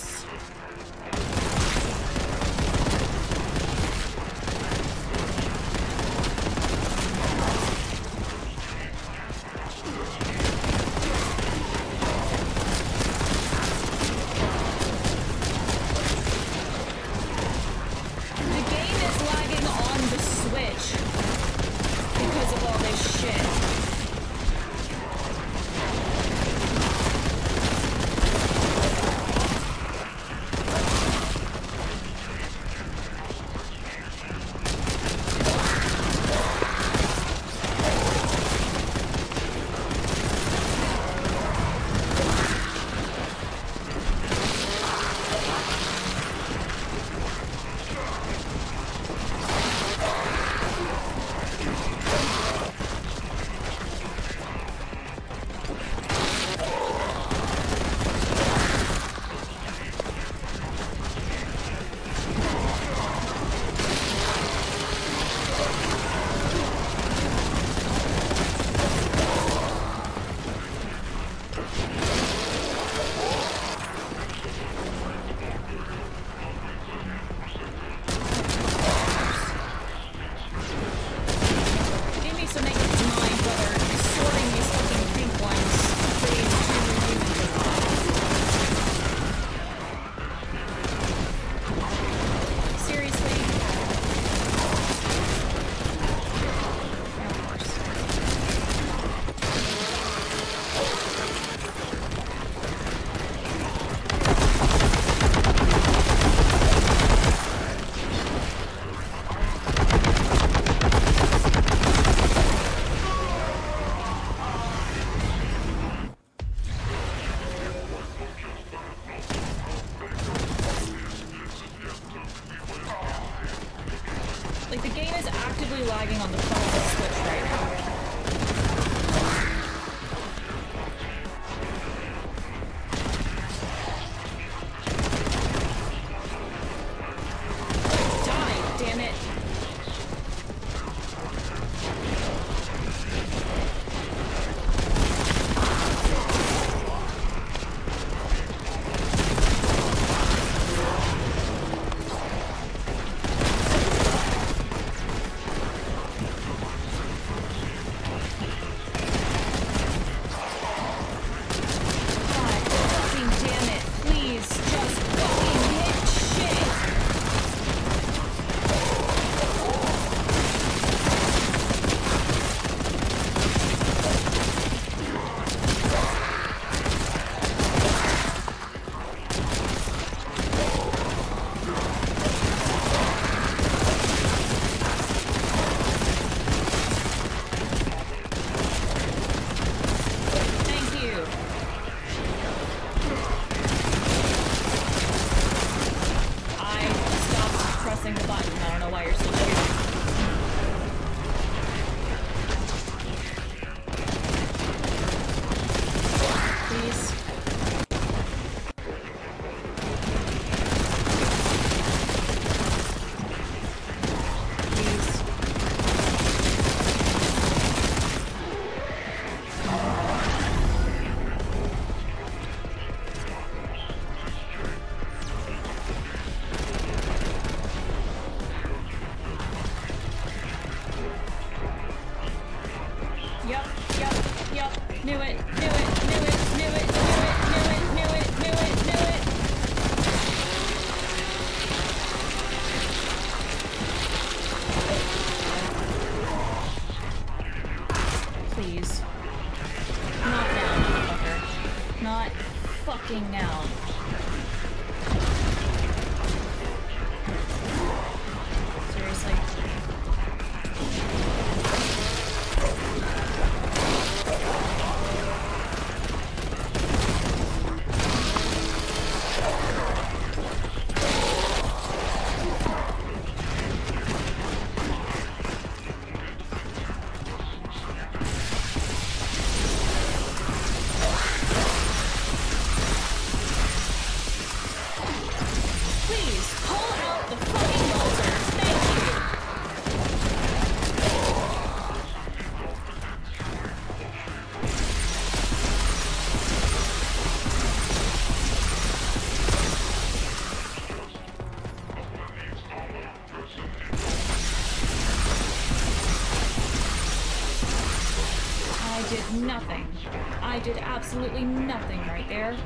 absolutely nothing right there.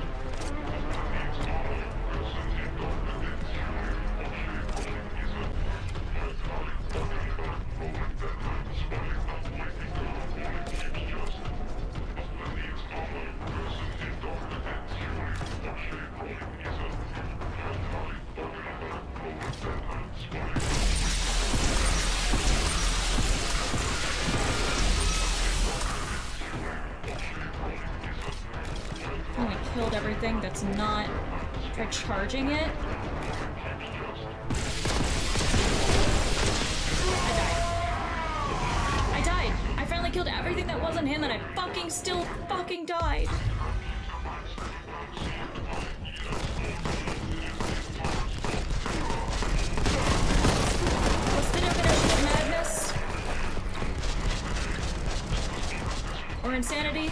it's not charging it. I died. I died. I finally killed everything that wasn't him and I fucking still fucking died. insanity.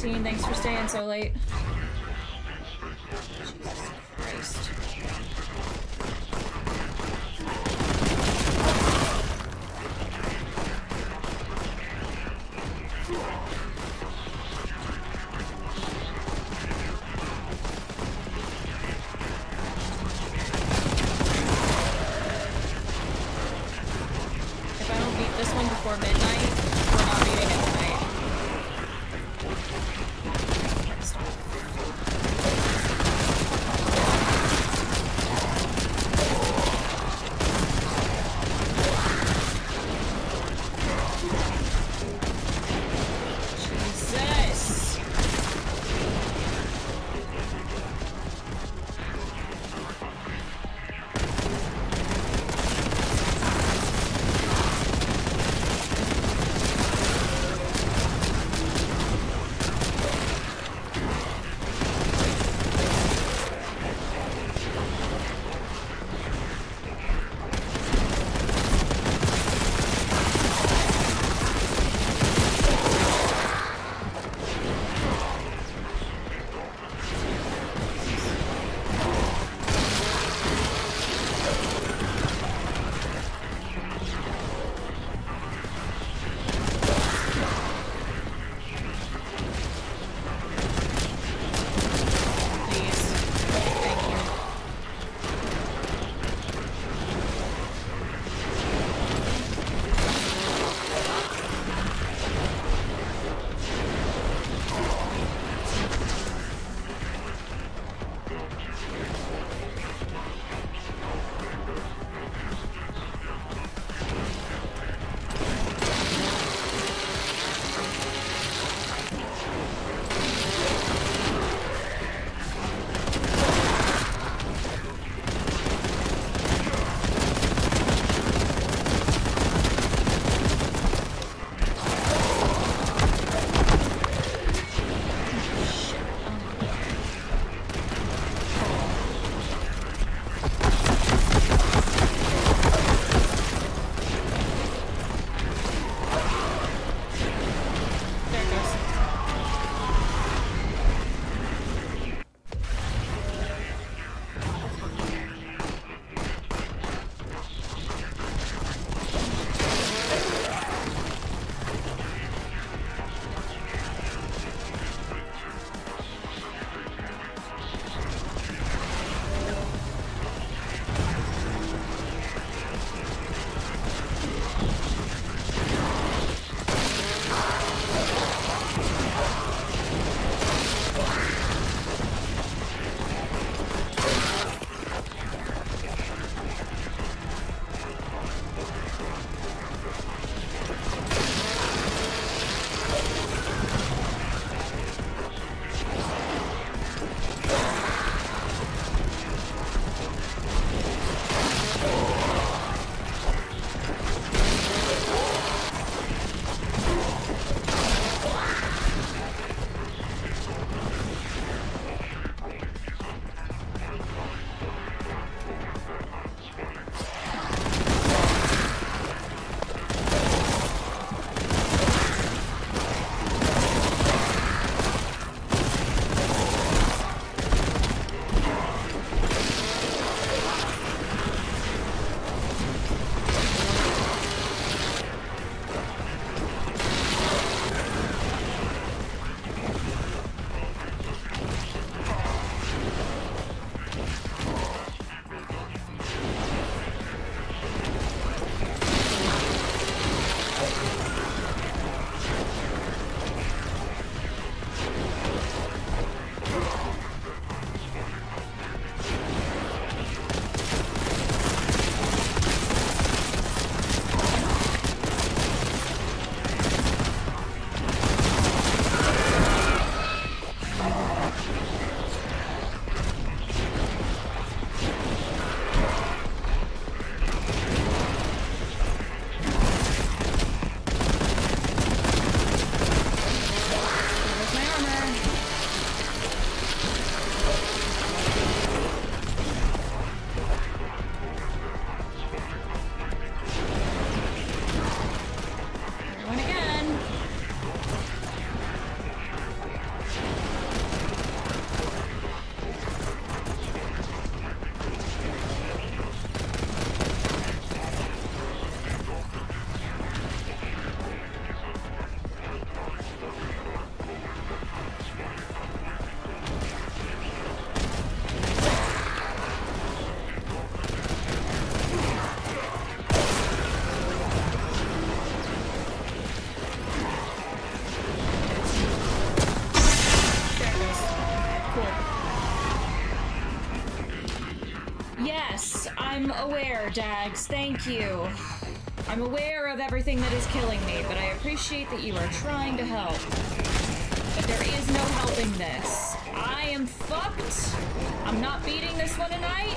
Thanks for staying so late. There, Dags. Thank you. I'm aware of everything that is killing me, but I appreciate that you are trying to help. But there is no helping this. I am fucked. I'm not beating this one tonight.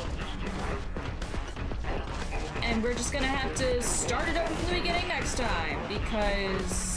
And we're just gonna have to start it over from the beginning next time because.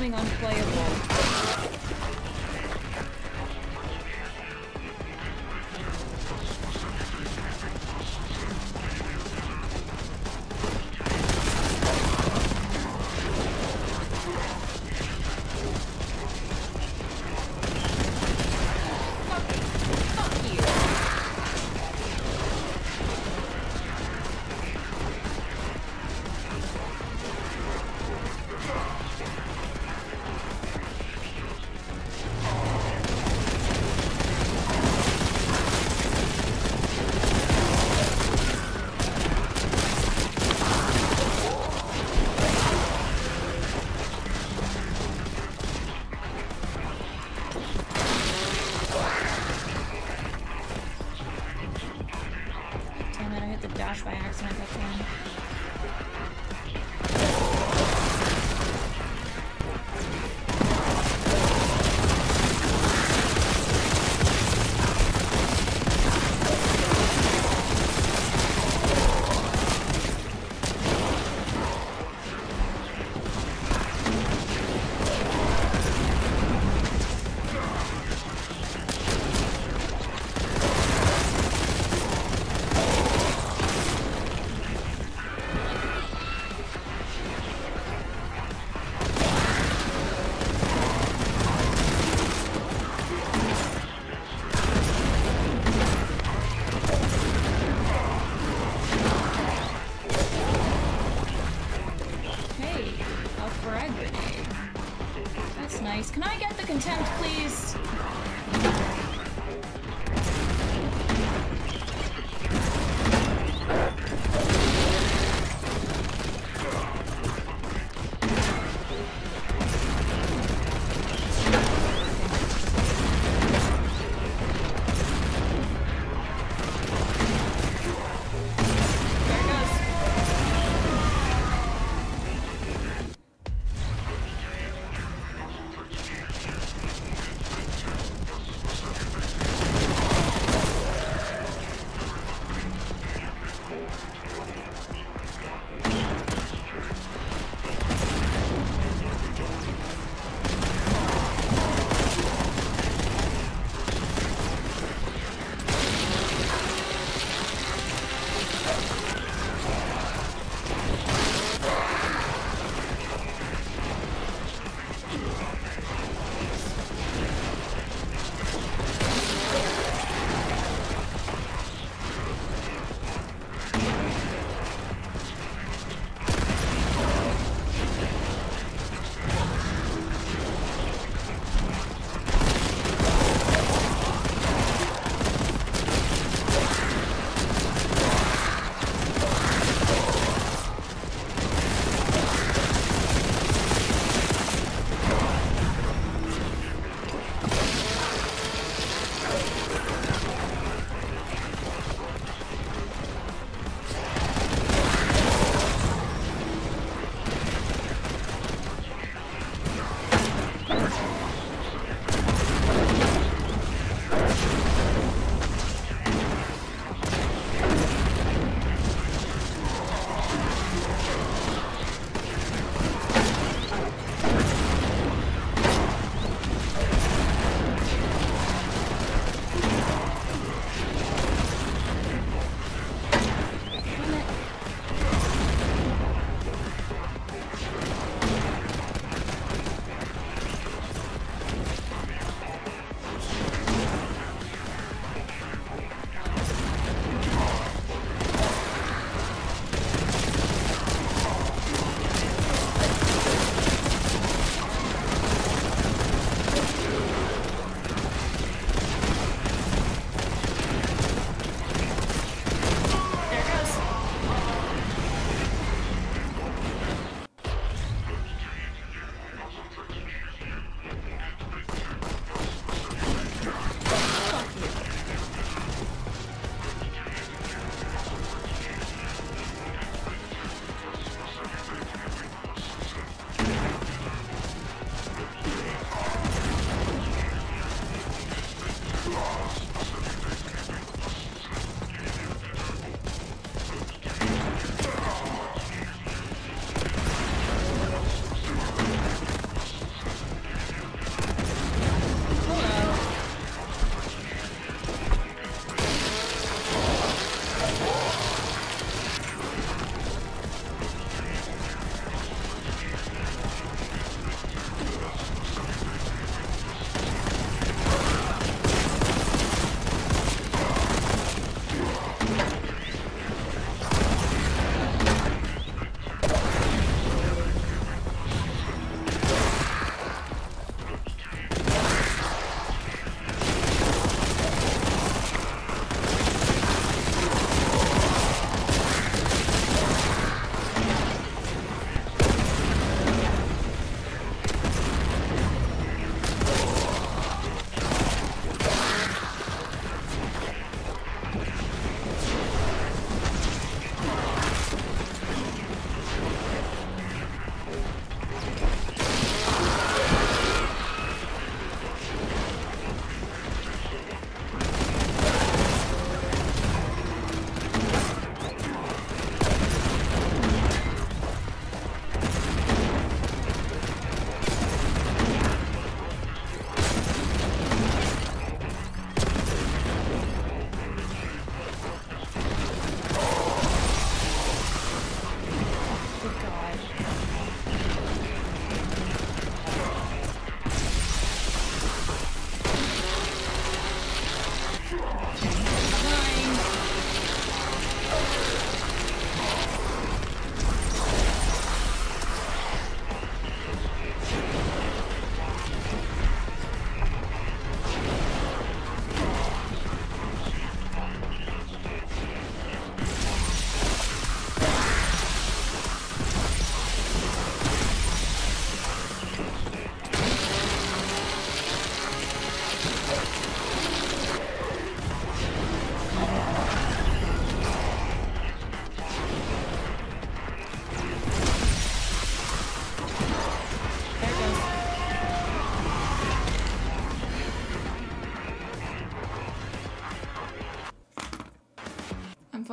Becoming unplayable.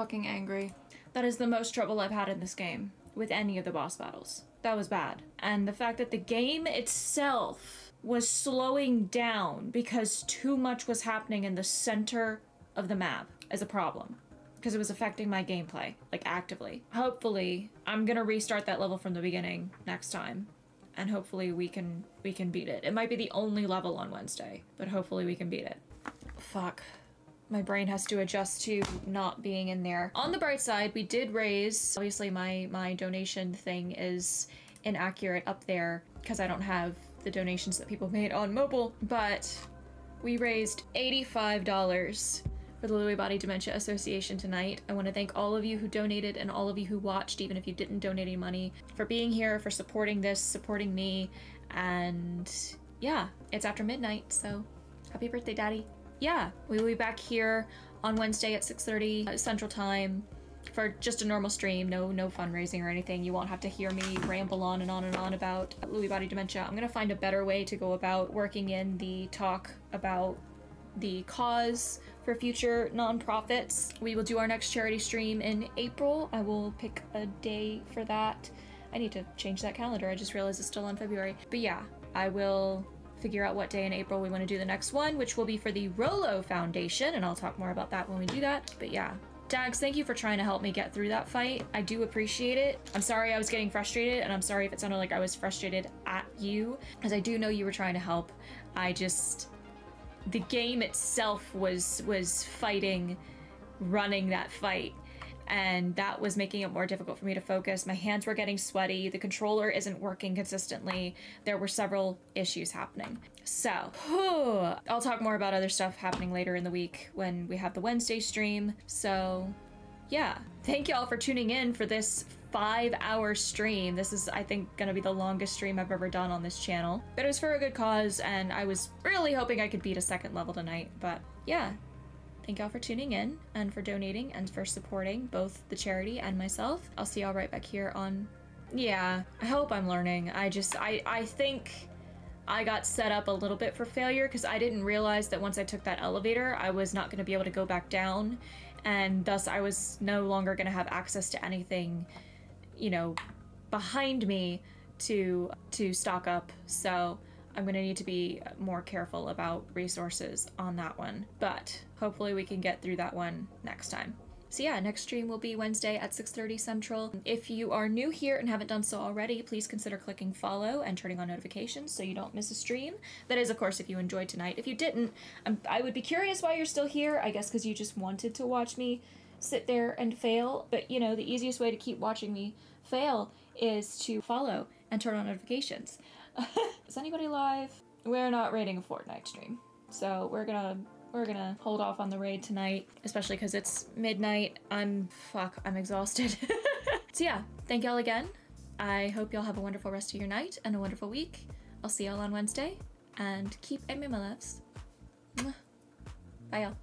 Fucking angry. That is the most trouble I've had in this game with any of the boss battles. That was bad. And the fact that the game itself was slowing down because too much was happening in the center of the map is a problem. Because it was affecting my gameplay, like actively. Hopefully, I'm gonna restart that level from the beginning next time. And hopefully we can we can beat it. It might be the only level on Wednesday, but hopefully we can beat it. Fuck. My brain has to adjust to not being in there. On the bright side, we did raise, obviously my, my donation thing is inaccurate up there because I don't have the donations that people made on mobile, but we raised $85 for the Lewy Body Dementia Association tonight. I want to thank all of you who donated and all of you who watched, even if you didn't donate any money, for being here, for supporting this, supporting me, and yeah, it's after midnight, so happy birthday, Daddy. Yeah, we will be back here on Wednesday at 6.30 uh, Central Time for just a normal stream, no no fundraising or anything. You won't have to hear me ramble on and on and on about Lewy body dementia. I'm gonna find a better way to go about working in the talk about the cause for future nonprofits. We will do our next charity stream in April. I will pick a day for that. I need to change that calendar. I just realized it's still on February. But yeah, I will figure out what day in April we want to do the next one, which will be for the Rolo Foundation, and I'll talk more about that when we do that. But yeah. Dags, thank you for trying to help me get through that fight. I do appreciate it. I'm sorry I was getting frustrated, and I'm sorry if it sounded like I was frustrated at you, because I do know you were trying to help. I just the game itself was was fighting running that fight and that was making it more difficult for me to focus. My hands were getting sweaty. The controller isn't working consistently. There were several issues happening. So i'll talk more about other stuff happening later in the week when we have the wednesday stream. So yeah thank y'all for tuning in for this five hour stream. This is i think gonna be the longest stream i've ever done on this channel. But it was for a good cause and i was really hoping i could beat a second level tonight but yeah thank y'all for tuning in and for donating and for supporting both the charity and myself. I'll see y'all right back here on yeah i hope i'm learning. I just i i think I got set up a little bit for failure because I didn't realize that once I took that elevator, I was not going to be able to go back down, and thus I was no longer going to have access to anything, you know, behind me to to stock up. So I'm going to need to be more careful about resources on that one. But hopefully we can get through that one next time. So yeah, next stream will be Wednesday at 6.30 Central. If you are new here and haven't done so already, please consider clicking follow and turning on notifications so you don't miss a stream. That is, of course, if you enjoyed tonight. If you didn't, I'm, I would be curious why you're still here. I guess because you just wanted to watch me sit there and fail. But, you know, the easiest way to keep watching me fail is to follow and turn on notifications. is anybody live? We're not raiding a Fortnite stream. So we're gonna we're gonna hold off on the raid tonight, especially because it's midnight. I'm fuck, I'm exhausted. so yeah, thank y'all again. I hope y'all have a wonderful rest of your night and a wonderful week. I'll see y'all on Wednesday, and keep aiming, my loves. Bye y'all.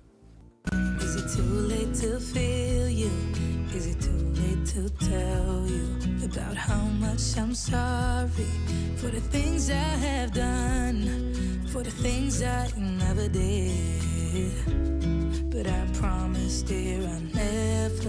Is it too late to tell you about how much I'm sorry for the things I have done, for the things I never did? But I promise, dear, I never.